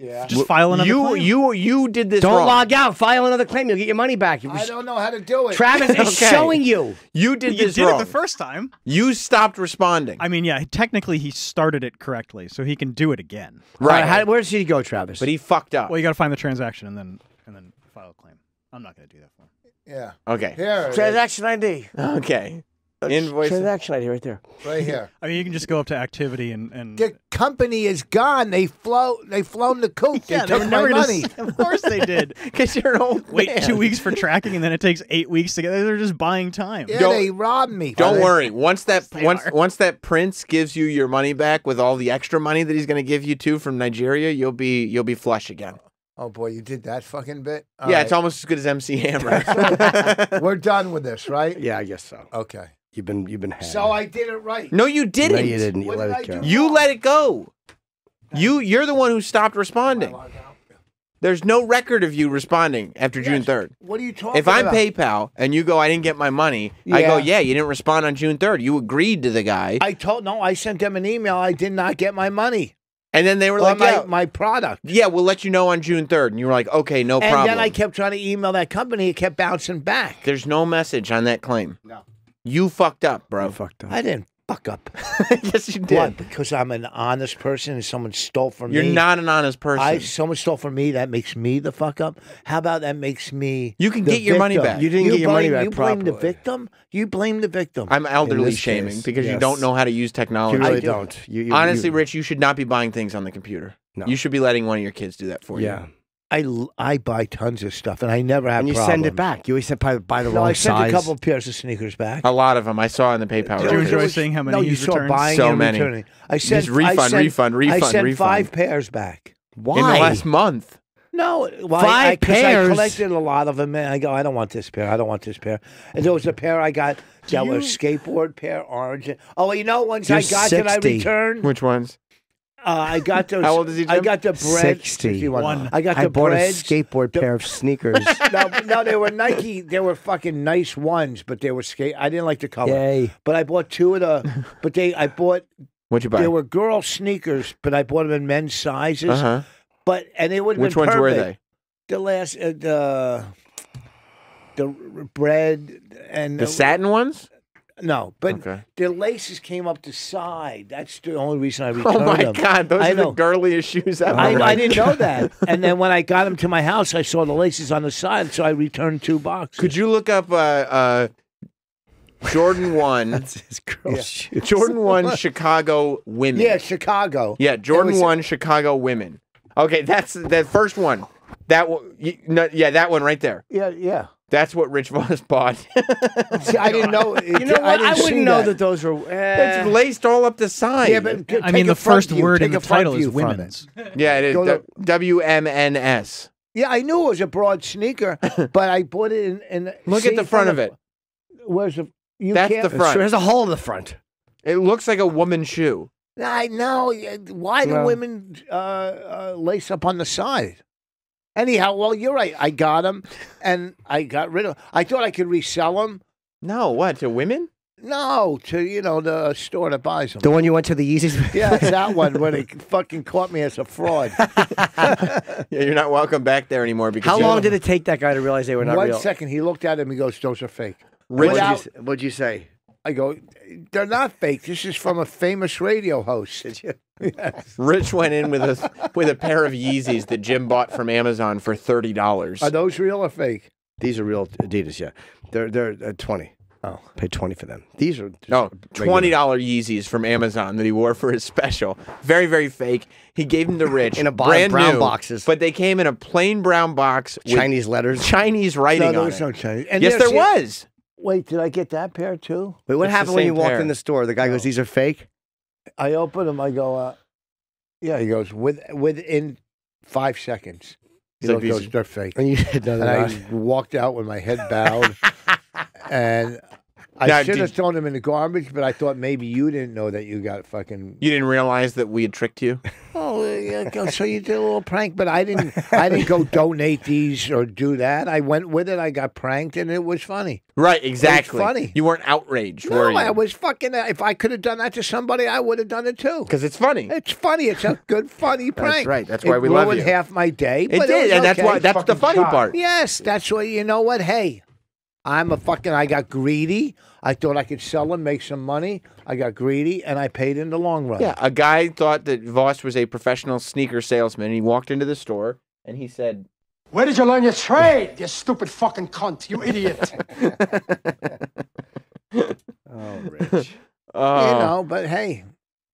[SPEAKER 4] Yeah.
[SPEAKER 3] Just file another
[SPEAKER 2] you
[SPEAKER 3] claim.
[SPEAKER 2] you you did this
[SPEAKER 1] Don't
[SPEAKER 2] wrong.
[SPEAKER 1] log out. File another claim. You'll get your money back. It
[SPEAKER 4] I don't know how to do it.
[SPEAKER 1] Travis [laughs] is
[SPEAKER 2] Okay.
[SPEAKER 1] showing you.
[SPEAKER 2] You did
[SPEAKER 3] you
[SPEAKER 2] this
[SPEAKER 3] did
[SPEAKER 2] wrong.
[SPEAKER 3] it the first time.
[SPEAKER 2] You stopped responding.
[SPEAKER 3] I mean, yeah, technically he started it correctly, so he can do it again.
[SPEAKER 2] right.
[SPEAKER 1] All how, where does he go, Travis?
[SPEAKER 2] but he fucked up.
[SPEAKER 3] Well, you got to find the transaction and then and then file a claim. I'm not going to do that for him.
[SPEAKER 4] Yeah.
[SPEAKER 2] okay.
[SPEAKER 4] Here. it is.
[SPEAKER 1] transaction ID.
[SPEAKER 2] Okay. Invoice.
[SPEAKER 1] Transaction ID right there.
[SPEAKER 4] Right here. [laughs]
[SPEAKER 3] I mean, you can just go up to activity and and
[SPEAKER 4] The company is gone. They flow. They flown the coop.
[SPEAKER 3] yeah,
[SPEAKER 4] they
[SPEAKER 3] they
[SPEAKER 4] took my
[SPEAKER 3] never
[SPEAKER 4] money.
[SPEAKER 3] s- [laughs] Of course they did. [laughs]
[SPEAKER 2] Because you're an old
[SPEAKER 3] Wait
[SPEAKER 2] man.
[SPEAKER 3] two weeks for tracking, and then it takes eight weeks to get. They're just buying time.
[SPEAKER 4] Yeah,
[SPEAKER 2] Don't-
[SPEAKER 4] they robbed me.
[SPEAKER 2] Don't
[SPEAKER 4] They-
[SPEAKER 2] worry. Once that once
[SPEAKER 3] are.
[SPEAKER 2] once that prince gives you your money back with all the extra money that he's going to give you too from Nigeria, you'll be you'll be flush again.
[SPEAKER 4] Oh boy, you did that fucking bit. All
[SPEAKER 2] yeah,
[SPEAKER 4] right.
[SPEAKER 2] it's almost as good as MC Hammer.
[SPEAKER 4] We're done with this, right?
[SPEAKER 1] Yeah, I guess so.
[SPEAKER 4] Okay.
[SPEAKER 1] You've been you've been had.
[SPEAKER 4] So I did it right.
[SPEAKER 2] no, you didn't.
[SPEAKER 1] No, you didn't. You
[SPEAKER 4] What
[SPEAKER 1] let
[SPEAKER 4] did
[SPEAKER 1] it
[SPEAKER 4] I
[SPEAKER 1] go.
[SPEAKER 4] do?
[SPEAKER 2] You let it go. You you're the one who stopped responding. There's no record of you responding after June
[SPEAKER 4] Yes.
[SPEAKER 2] 3rd.
[SPEAKER 4] What are you talking about?
[SPEAKER 2] If I'm
[SPEAKER 4] about?
[SPEAKER 2] PayPal and you go, I didn't get my money, I go,
[SPEAKER 4] Yeah.
[SPEAKER 2] yeah, you didn't respond on June 3rd. You agreed to the guy.
[SPEAKER 4] I told no. I sent them an email. I did not get my money
[SPEAKER 2] and then they were
[SPEAKER 4] or
[SPEAKER 2] like,
[SPEAKER 4] my,
[SPEAKER 2] yeah,
[SPEAKER 4] my product.
[SPEAKER 2] yeah, we'll let you know on June 3rd. And you were like, okay, no problem.
[SPEAKER 4] and
[SPEAKER 2] problem.
[SPEAKER 4] then I kept trying to email that company. It kept bouncing back.
[SPEAKER 2] There's no message on that claim.
[SPEAKER 4] No.
[SPEAKER 2] You fucked up, bro.
[SPEAKER 1] You fucked up.
[SPEAKER 4] I didn't fuck up. [laughs]
[SPEAKER 2] yes, you did.
[SPEAKER 4] What? Because I'm an honest person and someone stole from me.
[SPEAKER 2] You're not an honest person.
[SPEAKER 4] I someone stole from me. That makes me the fuck up. How about that makes me?
[SPEAKER 2] You can
[SPEAKER 4] the
[SPEAKER 2] get your money back.
[SPEAKER 1] You didn't get your money
[SPEAKER 4] blame-
[SPEAKER 1] back
[SPEAKER 4] You blame the victim. You blame the victim.
[SPEAKER 2] I'm elderly shaming
[SPEAKER 1] case,
[SPEAKER 2] because you don't know how to use
[SPEAKER 1] You
[SPEAKER 2] technology.
[SPEAKER 1] really
[SPEAKER 4] do.
[SPEAKER 1] don't. You, you,
[SPEAKER 2] Honestly,
[SPEAKER 1] you,
[SPEAKER 2] Rich, you should not be buying things on the computer.
[SPEAKER 1] No.
[SPEAKER 2] You should be letting one of your kids do that for you.
[SPEAKER 1] Yeah.
[SPEAKER 2] you.
[SPEAKER 4] I, l- I buy tons of stuff and I never have
[SPEAKER 1] And you
[SPEAKER 4] problems.
[SPEAKER 1] send it back. You always said buy, buy the
[SPEAKER 4] No,
[SPEAKER 1] wrong
[SPEAKER 4] I sent
[SPEAKER 1] size.
[SPEAKER 4] a couple of pairs of sneakers back.
[SPEAKER 2] A lot of them. I saw in the PayPal.
[SPEAKER 3] Did you enjoy
[SPEAKER 4] was-
[SPEAKER 3] seeing how many
[SPEAKER 4] No, you saw
[SPEAKER 3] returned?
[SPEAKER 4] buying
[SPEAKER 2] So
[SPEAKER 4] and
[SPEAKER 2] many.
[SPEAKER 4] returning. I sent
[SPEAKER 2] Just refund,
[SPEAKER 4] I sent,
[SPEAKER 2] refund,
[SPEAKER 4] I sent
[SPEAKER 2] refund.
[SPEAKER 4] five pairs back.
[SPEAKER 1] Why?
[SPEAKER 2] In the last month.
[SPEAKER 4] No, well,
[SPEAKER 1] Five
[SPEAKER 4] I, I, 'cause
[SPEAKER 1] pairs?
[SPEAKER 4] I collected a lot of them, and I go, I don't want this pair. I don't want this pair. And there was a pair I got that was skateboard pair, orange. Oh, you know, ones I
[SPEAKER 1] You're
[SPEAKER 4] got that I
[SPEAKER 1] 60.
[SPEAKER 4] returned.
[SPEAKER 2] Which ones?
[SPEAKER 4] Uh, I got [laughs] those.
[SPEAKER 2] How old is he,
[SPEAKER 4] I got the bread.
[SPEAKER 1] 60.
[SPEAKER 4] 61. I got
[SPEAKER 1] I
[SPEAKER 4] the
[SPEAKER 1] bought
[SPEAKER 4] bread.
[SPEAKER 1] a skateboard pair of sneakers. [laughs]
[SPEAKER 4] no, no, they were Nike. They were fucking nice ones, but they were skate. I didn't like the color.
[SPEAKER 1] Yay.
[SPEAKER 4] But I bought two of the. [laughs] But they, I bought.
[SPEAKER 2] What'd you buy?
[SPEAKER 4] They were girl sneakers, but I bought them in men's sizes.
[SPEAKER 2] uh huh.
[SPEAKER 4] But and they would have
[SPEAKER 2] Which
[SPEAKER 4] been
[SPEAKER 2] ones were they?
[SPEAKER 4] The last, uh, the the bread and
[SPEAKER 2] The satin ones?
[SPEAKER 4] No, but
[SPEAKER 2] Okay.
[SPEAKER 4] the laces came up the side. That's the only reason I [laughs] returned them.
[SPEAKER 2] Oh my
[SPEAKER 4] them.
[SPEAKER 2] God, those
[SPEAKER 4] I
[SPEAKER 2] are the girliest shoes ever.
[SPEAKER 4] I,
[SPEAKER 1] Oh
[SPEAKER 4] I didn't know that. [laughs] And then when I got them to my house, I saw the laces on the side, so I returned two boxes.
[SPEAKER 2] Could you look up uh, uh, Jordan [laughs] One?
[SPEAKER 1] That's his girl
[SPEAKER 4] Yeah.
[SPEAKER 1] shoes.
[SPEAKER 2] Jordan One Chicago women.
[SPEAKER 4] Yeah, Chicago.
[SPEAKER 2] Yeah, Jordan
[SPEAKER 4] was-
[SPEAKER 2] One Chicago women. Okay, that's that first one. That one, no, yeah, that one right there.
[SPEAKER 4] Yeah, yeah.
[SPEAKER 2] That's what Rich Vos bought. [laughs]
[SPEAKER 4] See, I didn't know.
[SPEAKER 1] You know what? I,
[SPEAKER 4] didn't see
[SPEAKER 1] wouldn't know that those were.
[SPEAKER 2] it's
[SPEAKER 1] eh.
[SPEAKER 2] laced all up the side.
[SPEAKER 4] Yeah, but
[SPEAKER 3] I mean, the first word in the title is
[SPEAKER 4] women.
[SPEAKER 3] women's.
[SPEAKER 2] yeah, it is
[SPEAKER 4] to...
[SPEAKER 2] W M N S.
[SPEAKER 4] Yeah, I knew it was a broad sneaker, [laughs] but I bought it in. in
[SPEAKER 2] Look
[SPEAKER 4] see,
[SPEAKER 2] at the front of it.
[SPEAKER 4] Where's the? You
[SPEAKER 2] That's
[SPEAKER 4] can't-
[SPEAKER 2] the front.
[SPEAKER 1] There's a hole in the front.
[SPEAKER 2] It looks like a woman's shoe.
[SPEAKER 4] I know. Why do
[SPEAKER 1] No.
[SPEAKER 4] women uh, uh, lace up on the side? Anyhow, well, you're right. I got them, and I got rid of. I thought I could resell them.
[SPEAKER 2] No, what to women?
[SPEAKER 4] No, to you know the store that buys them.
[SPEAKER 1] The one you went to the Yeezys.
[SPEAKER 4] Yeah, [laughs] that one where they fucking caught me as a fraud. [laughs]
[SPEAKER 2] Yeah, you're not welcome back there anymore because
[SPEAKER 1] How
[SPEAKER 2] you-
[SPEAKER 1] long did it take that guy to realize they were not
[SPEAKER 4] One
[SPEAKER 1] real?
[SPEAKER 4] second, he looked at him. He goes, "Those are fake."
[SPEAKER 1] What'd you, what'd you say?
[SPEAKER 4] I go, "They're not fake. This is from a famous radio host." [laughs] Yes.
[SPEAKER 2] Rich went in with a with a pair of Yeezys that Jim bought from Amazon for thirty dollars.
[SPEAKER 4] Are those real or fake?
[SPEAKER 1] These are real Adidas. Yeah, they're they're uh, twenty.
[SPEAKER 4] Oh,
[SPEAKER 1] paid twenty for them. These are
[SPEAKER 2] No, twenty dollar Yeezys from Amazon that he wore for his special. Very, very fake. He gave them to Rich
[SPEAKER 1] In a bo-
[SPEAKER 2] brand
[SPEAKER 1] brown
[SPEAKER 2] new,
[SPEAKER 1] boxes.
[SPEAKER 2] but they came in a plain brown box with
[SPEAKER 1] Chinese letters.
[SPEAKER 2] Chinese writing
[SPEAKER 4] no, there
[SPEAKER 2] on
[SPEAKER 4] was
[SPEAKER 2] it.
[SPEAKER 4] no Chinese. And
[SPEAKER 2] yes, there
[SPEAKER 4] see-
[SPEAKER 2] was.
[SPEAKER 4] Wait, did I get that pair too?
[SPEAKER 1] Wait, what
[SPEAKER 2] It's
[SPEAKER 1] happened when you
[SPEAKER 2] same
[SPEAKER 1] walked
[SPEAKER 2] pair.
[SPEAKER 1] in the store? The guy goes, "These are fake."
[SPEAKER 4] I open them. I go, uh, yeah. He goes with within five seconds. He
[SPEAKER 2] He's like,
[SPEAKER 4] looked,
[SPEAKER 2] "These
[SPEAKER 4] goes,
[SPEAKER 2] are-"
[SPEAKER 4] they're fake. [laughs]
[SPEAKER 1] And you said, "No,
[SPEAKER 4] And
[SPEAKER 1] they're
[SPEAKER 4] I
[SPEAKER 1] not."
[SPEAKER 4] walked out with my head bowed, [laughs] and I
[SPEAKER 2] Now,
[SPEAKER 4] should have thrown them in the garbage. But I thought maybe you didn't know that you got fucking.
[SPEAKER 2] You didn't realize that we had tricked you. [laughs]
[SPEAKER 4] Oh, yeah, go- so you did a little prank, but I didn't. I didn't go [laughs] donate these or do that. I went with it. I got pranked, and it was funny.
[SPEAKER 2] Right, exactly.
[SPEAKER 4] funny.
[SPEAKER 2] You weren't outraged,
[SPEAKER 4] No,
[SPEAKER 2] were you?
[SPEAKER 4] I was fucking. If I could have done that to somebody, I would have done it too.
[SPEAKER 2] Because it's funny.
[SPEAKER 4] It's funny. It's a good, funny prank.
[SPEAKER 2] That's right. That's
[SPEAKER 4] It
[SPEAKER 2] why we love
[SPEAKER 4] ruined
[SPEAKER 2] you.
[SPEAKER 4] half my day.
[SPEAKER 2] It
[SPEAKER 4] but
[SPEAKER 2] did,
[SPEAKER 4] was
[SPEAKER 2] and that's why that's the funny part.
[SPEAKER 4] Yes, that's what you know. What? Hey, I'm a fucking. I got greedy. I thought I could sell them, make some money. I got greedy, and I paid in the long run.
[SPEAKER 2] Yeah, a guy thought that Vos was a professional sneaker salesman. He walked into the store and he said,
[SPEAKER 5] Where did you learn your trade, you stupid fucking cunt, you idiot? [laughs]
[SPEAKER 1] Oh, Rich.
[SPEAKER 2] "Oh, [laughs]
[SPEAKER 4] you know. But hey,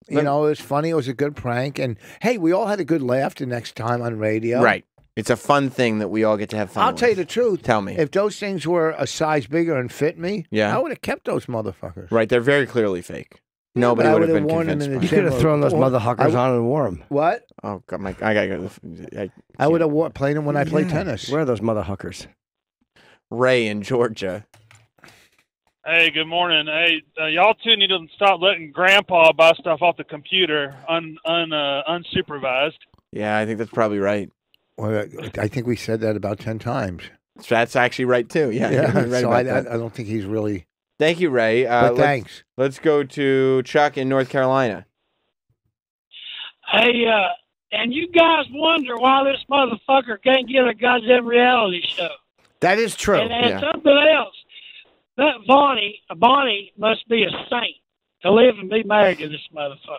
[SPEAKER 4] you
[SPEAKER 2] Let-
[SPEAKER 4] know, it was funny. It was a good prank, and hey, we all had a good laugh the next time on radio.
[SPEAKER 2] right." It's a fun thing that we all get to have fun.
[SPEAKER 4] I'll
[SPEAKER 2] with.
[SPEAKER 4] tell you the truth.
[SPEAKER 2] Tell me.
[SPEAKER 4] If those things were a size bigger and fit me,
[SPEAKER 2] Yeah.
[SPEAKER 4] I would have kept those motherfuckers.
[SPEAKER 2] Right, they're very clearly fake. Nobody
[SPEAKER 4] but I
[SPEAKER 2] would have been
[SPEAKER 4] worn them
[SPEAKER 2] convinced.
[SPEAKER 4] in the
[SPEAKER 1] You could have thrown those
[SPEAKER 4] Or-
[SPEAKER 1] mother
[SPEAKER 4] I
[SPEAKER 1] huckers
[SPEAKER 4] w-
[SPEAKER 1] on and wore them.
[SPEAKER 4] What?
[SPEAKER 2] Oh God, my I gotta go. to I,
[SPEAKER 4] I would have wore, played them when I played tennis.
[SPEAKER 1] Where are those motherfuckers?
[SPEAKER 2] Ray in Georgia.
[SPEAKER 11] Hey, good morning. Hey, uh, y'all two need to stop letting Grandpa buy stuff off the computer un, un uh, unsupervised.
[SPEAKER 2] Yeah, I think that's probably right.
[SPEAKER 4] Well, I think we said that about ten times.
[SPEAKER 2] So that's actually right too. Yeah, you're right
[SPEAKER 4] so I, I,
[SPEAKER 2] that.
[SPEAKER 4] I don't think he's really.
[SPEAKER 2] Thank you, Ray. Uh,
[SPEAKER 4] But
[SPEAKER 2] let's-
[SPEAKER 4] thanks.
[SPEAKER 2] Let's go to Chuck in North Carolina.
[SPEAKER 12] Hey, uh, and you guys wonder why this motherfucker can't get a goddamn reality show.
[SPEAKER 1] That is true.
[SPEAKER 12] And, and something else, that Bonnie, Bonnie must be a saint to live and be married to this motherfucker.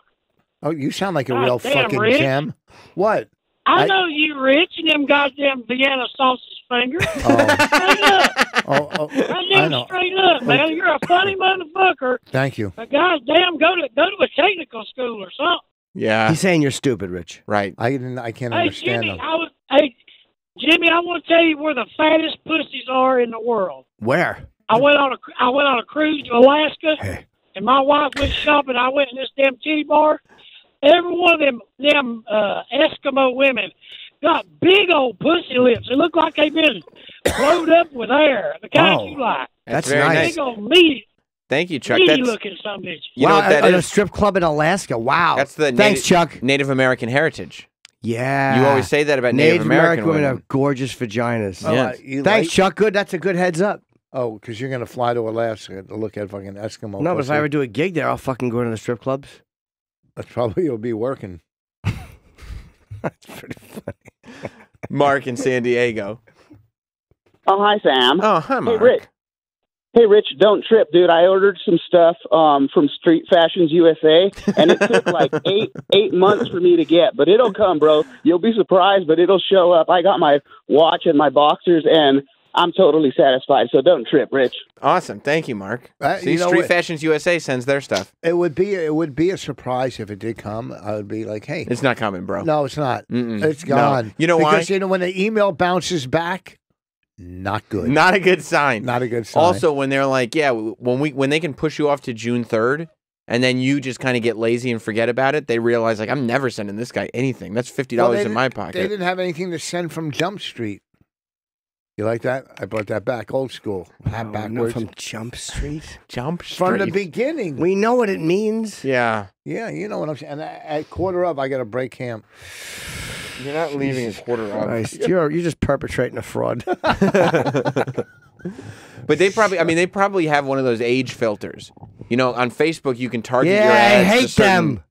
[SPEAKER 4] Oh, you sound like a
[SPEAKER 12] God
[SPEAKER 4] real fucking
[SPEAKER 12] Rick.
[SPEAKER 4] gem. What?
[SPEAKER 12] I,
[SPEAKER 4] I-
[SPEAKER 12] know you, Rich, and them goddamn Vienna sausage fingers. Oh. straight up, [laughs]
[SPEAKER 4] Oh, oh, I know.
[SPEAKER 12] straight up, oh. man. You're a funny motherfucker.
[SPEAKER 4] Thank you.
[SPEAKER 12] But goddamn, go to go to a technical school or something.
[SPEAKER 2] Yeah,
[SPEAKER 1] He's saying you're stupid, Rich.
[SPEAKER 2] right.
[SPEAKER 4] I didn't. I can't
[SPEAKER 12] Hey,
[SPEAKER 4] understand
[SPEAKER 12] Jimmy,
[SPEAKER 4] them.
[SPEAKER 12] I was. Hey, Jimmy, I want to tell you where the fattest pussies are in the world.
[SPEAKER 1] Where?
[SPEAKER 12] I went on a I went on a cruise to Alaska, and my wife went shopping. I went in this damn titty bar. Every one of them them uh, Eskimo women got big old pussy lips. They look like they've been blowed up with air. The kind
[SPEAKER 1] Oh,
[SPEAKER 12] you like.
[SPEAKER 1] That's
[SPEAKER 2] very
[SPEAKER 1] nice.
[SPEAKER 12] Big old meaty,
[SPEAKER 2] Thank you, Chuck.
[SPEAKER 12] meaty
[SPEAKER 2] That's
[SPEAKER 12] looking some bitch.
[SPEAKER 2] you
[SPEAKER 1] wow,
[SPEAKER 2] know what that
[SPEAKER 1] at,
[SPEAKER 2] is?
[SPEAKER 1] at a strip club in Alaska. Wow.
[SPEAKER 2] That's the
[SPEAKER 1] Thanks,
[SPEAKER 2] native,
[SPEAKER 1] Chuck.
[SPEAKER 2] Native American heritage.
[SPEAKER 1] Yeah.
[SPEAKER 2] You always say that about Native, American,
[SPEAKER 1] women,
[SPEAKER 2] women.
[SPEAKER 1] have gorgeous vaginas.
[SPEAKER 4] Oh,
[SPEAKER 2] Yes.
[SPEAKER 4] uh,
[SPEAKER 1] Thanks,
[SPEAKER 4] like-
[SPEAKER 1] Chuck. Good. That's a good heads up.
[SPEAKER 4] Oh, because you're gonna fly to Alaska to look at fucking Eskimo.
[SPEAKER 1] no, but if. I ever do a gig there, I'll fucking go to the strip clubs.
[SPEAKER 4] That's [laughs] probably you'll be working. [laughs]
[SPEAKER 1] That's pretty funny.
[SPEAKER 2] Mark in San Diego.
[SPEAKER 10] Oh, hi, Sam.
[SPEAKER 2] Oh, hi, Mark.
[SPEAKER 10] Hey,
[SPEAKER 2] Mark.
[SPEAKER 10] Rich. Hey, Rich, don't trip, dude. I ordered some stuff um, from Street Fashions USA, and it took like [laughs] eight eight months for me to get, but it'll come, bro. You'll be surprised, but it'll show up. I got my watch and my boxers, and I'm totally satisfied. So don't trip, Rich.
[SPEAKER 2] Awesome. Thank you, Mark.
[SPEAKER 4] Uh,
[SPEAKER 2] See,
[SPEAKER 4] you know
[SPEAKER 2] Street
[SPEAKER 4] what?
[SPEAKER 2] Fashions USA sends their stuff.
[SPEAKER 4] It would be it would be a surprise if it did come. I would be like, hey,
[SPEAKER 2] It's not coming, bro.
[SPEAKER 4] no, it's not.
[SPEAKER 2] Mm-mm.
[SPEAKER 4] It's
[SPEAKER 2] No.
[SPEAKER 4] gone.
[SPEAKER 2] You know why?
[SPEAKER 4] because you know when the email bounces back, not good.
[SPEAKER 2] Not a good sign.
[SPEAKER 4] Not a good sign.
[SPEAKER 2] Also, when they're like, yeah, when we when they can push you off to June third, and then you just kind of get lazy and forget about it, they realize like I'm never sending this guy anything. That's fifty dollars
[SPEAKER 4] they
[SPEAKER 2] in my
[SPEAKER 4] didn't- They didn't have anything to send from Jump Street. You like that? I brought that back, old school. Hat
[SPEAKER 1] Oh,
[SPEAKER 4] backwards.
[SPEAKER 1] from Jump Street. [laughs]
[SPEAKER 2] Jump Street.
[SPEAKER 4] From the beginning.
[SPEAKER 1] We know what it means.
[SPEAKER 2] Yeah.
[SPEAKER 4] Yeah, you know what I'm saying. And at quarter of, I got to break camp.
[SPEAKER 2] You're not leaving a quarter of.
[SPEAKER 1] Christ, you're you're just perpetrating a fraud. [laughs] [laughs]
[SPEAKER 2] But they probably, I mean, they probably have one of those age filters. You know, on Facebook, you can target
[SPEAKER 1] Yeah,
[SPEAKER 2] your
[SPEAKER 1] I
[SPEAKER 2] ads. to
[SPEAKER 1] hate
[SPEAKER 2] certain,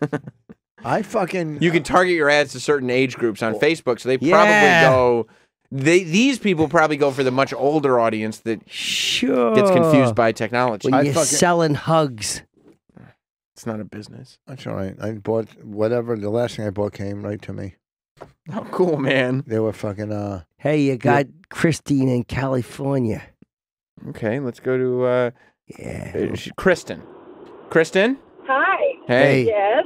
[SPEAKER 1] them.
[SPEAKER 4] I fucking.
[SPEAKER 2] You can target your ads to certain age groups on oh. Facebook, so they
[SPEAKER 1] Yeah.
[SPEAKER 2] probably go. They these people probably go for the much older audience that
[SPEAKER 1] Sure.
[SPEAKER 2] gets confused by technology.
[SPEAKER 1] when you're selling hugs.
[SPEAKER 2] It's not a business.
[SPEAKER 4] That's all right. I bought whatever. The last thing I bought came right to me.
[SPEAKER 2] Oh, cool, man.
[SPEAKER 4] They were fucking. uh
[SPEAKER 1] Hey, you got Christine in California.
[SPEAKER 2] Okay, let's go to uh,
[SPEAKER 1] yeah.
[SPEAKER 2] Kristen. Kristen.
[SPEAKER 13] Hi.
[SPEAKER 2] Hey.
[SPEAKER 13] Yes.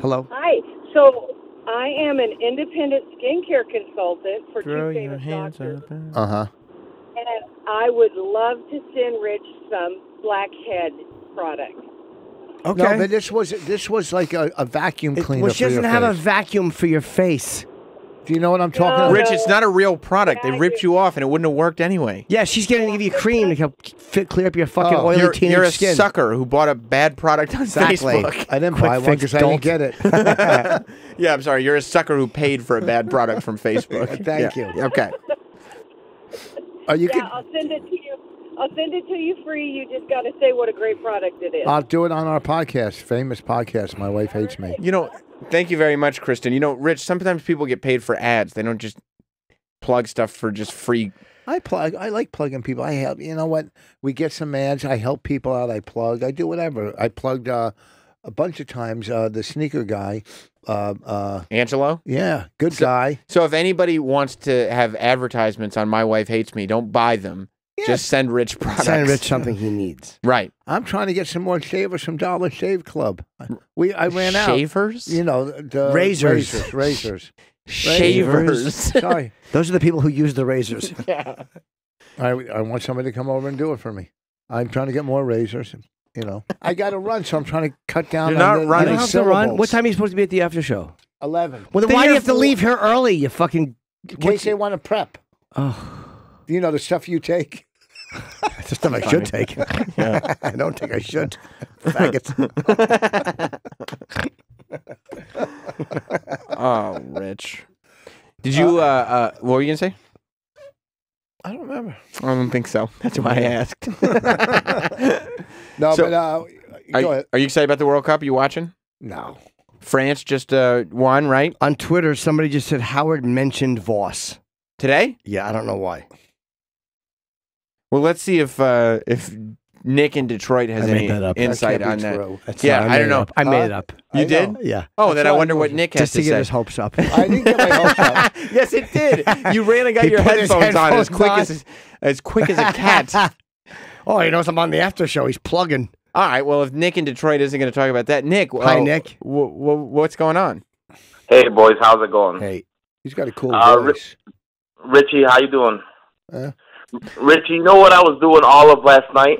[SPEAKER 1] Hello.
[SPEAKER 13] Hi. So I am an independent skincare consultant for
[SPEAKER 2] Throw
[SPEAKER 13] two
[SPEAKER 2] your
[SPEAKER 13] famous
[SPEAKER 2] hands
[SPEAKER 13] doctors,
[SPEAKER 2] up.
[SPEAKER 4] Uh huh.
[SPEAKER 13] and I would love to send Rich some blackhead product.
[SPEAKER 1] Okay.
[SPEAKER 4] No, but this was this was like a, a vacuum
[SPEAKER 1] It-
[SPEAKER 4] cleaner.
[SPEAKER 1] well, she
[SPEAKER 4] for
[SPEAKER 1] doesn't have a vacuum for your face.
[SPEAKER 4] Do you know what I'm talking about?
[SPEAKER 2] Rich, it's not a real product. They ripped you off, and it wouldn't have worked anyway.
[SPEAKER 1] Yeah, she's going to give you cream to help fit, clear up your fucking
[SPEAKER 2] Oh,
[SPEAKER 1] oily
[SPEAKER 2] you're,
[SPEAKER 1] teenage
[SPEAKER 2] you're a
[SPEAKER 1] skin.
[SPEAKER 2] sucker who bought a bad product on
[SPEAKER 1] Exactly.
[SPEAKER 2] Facebook.
[SPEAKER 4] I didn't
[SPEAKER 1] Quick
[SPEAKER 4] buy one because I didn't
[SPEAKER 1] don't.
[SPEAKER 4] get it. [laughs] [laughs]
[SPEAKER 2] yeah, I'm sorry. You're a sucker who paid for a bad product from Facebook. [laughs]
[SPEAKER 4] Thank
[SPEAKER 2] Yeah.
[SPEAKER 4] you.
[SPEAKER 2] Okay.
[SPEAKER 4] Are you
[SPEAKER 13] yeah,
[SPEAKER 4] could,
[SPEAKER 13] I'll send it to you. I'll send it to you free. You just got to say what a great product it is.
[SPEAKER 4] I'll do it on our podcast, famous podcast. My wife hates me.
[SPEAKER 2] You know, thank you very much, Kristen. You know, Rich, sometimes people get paid for ads. They don't just plug stuff for just free.
[SPEAKER 4] I plug. I like plugging people. I help. You know what? We get some ads. I help people out. I plug. I do whatever. I plugged uh, a bunch of times. Uh, the sneaker guy. Uh, uh,
[SPEAKER 2] Angelo?
[SPEAKER 4] yeah, good guy.
[SPEAKER 2] So if anybody wants to have advertisements on My Wife Hates Me, don't buy them. Just send Rich products.
[SPEAKER 1] Send Rich something he needs.
[SPEAKER 2] Right.
[SPEAKER 4] I'm trying to get some more shavers from Dollar Shave Club. We I ran out.
[SPEAKER 2] Shavers?
[SPEAKER 4] You know the
[SPEAKER 1] Razors.
[SPEAKER 4] razors, razors.
[SPEAKER 2] Shavers. [laughs]
[SPEAKER 4] Sorry.
[SPEAKER 1] Those are the people who use the razors. [laughs]
[SPEAKER 2] yeah.
[SPEAKER 4] I I want somebody to come over and do it for me. I'm trying to get more razors. You know, I got to run, so I'm trying to cut down.
[SPEAKER 2] You're
[SPEAKER 4] on
[SPEAKER 2] not
[SPEAKER 4] the,
[SPEAKER 2] running.
[SPEAKER 1] You don't have to run. What time are you supposed to be at the after show?
[SPEAKER 4] Eleven.
[SPEAKER 1] Well, then
[SPEAKER 4] Stay
[SPEAKER 1] why do you have to leave here early? You fucking.
[SPEAKER 4] In case they want to prep.
[SPEAKER 1] Oh, Do
[SPEAKER 4] you know the stuff you take.
[SPEAKER 1] that's [laughs] the stuff I should take. [laughs] [laughs] I don't think I should. Faggots.
[SPEAKER 2] Oh, Rich. Did you, uh, uh, what were you going to say?
[SPEAKER 4] I don't remember.
[SPEAKER 2] I don't think so. That's why I asked.
[SPEAKER 4] No,
[SPEAKER 2] So-
[SPEAKER 4] but uh,
[SPEAKER 2] Are,
[SPEAKER 4] go ahead.
[SPEAKER 2] are you excited about the World Cup? you watching?
[SPEAKER 4] No.
[SPEAKER 2] France just uh, won, right?
[SPEAKER 1] On Twitter, somebody just said Howard mentioned Vos.
[SPEAKER 2] Today?
[SPEAKER 1] Yeah, I don't know why.
[SPEAKER 2] Well, let's see if uh, if Nick in Detroit has
[SPEAKER 1] I made
[SPEAKER 2] any
[SPEAKER 1] that up. That
[SPEAKER 2] insight
[SPEAKER 4] can't
[SPEAKER 2] on
[SPEAKER 4] be
[SPEAKER 2] that.
[SPEAKER 4] true.
[SPEAKER 1] That's
[SPEAKER 2] Yeah,
[SPEAKER 1] not-
[SPEAKER 2] I
[SPEAKER 1] made
[SPEAKER 2] don't
[SPEAKER 1] it
[SPEAKER 2] know.
[SPEAKER 1] up. I made
[SPEAKER 4] Huh?
[SPEAKER 1] it up.
[SPEAKER 2] You
[SPEAKER 4] I
[SPEAKER 2] did?
[SPEAKER 4] know.
[SPEAKER 1] Yeah.
[SPEAKER 2] Oh, then I
[SPEAKER 4] why I
[SPEAKER 2] wonder what
[SPEAKER 4] wasn't-
[SPEAKER 2] Nick has
[SPEAKER 1] Just to
[SPEAKER 2] to
[SPEAKER 1] get
[SPEAKER 2] say.
[SPEAKER 1] his hopes up. [laughs]
[SPEAKER 4] I didn't get my hopes up. [laughs]
[SPEAKER 2] yes, it did. You ran and got
[SPEAKER 1] He
[SPEAKER 2] your
[SPEAKER 1] put his
[SPEAKER 2] headphones, on as
[SPEAKER 1] headphones
[SPEAKER 2] quick
[SPEAKER 1] on.
[SPEAKER 2] as as quick as a cat. [laughs]
[SPEAKER 1] oh, he knows I'm on the after show. He's plugging.
[SPEAKER 2] All right. Well, if Nick in Detroit isn't going to talk about that, Nick.
[SPEAKER 1] Hi,
[SPEAKER 2] uh,
[SPEAKER 1] Nick.
[SPEAKER 2] W- w- what's going on?
[SPEAKER 14] Hey boys, how's it going?
[SPEAKER 1] Hey.
[SPEAKER 4] He's got a cool
[SPEAKER 14] Uh, Ri-
[SPEAKER 4] voice.
[SPEAKER 14] Richie, how you doing?
[SPEAKER 4] Uh,
[SPEAKER 14] Richie, you know what I was doing all of last night?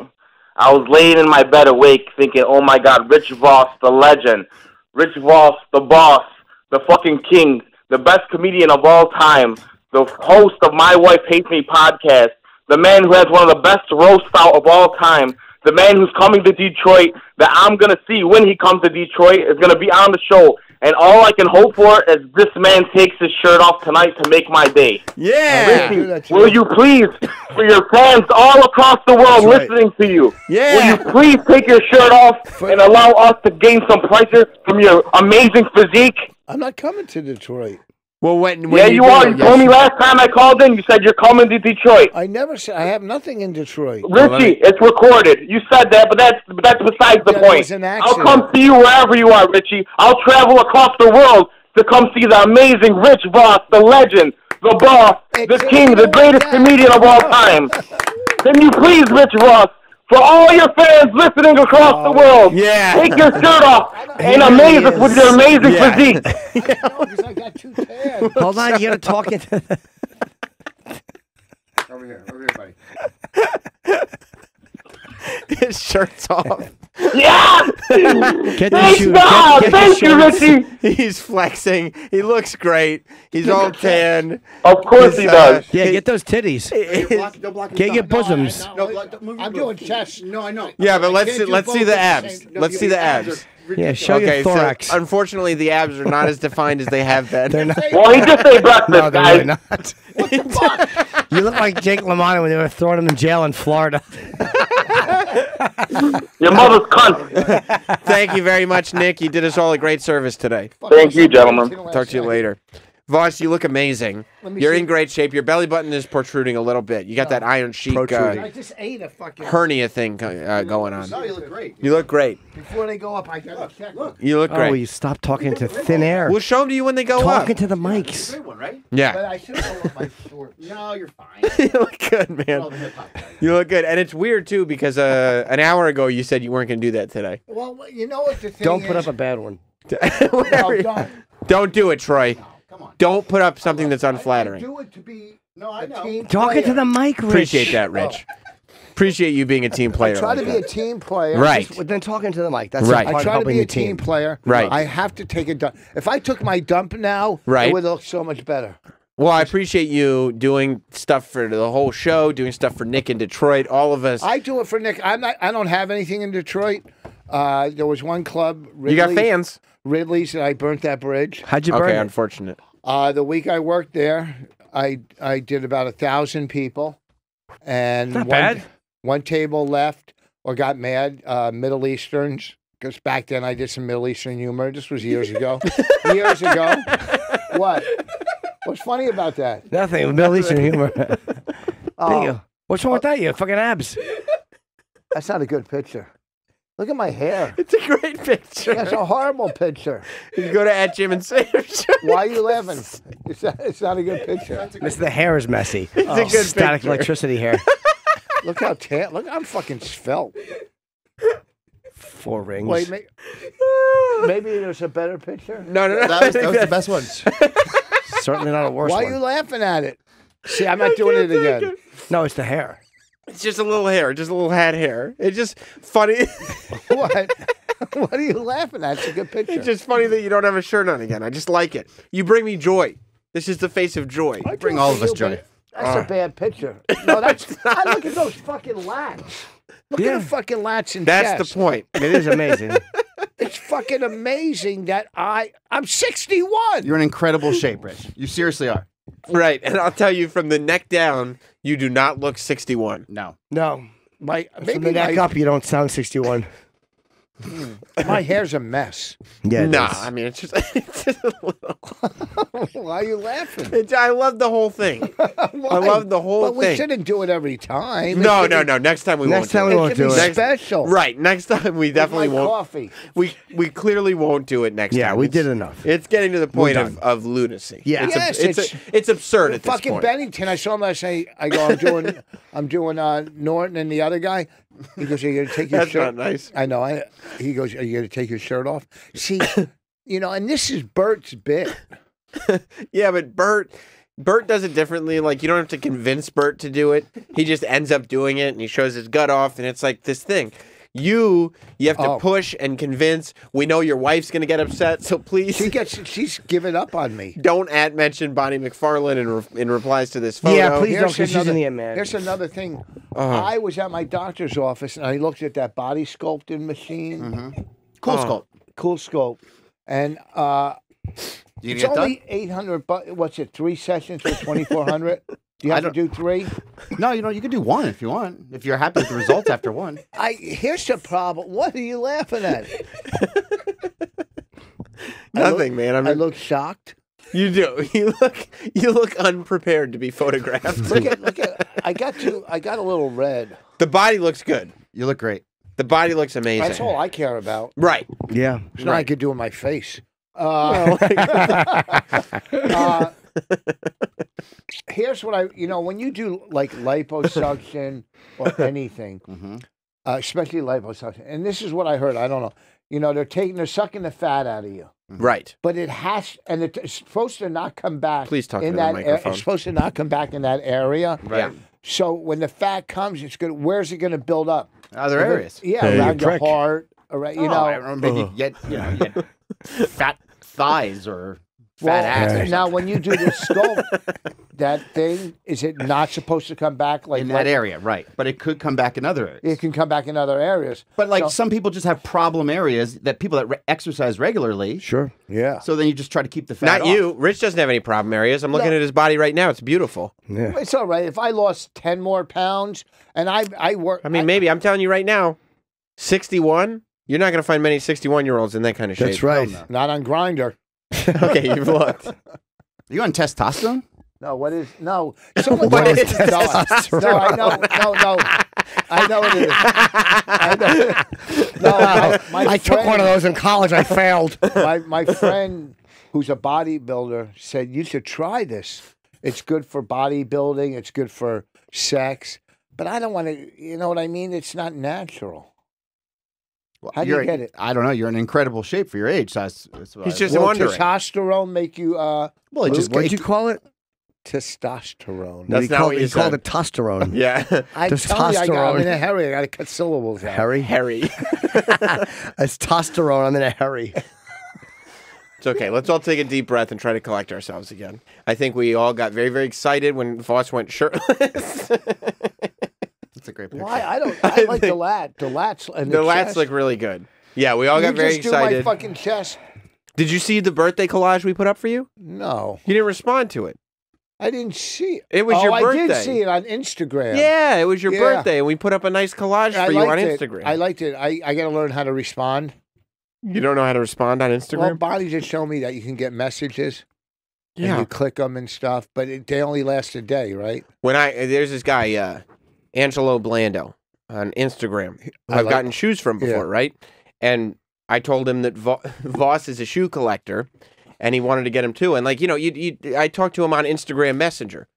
[SPEAKER 14] I was laying in my bed awake thinking, oh my god, Rich Vos, the legend. Rich Vos, the boss, the fucking king, the best comedian of all time, the host of My Wife Hates Me podcast, the man who has one of the best roast out of all time, the man who's coming to Detroit that I'm going to see when he comes to Detroit is going to be on the show. And all I can hope for is this man takes his shirt off tonight to make my day.
[SPEAKER 2] Yeah.
[SPEAKER 14] Richie, will you please, for your fans all across the world
[SPEAKER 1] right.
[SPEAKER 14] listening to you,
[SPEAKER 2] Yeah.
[SPEAKER 14] will you please take your shirt off and allow us to gain some prices from your amazing physique?
[SPEAKER 4] I'm not coming to Detroit.
[SPEAKER 2] Well, when, when
[SPEAKER 14] yeah, you
[SPEAKER 2] do,
[SPEAKER 14] are. You
[SPEAKER 2] yes.
[SPEAKER 14] told me last time I called in, you said you're coming to Detroit.
[SPEAKER 4] I never said I have nothing in Detroit.
[SPEAKER 14] Richie, it's recorded. You said that, but that's but that's besides the
[SPEAKER 4] Yeah,
[SPEAKER 14] point.
[SPEAKER 4] was an
[SPEAKER 14] I'll come see you wherever you are, Richie. I'll travel across the world to come see the amazing Rich Vos, the legend, the boss, the king, the greatest comedian of all [laughs] time. Can you please, Rich Vos, for all your fans listening across the oh, world,
[SPEAKER 2] Yeah.
[SPEAKER 14] take your shirt off and amaze us with your amazing
[SPEAKER 2] Yeah.
[SPEAKER 14] physique.
[SPEAKER 4] Because [laughs] I got too tan.
[SPEAKER 1] Hold on, you got to talk into.
[SPEAKER 4] over here, over here, buddy. [laughs] [laughs]
[SPEAKER 2] His shirt's off.
[SPEAKER 14] Yeah! [laughs]
[SPEAKER 1] Get the
[SPEAKER 14] Thanks,
[SPEAKER 1] shoe-
[SPEAKER 14] God!
[SPEAKER 1] get- get the
[SPEAKER 14] Thank you,
[SPEAKER 1] shorts.
[SPEAKER 14] Richie!
[SPEAKER 2] He's flexing. He looks great. He's all tan.
[SPEAKER 14] Of course
[SPEAKER 2] His,
[SPEAKER 14] he
[SPEAKER 2] uh,
[SPEAKER 14] does.
[SPEAKER 1] Yeah, get those titties. Get your bosoms.
[SPEAKER 9] No, like, don't move your
[SPEAKER 4] I'm doing
[SPEAKER 9] boobs.
[SPEAKER 4] chest.
[SPEAKER 9] No, I know.
[SPEAKER 2] Yeah, but
[SPEAKER 9] I
[SPEAKER 2] let's see, let's see the abs.
[SPEAKER 9] no,
[SPEAKER 2] Let's see the
[SPEAKER 9] abs
[SPEAKER 2] abs.
[SPEAKER 9] are
[SPEAKER 1] Yeah, show
[SPEAKER 2] okay,
[SPEAKER 1] your thorax.
[SPEAKER 2] so unfortunately the abs are not as defined as they have been.
[SPEAKER 1] They're not.
[SPEAKER 14] Well, he just ate breakfast,
[SPEAKER 1] No, they're really not. [laughs] you look like Jake LaMotta when they were throwing him in jail in Florida. [laughs]
[SPEAKER 14] Your mother's cunt.
[SPEAKER 2] Thank you very much, Nick. You did us all a great service today.
[SPEAKER 14] Thank you, gentlemen.
[SPEAKER 2] Talk to you later. Vos, you look amazing. You're
[SPEAKER 4] see.
[SPEAKER 2] in great shape. Your belly button is protruding a little bit. You got that Iron Sheik
[SPEAKER 4] I
[SPEAKER 2] uh,
[SPEAKER 4] just ate a fucking
[SPEAKER 2] hernia thing uh, going on.
[SPEAKER 9] No, you look great.
[SPEAKER 2] You look great.
[SPEAKER 4] Before they go up, I gotta check. Look,
[SPEAKER 2] You look great.
[SPEAKER 1] Oh,
[SPEAKER 2] great.
[SPEAKER 1] you stop talking to thin air.
[SPEAKER 2] We'll show them to you when they go
[SPEAKER 1] Talking
[SPEAKER 2] up.
[SPEAKER 1] to the mics.
[SPEAKER 9] Great one, right?
[SPEAKER 2] Yeah.
[SPEAKER 4] but I should go with my [laughs] shorts.
[SPEAKER 9] No, you're fine. [laughs]
[SPEAKER 2] you look good, man.
[SPEAKER 9] hip hop guys.
[SPEAKER 2] You look good. And it's weird, too, because uh, an hour ago you said you weren't going to do that today.
[SPEAKER 4] Well, you know what the thing
[SPEAKER 1] Don't put up a bad one. [laughs]
[SPEAKER 2] Whatever.
[SPEAKER 4] No, don't.
[SPEAKER 2] Don't do it, Troy.
[SPEAKER 9] Come on.
[SPEAKER 2] Don't put up something that's
[SPEAKER 4] I
[SPEAKER 2] unflattering.
[SPEAKER 4] do it to be
[SPEAKER 9] No, I
[SPEAKER 4] a
[SPEAKER 9] know.
[SPEAKER 4] team
[SPEAKER 1] Talking to the mic, Rich.
[SPEAKER 2] Appreciate that, Rich. Oh. Appreciate you being a team player.
[SPEAKER 4] I try
[SPEAKER 2] like
[SPEAKER 4] to be
[SPEAKER 2] that.
[SPEAKER 4] a team player.
[SPEAKER 2] Right.
[SPEAKER 1] Well, then talking to the mic. That's
[SPEAKER 2] Right.
[SPEAKER 1] right.
[SPEAKER 4] I
[SPEAKER 1] part of
[SPEAKER 4] try to be a
[SPEAKER 1] the
[SPEAKER 4] team player.
[SPEAKER 2] Right.
[SPEAKER 4] I have to take a dump. If I took my dump now,
[SPEAKER 2] Right.
[SPEAKER 4] it would look so much better.
[SPEAKER 2] Well, I appreciate you doing stuff for the whole show, doing stuff for Nick in Detroit, all of us.
[SPEAKER 4] I do it for Nick. I'm not. I don't have anything in Detroit. Uh, there was one club. Ridley's,
[SPEAKER 2] you got fans.
[SPEAKER 4] Ridley's, and I burnt that bridge.
[SPEAKER 1] How'd you burn
[SPEAKER 2] Okay,
[SPEAKER 1] it?
[SPEAKER 2] unfortunate.
[SPEAKER 4] Uh, the week I worked there, I I did about a thousand people, and
[SPEAKER 1] Not
[SPEAKER 4] one,
[SPEAKER 1] bad.
[SPEAKER 4] one table left or got mad. Uh, Middle Easterns, because back then I did some Middle Eastern humor. This was years ago. [laughs] years ago. What? What's funny about that?
[SPEAKER 1] Nothing. Middle Eastern humor. [laughs]
[SPEAKER 4] Oh,
[SPEAKER 1] There you. What's wrong with that? You fucking abs.
[SPEAKER 4] that's not a good picture. Look at my hair.
[SPEAKER 2] It's a great picture.
[SPEAKER 4] That's a horrible picture.
[SPEAKER 2] You go to at Jim and Sam.
[SPEAKER 4] Why are you laughing? It's not, it's not a good picture.
[SPEAKER 1] Miss the hair is messy.
[SPEAKER 2] It's a oh, good
[SPEAKER 1] Static
[SPEAKER 2] picture.
[SPEAKER 1] electricity hair. [laughs]
[SPEAKER 4] Look how tan. Look, I'm fucking svelte.
[SPEAKER 1] Four rings.
[SPEAKER 4] Wait, may, maybe there's a better picture.
[SPEAKER 2] No, no, no.
[SPEAKER 9] That was, that was the best one.
[SPEAKER 1] Certainly not a worse
[SPEAKER 4] Why
[SPEAKER 1] one.
[SPEAKER 4] are you laughing at it? See, I'm not doing it again.
[SPEAKER 1] No, it's the hair.
[SPEAKER 2] It's just a little hair, just a little hat hair. It's just funny. [laughs]
[SPEAKER 4] What? what are you laughing at? It's a good picture.
[SPEAKER 2] it's just funny that you don't have a shirt on again. I just like it. You bring me joy. This is the face of joy.
[SPEAKER 4] I
[SPEAKER 9] Bring all of us joy.
[SPEAKER 4] but That's a uh. bad picture. [laughs] No, that's. I look at those fucking lats. Look
[SPEAKER 1] Yeah.
[SPEAKER 4] at the fucking lats and
[SPEAKER 2] That's
[SPEAKER 4] chest.
[SPEAKER 2] the point.
[SPEAKER 1] It is amazing. [laughs]
[SPEAKER 4] It's fucking amazing that I I'm 61.
[SPEAKER 9] You're in incredible shape, Rich. You seriously are.
[SPEAKER 2] Right. And I'll tell you from the neck down, you do not look 61.
[SPEAKER 9] No.
[SPEAKER 1] no.
[SPEAKER 4] my
[SPEAKER 1] From
[SPEAKER 4] maybe
[SPEAKER 1] the neck
[SPEAKER 4] my,
[SPEAKER 1] up, you don't sound 61.
[SPEAKER 4] My hair's a mess.
[SPEAKER 1] Yeah. it
[SPEAKER 2] nah,
[SPEAKER 1] is.
[SPEAKER 2] I mean, it's just, [laughs] it's just a little.
[SPEAKER 4] Why are you laughing?
[SPEAKER 2] It's, I love the whole thing. [laughs] I love the whole thing.
[SPEAKER 4] But we
[SPEAKER 2] thing.
[SPEAKER 4] shouldn't do it every time.
[SPEAKER 2] No,
[SPEAKER 4] It
[SPEAKER 2] no,
[SPEAKER 4] should
[SPEAKER 2] no. Next time we
[SPEAKER 1] Next
[SPEAKER 2] won't.
[SPEAKER 1] time
[SPEAKER 2] do
[SPEAKER 1] we
[SPEAKER 2] it.
[SPEAKER 1] won't
[SPEAKER 4] It should
[SPEAKER 1] do
[SPEAKER 4] be
[SPEAKER 1] it.
[SPEAKER 4] special.
[SPEAKER 2] Right. Next time we definitely
[SPEAKER 4] like
[SPEAKER 2] won't.
[SPEAKER 4] coffee.
[SPEAKER 2] We we clearly won't do it next
[SPEAKER 1] Yeah,
[SPEAKER 2] time.
[SPEAKER 1] we
[SPEAKER 2] It's-
[SPEAKER 1] did enough.
[SPEAKER 2] It's getting to the point of,
[SPEAKER 1] done.
[SPEAKER 2] of lunacy.
[SPEAKER 1] Yeah.
[SPEAKER 2] it's,
[SPEAKER 4] Yes,
[SPEAKER 2] a, it's,
[SPEAKER 4] it's-
[SPEAKER 2] a, it's absurd at this
[SPEAKER 4] fucking
[SPEAKER 2] point.
[SPEAKER 4] Bennington. I saw him last night. I go, I'm doing, [laughs] I'm doing uh, Norton and the other guy. He goes, Are you gonna take your
[SPEAKER 2] That's
[SPEAKER 4] shirt?
[SPEAKER 2] not nice.
[SPEAKER 4] I know. I, he goes, Are you gonna take your shirt off? See, you know, and this is Bert's bit. [laughs]
[SPEAKER 2] Yeah, but Bert Bert does it differently. Like you don't have to convince Bert to do it. He just ends up doing it and he shows his gut off and it's like this thing. You you have to
[SPEAKER 4] Oh.
[SPEAKER 2] push and convince. We know your wife's gonna get upset, so please
[SPEAKER 4] She gets, she's giving up on me.
[SPEAKER 2] don't at mention Bonnie McFarlane in, re- in replies to this photo.
[SPEAKER 1] Yeah, please don't,
[SPEAKER 4] Here's
[SPEAKER 1] she's
[SPEAKER 4] another-
[SPEAKER 1] in the end, man.
[SPEAKER 4] Here's another thing.
[SPEAKER 2] Uh-huh.
[SPEAKER 4] I was at my doctor's office and I looked at that body sculpting machine.
[SPEAKER 9] Mm-hmm. Cool
[SPEAKER 2] Oh.
[SPEAKER 9] sculpt.
[SPEAKER 4] Cool sculpt. And uh,
[SPEAKER 9] You
[SPEAKER 4] it's
[SPEAKER 9] get done?
[SPEAKER 4] only 800 bucks. What's it, three sessions for 2400 [laughs] Do you
[SPEAKER 9] I
[SPEAKER 4] have to do three? [laughs]
[SPEAKER 9] No, you know you can do one if you want. If you're happy with the results after one. [laughs]
[SPEAKER 4] I Here's the problem. What are you laughing at? [laughs]
[SPEAKER 2] Nothing, man. I'm
[SPEAKER 4] I look shocked.
[SPEAKER 2] You do. You look you look unprepared to be photographed.
[SPEAKER 4] Look at, look at, I got to, I got a little red.
[SPEAKER 2] the body looks good.
[SPEAKER 9] You look great.
[SPEAKER 2] The body looks amazing.
[SPEAKER 4] That's all I care about.
[SPEAKER 2] Right.
[SPEAKER 1] Yeah.
[SPEAKER 4] It's not I could do in my face. Uh, uh, here's what I, you know, when you do like liposuction [laughs] or anything,
[SPEAKER 9] Mm-hmm.
[SPEAKER 4] uh, especially liposuction, and this is what I heard. I don't know. You know, they're taking, they're sucking the fat out of you,
[SPEAKER 2] Right.
[SPEAKER 4] but it has, and it's supposed to not come back.
[SPEAKER 2] Please talk
[SPEAKER 4] in
[SPEAKER 2] into the
[SPEAKER 4] that. ar- it's supposed to not come back in that area.
[SPEAKER 2] Right.
[SPEAKER 4] So when the fat comes, it's good. Where's it going to build up?
[SPEAKER 9] Other
[SPEAKER 4] If it-
[SPEAKER 9] areas.
[SPEAKER 4] Yeah,
[SPEAKER 1] Hey,
[SPEAKER 4] around your
[SPEAKER 1] prick.
[SPEAKER 4] heart. Around, you
[SPEAKER 9] Oh,
[SPEAKER 4] know.
[SPEAKER 9] I remember maybe you get you know you get [laughs] fat thighs or fat
[SPEAKER 4] Well,
[SPEAKER 9] ass. or
[SPEAKER 4] now
[SPEAKER 9] something.
[SPEAKER 4] when you do the skull, [laughs] that thing is it not supposed to come back like
[SPEAKER 9] in
[SPEAKER 4] like-
[SPEAKER 9] that area, right? But it could come back in other areas.
[SPEAKER 4] It can come back in other areas.
[SPEAKER 9] But like
[SPEAKER 4] So-
[SPEAKER 9] some people just have problem areas that people that re- exercise regularly.
[SPEAKER 1] Sure.
[SPEAKER 4] Yeah.
[SPEAKER 9] So then you just try to keep the fat.
[SPEAKER 2] Not you. Rich doesn't have any problem areas. I'm looking
[SPEAKER 4] No.
[SPEAKER 2] at his body right now. It's beautiful.
[SPEAKER 1] Yeah.
[SPEAKER 4] It's all right. If I lost ten more pounds and I I work,
[SPEAKER 2] I mean, maybe I'm telling you right now, 61. You're not going to find many 61 year olds in that kind of shape.
[SPEAKER 1] That's right.
[SPEAKER 4] not on Grindr. [laughs]
[SPEAKER 2] okay, you've looked. [laughs]
[SPEAKER 9] You on testosterone?
[SPEAKER 4] No, what is no? [laughs] Someone
[SPEAKER 1] What
[SPEAKER 4] told me-
[SPEAKER 1] is
[SPEAKER 4] no,
[SPEAKER 1] testosterone?
[SPEAKER 4] no, I know, no, no, I know it is. I know. No, my, my
[SPEAKER 1] I took one of those in college. I failed.
[SPEAKER 4] my my friend who's a bodybuilder said you should try this. It's good for bodybuilding. It's good for sex. But I don't want to. You know what I mean? It's not natural. How do you get it?
[SPEAKER 9] I don't know. You're in incredible shape for your age. So that's, that's what
[SPEAKER 2] He's
[SPEAKER 9] I-
[SPEAKER 2] just
[SPEAKER 4] Will
[SPEAKER 2] wondering.
[SPEAKER 4] testosterone make you? uh
[SPEAKER 9] well, it just
[SPEAKER 1] What'd you call it?
[SPEAKER 4] Testosterone.
[SPEAKER 2] That's
[SPEAKER 1] he
[SPEAKER 2] not
[SPEAKER 1] called,
[SPEAKER 2] what you
[SPEAKER 1] he called it testosterone. [laughs]
[SPEAKER 2] Yeah.
[SPEAKER 4] I'm you, I got, I'm in a
[SPEAKER 1] Testosterone.
[SPEAKER 4] hurry. I got to cut syllables out.
[SPEAKER 1] Harry.
[SPEAKER 2] Harry. [laughs] [laughs]
[SPEAKER 1] It's testosterone. I'm in a hurry.
[SPEAKER 2] It's okay. Let's all take a deep breath and try to collect ourselves again. I think we all got very, very excited when Vos went shirtless.
[SPEAKER 9] That's a great picture.
[SPEAKER 4] Why? I don't. [laughs] I, like the lat. The lats and
[SPEAKER 2] the
[SPEAKER 4] the,
[SPEAKER 2] lats
[SPEAKER 4] chest.
[SPEAKER 2] look really good. Yeah, we all got
[SPEAKER 4] you
[SPEAKER 2] very excited.
[SPEAKER 4] my fucking chest.
[SPEAKER 2] Did you see the birthday collage we put up for you?
[SPEAKER 4] No,
[SPEAKER 2] You didn't respond to it.
[SPEAKER 4] I didn't see it.
[SPEAKER 2] It was
[SPEAKER 4] oh,
[SPEAKER 2] your
[SPEAKER 4] I
[SPEAKER 2] birthday.
[SPEAKER 4] did see it on Instagram.
[SPEAKER 2] Yeah, it was your
[SPEAKER 4] Yeah.
[SPEAKER 2] birthday, and we put up a nice collage
[SPEAKER 4] I
[SPEAKER 2] for you on
[SPEAKER 4] it.
[SPEAKER 2] Instagram.
[SPEAKER 4] I liked it. I, I got to learn how to respond.
[SPEAKER 2] you don't know how to respond on
[SPEAKER 4] Well,
[SPEAKER 2] Instagram?
[SPEAKER 4] Bonnie just showed me that you can get messages. And
[SPEAKER 2] yeah.
[SPEAKER 4] you click them and stuff, but it, they only last a day, right?
[SPEAKER 2] When I there's this guy, uh, Angelo Blando, on Instagram.
[SPEAKER 4] I
[SPEAKER 2] I've
[SPEAKER 4] like-
[SPEAKER 2] gotten shoes from before,
[SPEAKER 4] Yeah.
[SPEAKER 2] right? And I told him that Vo- [laughs] Vos is a shoe collector, and he wanted to get him too. And like you know, you, you I talked to him on Instagram Messenger,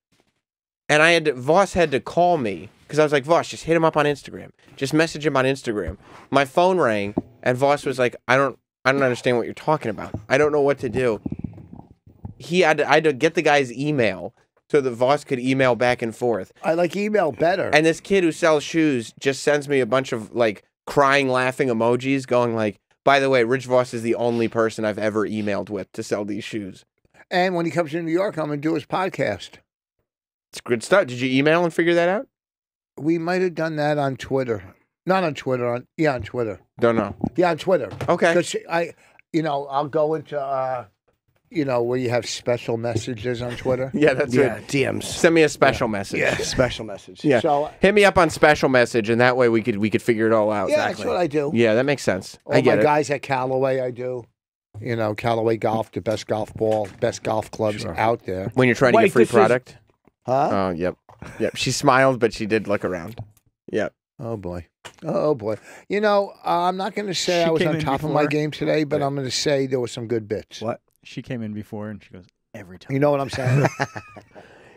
[SPEAKER 2] and I had to, Vos had to call me because I was like, Vos, just hit him up on Instagram, just message him on Instagram. My phone rang, and Vos was like, I don't, I don't understand what you're talking about. I don't know what to do. He had to, I had to get the guy's email so the Vos could email back and forth.
[SPEAKER 4] I like email better.
[SPEAKER 2] And this kid who sells shoes just sends me a bunch of like crying, laughing emojis, going like, "By the way, Rich Vos is the only person I've ever emailed with to sell these shoes."
[SPEAKER 4] And when he comes to New York, I'm to do his podcast.
[SPEAKER 2] It's good stuff. Did you email and figure that out?
[SPEAKER 4] We might have done that on Twitter. Not on Twitter. On yeah, on Twitter.
[SPEAKER 2] Don't know.
[SPEAKER 4] Yeah, on Twitter.
[SPEAKER 2] Okay.
[SPEAKER 4] Because I, you know, I'll go into, uh, you know, where you have special messages on Twitter. [laughs]
[SPEAKER 2] Yeah, that's
[SPEAKER 1] Yeah,
[SPEAKER 2] it.
[SPEAKER 1] DMs.
[SPEAKER 2] Send me a special message.
[SPEAKER 1] Yeah, special message.
[SPEAKER 2] Yeah.
[SPEAKER 4] So
[SPEAKER 2] Hit me up on special message, and that way we could we could figure it all out.
[SPEAKER 4] yeah, that's what I do.
[SPEAKER 2] Yeah, that makes sense.
[SPEAKER 4] All
[SPEAKER 2] I get
[SPEAKER 4] my
[SPEAKER 2] it.
[SPEAKER 4] guys at Callaway, I do. You know, Callaway Golf, the best golf ball, best golf clubs out there.
[SPEAKER 2] When you're trying to get free
[SPEAKER 4] this is-
[SPEAKER 2] product.
[SPEAKER 4] Huh?
[SPEAKER 2] Oh, yep, yep. She smiled, but she did look around. Yep.
[SPEAKER 4] Oh boy. Oh boy. You know, uh, I'm not going to say
[SPEAKER 3] She
[SPEAKER 4] I was on
[SPEAKER 3] in
[SPEAKER 4] top of my game today, but I'm going to say there were some good bits.
[SPEAKER 1] What?
[SPEAKER 3] She came in before and she goes every time.
[SPEAKER 4] You know what I'm saying? [laughs]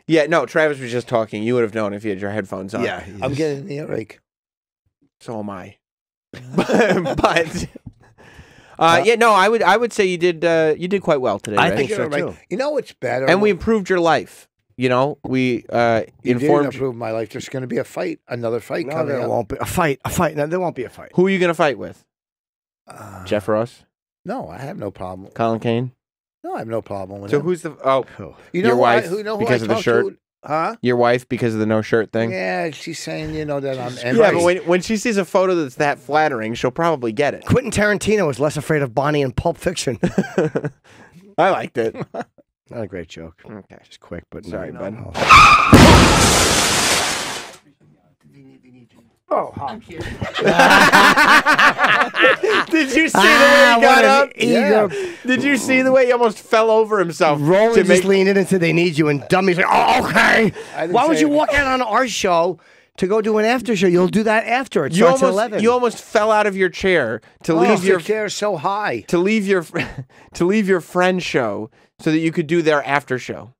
[SPEAKER 2] Yeah, no, Travis was just talking. You would have known if you had your headphones on.
[SPEAKER 1] Yeah.
[SPEAKER 4] I'm getting the earache.
[SPEAKER 2] So am I. [laughs] [laughs] but uh, yeah, no, I would I would say you did uh, you did quite well today.
[SPEAKER 1] I
[SPEAKER 2] Reg.
[SPEAKER 1] think so,
[SPEAKER 4] Right.
[SPEAKER 1] too.
[SPEAKER 4] You know what's better?
[SPEAKER 2] and we improved your life. You know, we uh,
[SPEAKER 4] you did
[SPEAKER 2] informed.
[SPEAKER 4] improve my life. There's going to be a fight, another fight
[SPEAKER 1] No,
[SPEAKER 4] coming
[SPEAKER 1] there
[SPEAKER 4] up.
[SPEAKER 1] won't be a fight. A fight. No, there won't be a fight.
[SPEAKER 2] Who are you going to fight with?
[SPEAKER 4] Uh,
[SPEAKER 2] Jeff Ross,
[SPEAKER 4] no, I have no problem.
[SPEAKER 2] Colin Kane.
[SPEAKER 4] No, I have no problem with
[SPEAKER 2] So
[SPEAKER 4] him.
[SPEAKER 2] who's the oh, [laughs] oh
[SPEAKER 4] you know
[SPEAKER 2] your
[SPEAKER 4] who I-
[SPEAKER 2] wife
[SPEAKER 4] who, know who
[SPEAKER 2] because
[SPEAKER 4] I
[SPEAKER 2] of the
[SPEAKER 4] talked
[SPEAKER 2] shirt?
[SPEAKER 4] To? Huh?
[SPEAKER 2] Your wife because of the no shirt thing.
[SPEAKER 4] Yeah, she's saying you know that I'm.
[SPEAKER 2] Yeah, but when when she sees a photo that's that flattering, she'll probably get it.
[SPEAKER 1] Quentin Tarantino was less afraid of Bonnie in Pulp Fiction. [laughs]
[SPEAKER 2] I liked it. [laughs]
[SPEAKER 1] Not a great joke.
[SPEAKER 2] Okay.
[SPEAKER 1] Just quick, but
[SPEAKER 2] Sorry,
[SPEAKER 1] no,
[SPEAKER 2] bud.
[SPEAKER 1] No.
[SPEAKER 4] Oh, hi. [laughs]
[SPEAKER 2] Did you see
[SPEAKER 1] Ah,
[SPEAKER 2] the way he got
[SPEAKER 1] what an
[SPEAKER 2] up?
[SPEAKER 1] ego.
[SPEAKER 2] Did you see the way he almost fell over himself?
[SPEAKER 1] Roland
[SPEAKER 2] to
[SPEAKER 1] just
[SPEAKER 2] make-
[SPEAKER 1] leaned in and said they need you, and Dummy's like, "Oh, okay."
[SPEAKER 4] Didn't
[SPEAKER 1] Why would
[SPEAKER 4] say
[SPEAKER 1] you
[SPEAKER 4] it.
[SPEAKER 1] walk out on our show to go do an after show? You'll do that after. It
[SPEAKER 2] You
[SPEAKER 1] starts at
[SPEAKER 2] almost,
[SPEAKER 1] eleven.
[SPEAKER 2] you almost fell out of your chair to
[SPEAKER 4] Oh,
[SPEAKER 2] leave your
[SPEAKER 4] chair so high.
[SPEAKER 2] to leave your fr- [laughs] to leave your friend's show so that you could do their after show.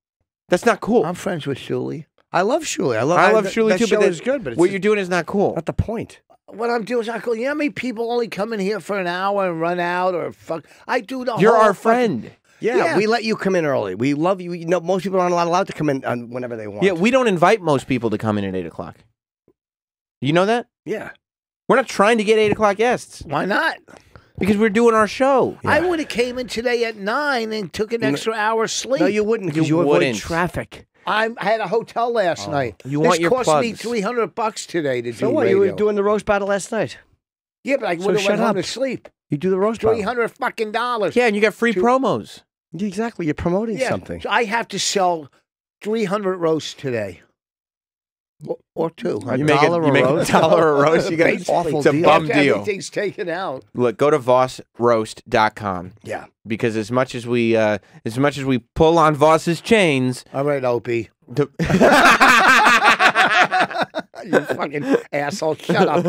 [SPEAKER 2] That's not cool.
[SPEAKER 4] I'm friends with Shuli.
[SPEAKER 1] I love Shuli. I love.
[SPEAKER 2] I love
[SPEAKER 1] that-
[SPEAKER 2] Shuli too,
[SPEAKER 1] show
[SPEAKER 2] but
[SPEAKER 1] is good. But it's
[SPEAKER 2] what
[SPEAKER 1] just
[SPEAKER 2] you're doing is not cool.
[SPEAKER 1] not the point.
[SPEAKER 4] What I'm doing is not cool. You know how many people only come in here for an hour and run out or fuck? I do the.
[SPEAKER 2] You're
[SPEAKER 4] whole
[SPEAKER 2] our
[SPEAKER 4] fucking-
[SPEAKER 2] friend.
[SPEAKER 1] Yeah,
[SPEAKER 4] Yeah.
[SPEAKER 1] we let you come in early. We love you. You know, most people aren't allowed allowed to come in on whenever they want.
[SPEAKER 2] Yeah, we don't invite most people to come in at eight o'clock. You know that?
[SPEAKER 1] yeah.
[SPEAKER 2] We're not trying to get eight o'clock guests
[SPEAKER 4] Why not?
[SPEAKER 2] because we're doing our show.
[SPEAKER 4] I would have came in today at nine and took an extra hour sleep.
[SPEAKER 1] No, you wouldn't because
[SPEAKER 2] You
[SPEAKER 1] you, avoid
[SPEAKER 2] wouldn't.
[SPEAKER 4] I had a hotel last oh, night.
[SPEAKER 2] You
[SPEAKER 4] this
[SPEAKER 2] want your
[SPEAKER 4] cost me three hundred bucks today to
[SPEAKER 1] So
[SPEAKER 4] do
[SPEAKER 1] what? You were doing the roast battle last night.
[SPEAKER 4] Yeah, but I
[SPEAKER 1] So
[SPEAKER 4] would have went home to sleep.
[SPEAKER 1] You do the roast battle.
[SPEAKER 4] Three hundred fucking dollars.
[SPEAKER 2] Yeah, and you got free promos.
[SPEAKER 1] Exactly. You're promoting
[SPEAKER 4] Yeah,
[SPEAKER 1] something.
[SPEAKER 4] so I have to sell three hundred roasts today, or, two.
[SPEAKER 1] A
[SPEAKER 2] You make a-
[SPEAKER 1] dollar
[SPEAKER 2] you
[SPEAKER 1] a
[SPEAKER 2] make a
[SPEAKER 1] roast? [laughs]
[SPEAKER 2] dollar a roast, you got an
[SPEAKER 1] awful
[SPEAKER 2] It's a
[SPEAKER 1] deal.
[SPEAKER 2] bum
[SPEAKER 4] After
[SPEAKER 2] deal.
[SPEAKER 4] Everything's taken out.
[SPEAKER 2] Look, go to vosroast.com
[SPEAKER 1] Yeah.
[SPEAKER 2] because as much as we uh, as much as we pull on Vos's chains,
[SPEAKER 4] All right, Opie. [laughs] [laughs]
[SPEAKER 2] the-
[SPEAKER 4] you fucking asshole. Shut up.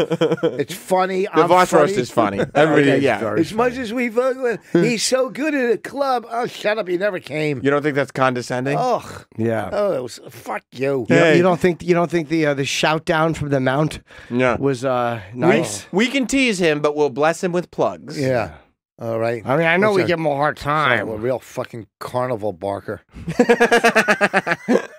[SPEAKER 4] It's funny.
[SPEAKER 2] the
[SPEAKER 4] I'm
[SPEAKER 2] Vos
[SPEAKER 4] funny.
[SPEAKER 2] roast is funny. [laughs] Everybody,
[SPEAKER 4] Okay,
[SPEAKER 2] yeah.
[SPEAKER 1] very
[SPEAKER 4] As much as we fuck with, he's so good at a club. Oh, shut up. He never came.
[SPEAKER 2] You don't think that's condescending?
[SPEAKER 4] Ugh.
[SPEAKER 1] Yeah.
[SPEAKER 4] Oh, it was fuck you.
[SPEAKER 1] You, don't- you don't think you don't think the uh, the shout down from the mount
[SPEAKER 2] Yeah.
[SPEAKER 1] was uh, nice?
[SPEAKER 2] We can tease him, but we'll bless him with plugs.
[SPEAKER 4] Yeah. All right.
[SPEAKER 1] I mean, I know
[SPEAKER 4] What's
[SPEAKER 1] we
[SPEAKER 4] that?
[SPEAKER 1] give him a hard
[SPEAKER 4] Son of
[SPEAKER 1] time.
[SPEAKER 4] a real fucking carnival barker. [laughs] [laughs]